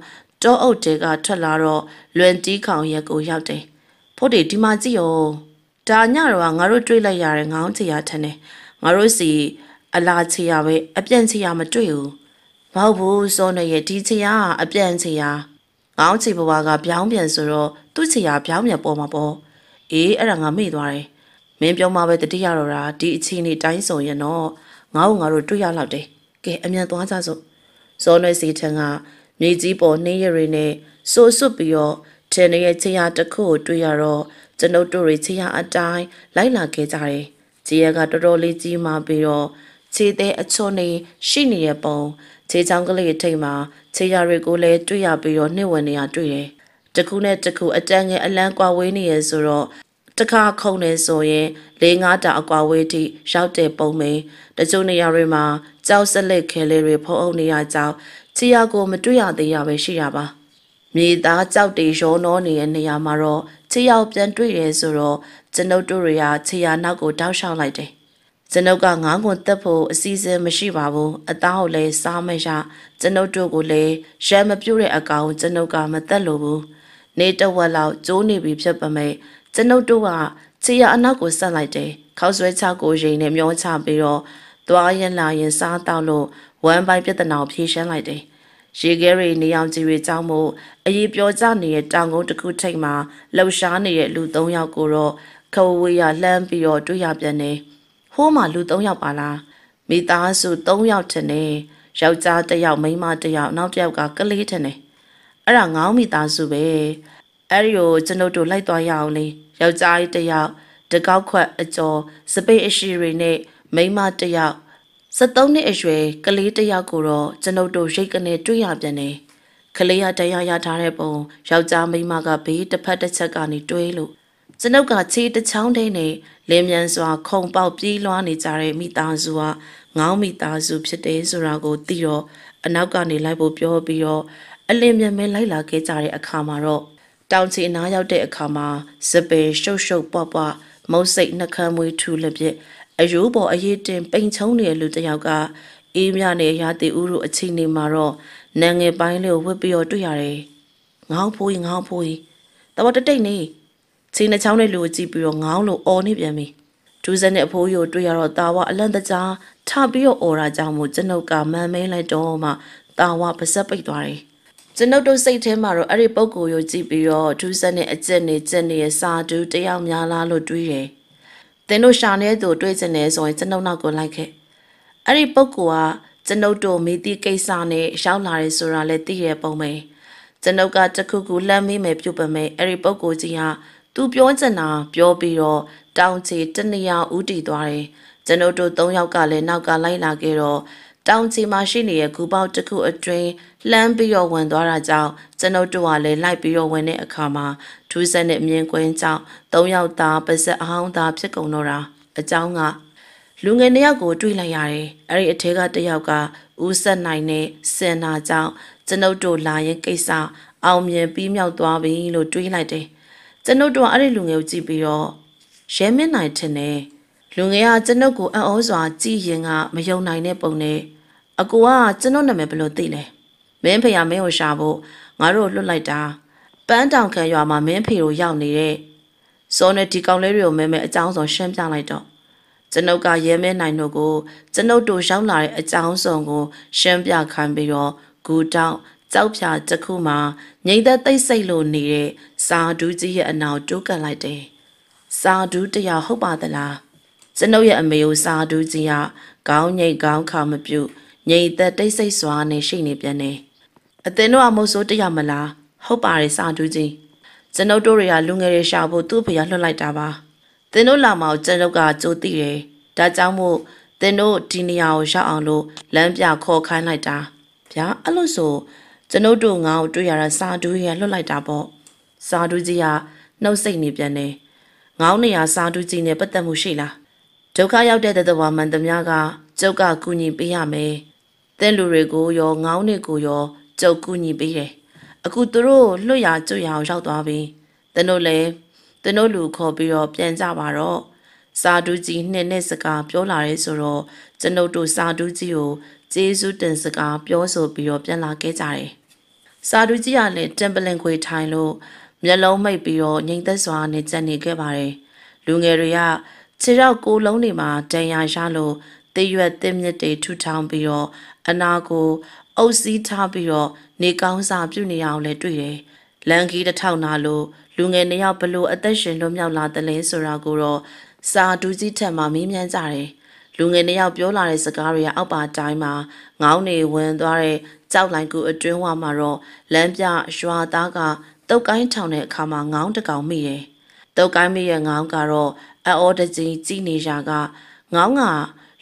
တောအုပ်တွေကထွက်လာတော့လွန်တီးခေါင်ရက်ကိုရောက်တယ် ဖို့ဒီဒီမှာကြည့်ရောဒါညတော့ငါတို့တွေးလိုက်ရတယ်ငောင်းချီရထန်တယ်ငါတို့စီအလာချီရပဲအပြန့်ချီရမတွေ့ဘူးမဟုတ်ဘူးစောနေရဲ့ဒီချီရအပြန့်ချီရငောင်းချီဘဝကပြောင်းပြန်ဆိုတော့သူ့ချီရပြောင်းပြန်ပေါ်မှာပေါ့အေးအဲ့ဒါငါမေ့သွားတယ်မင်းပြောမှပဲတတိယတော့တာဒီအချင်းလေးတိုင်းဆိုရင်တော့ငါ့ကိုငါတို့တွေ့ရလောက်တယ်ကဲအမြန်သွားကြစို့ဇော်နွယ်စီထံကမြေကြီးပေါ်နှင်းရည်နဲ့ဆိုဆွတ်ပြီးတော့ ထင်းရဲ့ချေရတစ်ခုကိုတွေ့ရတော့ကျွန်ုပ်တို့တွေချေရအတိုင်းလိုက်လာခဲ့ကြတယ်ခြေရကတော်တော်လေးကြီးမှပြီးတော့ခြေသေးအချွန်နေရှိနေတဲ့ပုံခြေချောင်းကလေးထိတ်မှာခြေရတွေကိုလည်းတွေ့ရပြီးတော့နှိမ့်ဝင်နေရတွေ့တယ်တစ်ခုနဲ့တစ်ခုအတန်းငယ်အလန်းကွာဝေးနေရဆိုတော့တစ်ခါခုံနေဆိုရင်လေးငါးတာအကွာဝေးထိရောက်တဲ့ပုံမင်းတချို့နေရာတွေမှာကြောက်စလက်ခဲလေးတွေဖုံးအုပ်နေရကြောင်းချီယာကိုမတွေ့ရသေးရပဲရှိရပါ မြေသားကြောက်တေရောနောနေတဲ့နေရာမှာတော့ချီရောက်ပြန်တွေ့ရဲဆိုတော့ကျွန်ုပ်တို့တွေကချီယာနောက်ကိုတောက်လျှောက်လိုက်တယ်ကျွန်ုပ်ကငါးခွန်တက်ဖို့အစီအစဉ်မရှိပါဘူးအသားကိုလည်းစားမရကျွန်ုပ်တို့ကိုလည်းရမ်းမပြုတ်တဲ့အကောင်ကျွန်ုပ်ကမတက်လို့ဘူးနေတဝက်လောက်ကျိုးနေပြီဖြစ်ပါမယ်ကျွန်ုပ်တို့ကချီယာအနောက်ကိုဆက်လိုက်တယ်ခောက်ဆွဲချကိုရင်နဲ့မျောချပြီးတော့သွားရင်လာရင်စားတော့လို့ဝမ်းပိုင်းပြဿနာကိုဖြေရှင်းလိုက်တယ် ရေခဲရီနေအောင်ကြီးတွေကြောင့်မို့အရေးပြောကြနေတဲ့တောင်ကုန်းတစ်ခုထိပ်မှာလှုပ်ရှားနေတဲ့လူ၃ယောက်ကိုတော့ခဝဝေးရလှမ်းပြီးတော့တွေ့ရပြန်တယ်ဟိုးမှာလူ၃ယောက်ပါလားမိသားစု၃ယောက်ထင်တယ်ယောက်ျားတစ်ယောက်မိန်းမတစ်ယောက်နောက်တစ်ယောက်ကကလေးထင်တယ်အဲ့ဒါငောင်းမိသားစုပဲအဲ့ဒီကိုကျွန်ုပ်တို့လိုက်သွားရအောင်လေယောက်ျားကြီးတစ်ယောက်တကောက်ခွက်အကျော်စပိတ်အရှိတွေနဲ့မိန်းမတစ်ယောက် 73နှစ်အရွယ်ကလေးတစ်ယောက်ကိုတော့ကျွန်ုပ်တို့ရိတ်ကနေတွေ့ရပြန်တယ်ကလေးရတရားရထားတဲ့ပုံယောက်ျားမိန်းမကဘေးတစ်ဖက်တစ်ချက်ကနေတွေးလို့ကျွန်ုပ်ကခြေတစ်ချောင်းတည်းနဲ့လင်းမြန်စွာ ခုံပေါက်ပြေးလွှားနေကြတဲ့မိသားစုဟာငောင်းမိသားစုဖြစ်တယ်ဆိုတာကိုသိတော့အနောက်ကနေလိုက်ဖို့ပြောပြီးတော့အလင်းမြန်မဲလိုက်လာခဲ့ကြတဲ့အခါမှာတော့တောင်ချီအနားရောက်တဲ့အခါမှာစပယ်ရှုပ်ရှုပ်ပွားပွားမုတ်စိတ်နှကမ်းမွေးထူလက်ပြက် အယိုးပေါ်အရေးတင်ပိန်ချုံနေတဲ့လူတစ်ယောက်ကအေးမြနဲ့ရာတီဦးတို့အချိန်နေမှာတော့နန်းငယ်ပိုင်းလေးကိုဝှက်ပြီးတော့တွေ့ရတယ်။ငေါင်းဖိုးကြီးငေါင်းဖိုးကြီးတဘောတတိတ်နေချိန်နှချောင်းတဲ့လူကိုကြည့်ပြီးတော့ငေါင်းလို့អော်နေပြန်ပြီ။ဒူးစက်နဲ့အဖိုးကြီးကိုတွေ့ရတော့တာဝအလန့်တကြားထပြီးတော့អော်တာကြောင့်မို့ကျွန်ုပ်ကမန်မဲလိုက်တော့မှတာဝပါဆက်ပိတ်သွားတယ်။ကျွန်ုပ်တို့စိတ်ထဲမှာတော့အဲ့ဒီပုံကိုကိုကြည့်ပြီးတော့ဒူးစက်နဲ့အကျက်နဲ့ကျက်နဲ့စာဒူးတယောက်များလားလို့တွေးတယ်။ သင်တို့ရှာနေသူတွေးချင်တယ်ဆိုရင်ကျွန်ုပ်နောက်ကိုလိုက်ခဲ့အဲ့ဒီပုဂ္ဂိုလ်ကကျွန်ုပ်တို့မိသည့်ကိစ္စနဲ့ရောက်လာတယ်ဆိုတာလည်းသိရပုံပဲကျွန်ုပ်ကတခုခုလှမ်းမိမယ်ပြုတ်ပမယ်အဲ့ဒီပုဂ္ဂိုလ်ကြီးဟာသူပြောချင်တာပြောပြီးတော့တောင်ချီတနေရာဥတီသွားတယ်ကျွန်ုပ်တို့၃ယောက်ကလည်းနောက်ကလိုက်လာခဲ့တော့တောင်ချီမှာရှိနေတဲ့ဂူပေါက်တစ်ခုအတွင်းလှမ်းပြီးတော့ဝင်သွားတာကြောင့်ကျွန်ုပ်တို့ကလည်းလိုက်ပြီးတော့ဝင်တဲ့အခါမှာ ထူးဆန်းတဲ့မြင်ကွင်းကြောင့်၃ယောက်သားပါဇက်အဟောင်းသားဖြစ်ကုန်တော့တာအကြောင်းကလူငယ်နှစ်ယောက်ကိုတွေ့လိုက်ရတယ်အဲ့ဒီအထက်ကတစ်ယောက်ကဦးဆက်နိုင်နဲ့စင်နာကြောင့်ကျွန်ုပ်တို့လာရင်ကိစ္စအောင်မြင်ပြီးမြောက်သွားပြီလို့တွေးလိုက်တယ်ကျွန်ုပ်တို့ကအဲ့ဒီလူငယ်ကိုကြည့်ပြီးတော့ရဲမင်းနိုင်ထင်တယ်လူငယ်ကကျွန်ုပ်ကိုအံ့ဩစွာကြည်ရင်ကမယုံနိုင်တဲ့ပုံနဲ့အကူကကျွန်တော်နာမည်ဘယ်လိုသိလဲမင်းဖေရမင်းကိုရှာဖို့ငါတို့လွတ်လိုက်တာ ပန်းတောင်ခံရွာမှာမင်းဖေတို့ရောက်နေတဲ့စောနဲ့ဒီကောင်လေးတွေကိုမဲမဲအကြောင်းစုံရှင်းပြလိုက်တော့ကျွန်ုပ်ကရဲမဲနိုင်တို့ကိုကျွန်ုပ်တို့ရောက်လာတဲ့အကြောင်းစုံကို ရှင်းပြခိုင်းပြီးတော့ဂူတောက်ကြောက်ဖြာတစ်ခုမှာငိမ့်သက်သိမ့်စိတ်လို့နေတဲ့စာဒူးကြီးရဲ့အနောက်တိုးကန်လိုက်တယ်စာဒူးတရားဟုတ်ပါသလားကျွန်ုပ်ရဲ့အမေကိုစာဒူးကြီးကခေါင်းငိတ်ခေါင်းခါမပြုတ်ငိမ့်သက်တိတ်ဆိတ်စွာနဲ့ရှိနေပြန်တယ်အသင်တို့ကမဟုတ်ဆိုးတရမလား ဟုတ်ပါတယ်စာတူးကြီးကျွန်ုပ်တို့တွေကလူငယ်တွေရှာဖို့သူ့ဖေကလွှတ်လိုက်တာပါသင်တို့လာမှကျွန်ုပ်ကကြိုးသိတယ်ဒါကြောင့်မို့သင်တို့ဒီနေရာကိုရောက်အောင်လို့လမ်းပြခေါ်ခိုင်းလိုက်တာဗျာအဲ့လို့ဆိုကျွန်ုပ်တို့ငါ့ကိုတွေ့ရတာစာတူးရလွှတ်လိုက်တာပေါ့စာတူးကြီးကနှုတ်ဆက်နေပြန်တယ်ငောင်းနေရစာတူးကြီးနဲ့ပတ်သက်မှုရှိလားဒုက္ခရောက်တဲ့သဘောမှန်သမျှကကျုပ်ကကူညီပေးရမယ်။တဲ့လူတွေကိုရောငောင်းနေကိုရောကျုပ်ကူညီပေးတယ်။ အခုသူတို့လွတ်ရကျွရအောင်ရောက်သွားပြီ။တတို့လည်းတတို့လူခေါ်ပြီးတော့ပြန်ကြပါတော့။စာတူးကြီးနှစ်နှစ်စကားပြောလာရဲဆိုတော့ကျွန်ုပ်တို့စာတူးကြီးကိုကျေးဇူးတင်စကားပြောဆိုပြီးတော့ပြန်လာခဲ့ကြတယ်။စာတူးကြီးကလည်းတမ်ပလင်ခွေထိုင်လို့မျက်လုံးမိတ်ပြီးတော့ငိမ်သက်စွာနဲ့ကြံ့နေခဲ့ပါတယ်။လူငယ်တွေကခြေရောက်ကိုလုံးတွေမှာတန်ရာရလို့တရွက်တစ်မြစ်တွေထူထောင်ပြီးတော့အနာကိုအုပ်စီးထားပြီးတော့ နေကောင်းစာပြုနေအောင်လဲတွေ့တယ်။လန်ကီတစ်ထောက်နာလို့လူငယ်နှစ်ယောက်ဘလို့အသက်ရှင်လွတ်မြောက်လာတဲ့လဲဆိုတာကိုတော့စာဒူးကြီးထက်မှမေးမြန်းကြတယ်။လူငယ်နှစ်ယောက်ပြောလာတဲ့စကားတွေကအောက်ပါတိုင်းမှာငောင်းနေဝင်သွားတဲ့ကြောက်လိုင်ကူအတွင်းဝမှာတော့လမ်းပြရွာသားကတုတ်ကိုင်းထောင်တဲ့အခါမှာငောင်းတကောင်မိတယ်။တုတ်ကိုင်းမိရဲ့ငောင်းကတော့အော်တကြီးကြီးနေရာကငောင်းက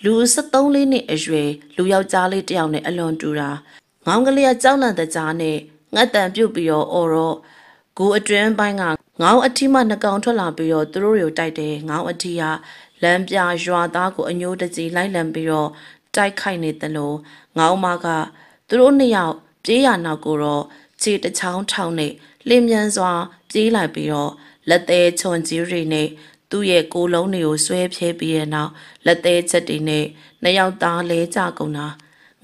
လူ73လေးနှစ်အရွယ်လူယောက်ျားလေးတယောက်နဲ့အလွန်တူတာ ငောင်းကလေးကကြောက်လန့်တဲ့ကြားနဲ့ငတ်တန်ပြုတ်ပြီးတော့အော်တော့ကိုအတွင်းပိုင်းကငေါင်းအထီးမှနှကောင်ထွက်လာပြီးတော့သူတို့တွေကိုတိုက်တယ်ငေါင်းအထီးကလမ်းပြရွာသားကိုအညိုးတကြီးလိုက်လံပြီးတော့တိုက်ခိုက်နေတယ်လို့ငေါင်းမကသူတို့နှစ်ယောက်ပြေးရနောက်ကိုတော့ခြေတစ်ချောင်းထောင်နဲ့လင်းမြန်စွာ ပြေးလိုက်ပြီးတော့လက်သေးချွန်ကြီးတွေနဲ့သူ့ရဲ့ကိုယ်လုံးတွေကိုဆွဲဖြဲပြီးတဲ့နောက်လက်သေးချက်တွေနဲ့နှစ်ယောက်သားလဲကြကုန်တာ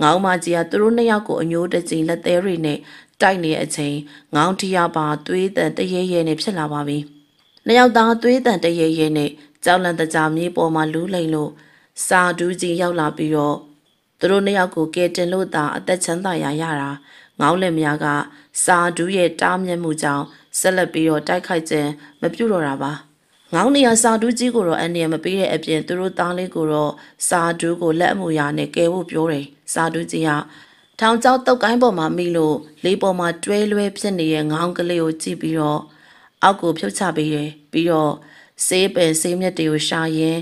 ငေါင်းမကြီးကသူတို့နှစ်ယောက်ကိုအညိုးတကြီးလက်သေးတွေနဲ့တိုက်နေတဲ့အချိန်ငေါင်းထီရပါသွေးတန်တရေရဲနဲ့ဖြစ်လာပါပြီ။နှစ်ယောက်သားသွေးတန်တရေရဲနဲ့ကြောက်လန့်တကြားမြေပေါ်မှာလူးလိန်လို့စာဒူးကြီးရောက်လာပြီးတော့သူတို့နှစ်ယောက်ကိုကဲတင်လို့သာအသက်ချမ်းသာရရတာငေါင်းလက်များကစာဒူးရဲ့တားမြက်မှုကြောင့်ဆက်လက်ပြီးတော့တိုက်ခိုက်ခြင်းမပြုတော့တာပါ ငေါင်းနေရစာဒူးကြီးကိုတော့အန်နီယမပေးတဲ့အပြင်သူတို့သားလေးကိုတော့စာဒူးကိုလက်အမှုရာနဲ့ကဲဖို့ပြောတယ်စာဒူးကြီးကထောင်ကျောက်တုတ်ကိုင်းပေါ်မှာမိလို့လေးပေါ်မှာတွဲလွဲဖြစ်နေတဲ့ငေါင်းကလေးကိုကြည့်ပြီးတော့အောက်ကိုဖြုတ်ချပေးတယ်ပြီးတော့ဆေးပယ်ဆေးမြက်တွေကိုရှာရင်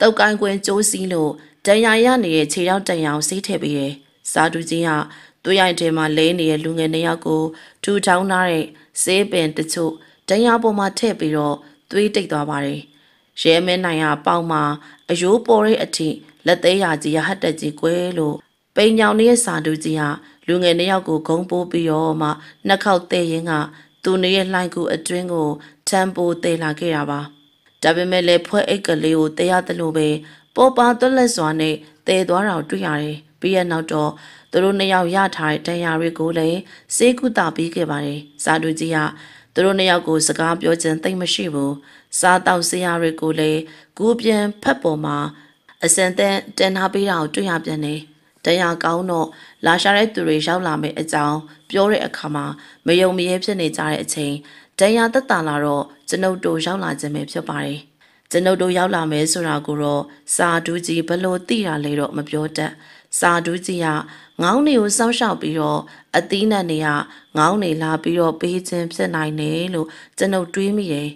တုတ်ကိုင်းကွင်းကျိုးစီးလို့တန်ရာရနေတဲ့ခြေရောက်တန်ရာကိုဆေးထည့်ပေးတယ်စာဒူးကြီးကသွေးရိုက်ထဲမှာလဲနေတဲ့လူငယ်နှစ်ယောက်ကိုထူထောင်းထားတဲ့ဆေးပင်တချို့တန်ရာပေါ်မှာထည့်ပြီးတော့ သွေးတိတ်သွားပါတယ်ရဲမဲနိုင်ကပေါင်မှာအယိုးပေါ်တဲ့အထိလက်သေးရာကြီးရဟတ်တက်ကြီးကွဲလို့ပိန်ညောင်ရဲ့စာတူကြီးဟာလူငယ်နှစ်ယောက်ကိုဂုံပိုးပြီးတော့မှနှက်ခောက်တဲ့ရင်ကသူနေရဲ့လှိုင်းကူအတွင်းကိုထမ်းပိုးသေးလာခဲ့တာပါဒါပေမဲ့လည်းဖွဲအိတ်ကလေးကိုတရားသလိုပဲပေါ်ပါသွက်လက်စွာနဲ့တဲသွားတာကိုတွေ့ရတယ်ပြီးရနောက်တော့သူတို့နှစ်ယောက်ရထားတဲ့တရားတွေကိုလည်းစေကုတာပြီးခဲ့ပါတယ်စာတူကြီးက သူတို့နှစ်ယောက်ကိုစကားပြောခြင်းသိမ့်မရှိဘူးစားတောက်စရာတွေကိုလည်းကူးပြန်ဖက်ပေါ်မှာအစံတန်တန်ထားပေးတာကိုတွေ့ရပြန်တယ်တရားကောင်းတော့လာရှာတဲ့သူတွေရောက်လာမယ့်အကြောင်းပြောတဲ့အခါမှာမယုံမရဲဖြစ်နေကြတဲ့အချိန်တရားသက်တာလာတော့ကျွန်ုပ်တို့ရောက်လာခြင်းပဲဖြစ်ပါတယ်ကျွန်ုပ်တို့ရောက်လာမယ်ဆိုတာကိုတော့စာဒူးကြီးဘလို့သိတာလဲတော့မပြောတတ် စာဒူးကြီးကငေါင်းနေကိုစောင့်ရှောက်ပြီးတော့အသီးနှံတွေကငေါင်းနေလာပြီးတော့ပေးခြင်းဖြစ်နိုင်တယ်လို့ကျွန်ုပ်တွေးမိတယ်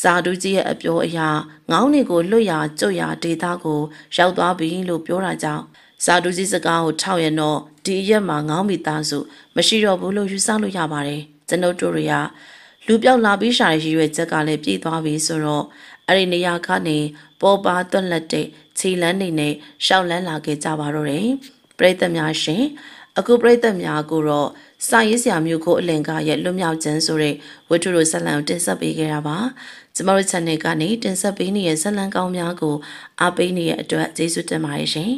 စာဒူးကြီးရဲ့အပြောအရငေါင်းနေကိုလွတ်ရာကျွတ်ရာဒေသကိုရောက်သွားပြီလို့ပြောတာကြောင့်စာဒူးကြီးစကားကိုထောက်ရတော့ဒီရက်မှာငေါင်းမိသားစုမရှိတော့ဘူးလို့ယူဆလို့ရပါတယ်ကျွန်ုပ်တို့တွေကလူပြောက်လာပြီးရှာရည်ရွယ်ချက်ကလည်းပြည့်သွားပြီဆိုတော့အဲ့ဒီနေရာကနေ ပေါ်ပါသွက်လက်တဲ့ခြေလန်းနေနဲ့ရှောက်လန်းလာခဲ့ကြပါတော့တယ်ပရိသတ်များရှင်အခုပရိသတ်များကိုတော့စာရေးဆရာမျိုးကိုအလင်ကရဲ့လွတ်မြောက်ခြင်းဆိုတဲ့ဝတ္ထုတို့ဇာတ်လမ်းကိုတင်ဆက်ပေးခဲ့တာပါကျမတို့ channel ကနေတင်ဆက်ပေးနေတဲ့ဇာတ်လမ်းကောင်းများကိုအားပေးနေတဲ့အတွက်ကျေးဇူးတင်ပါတယ်ရှင်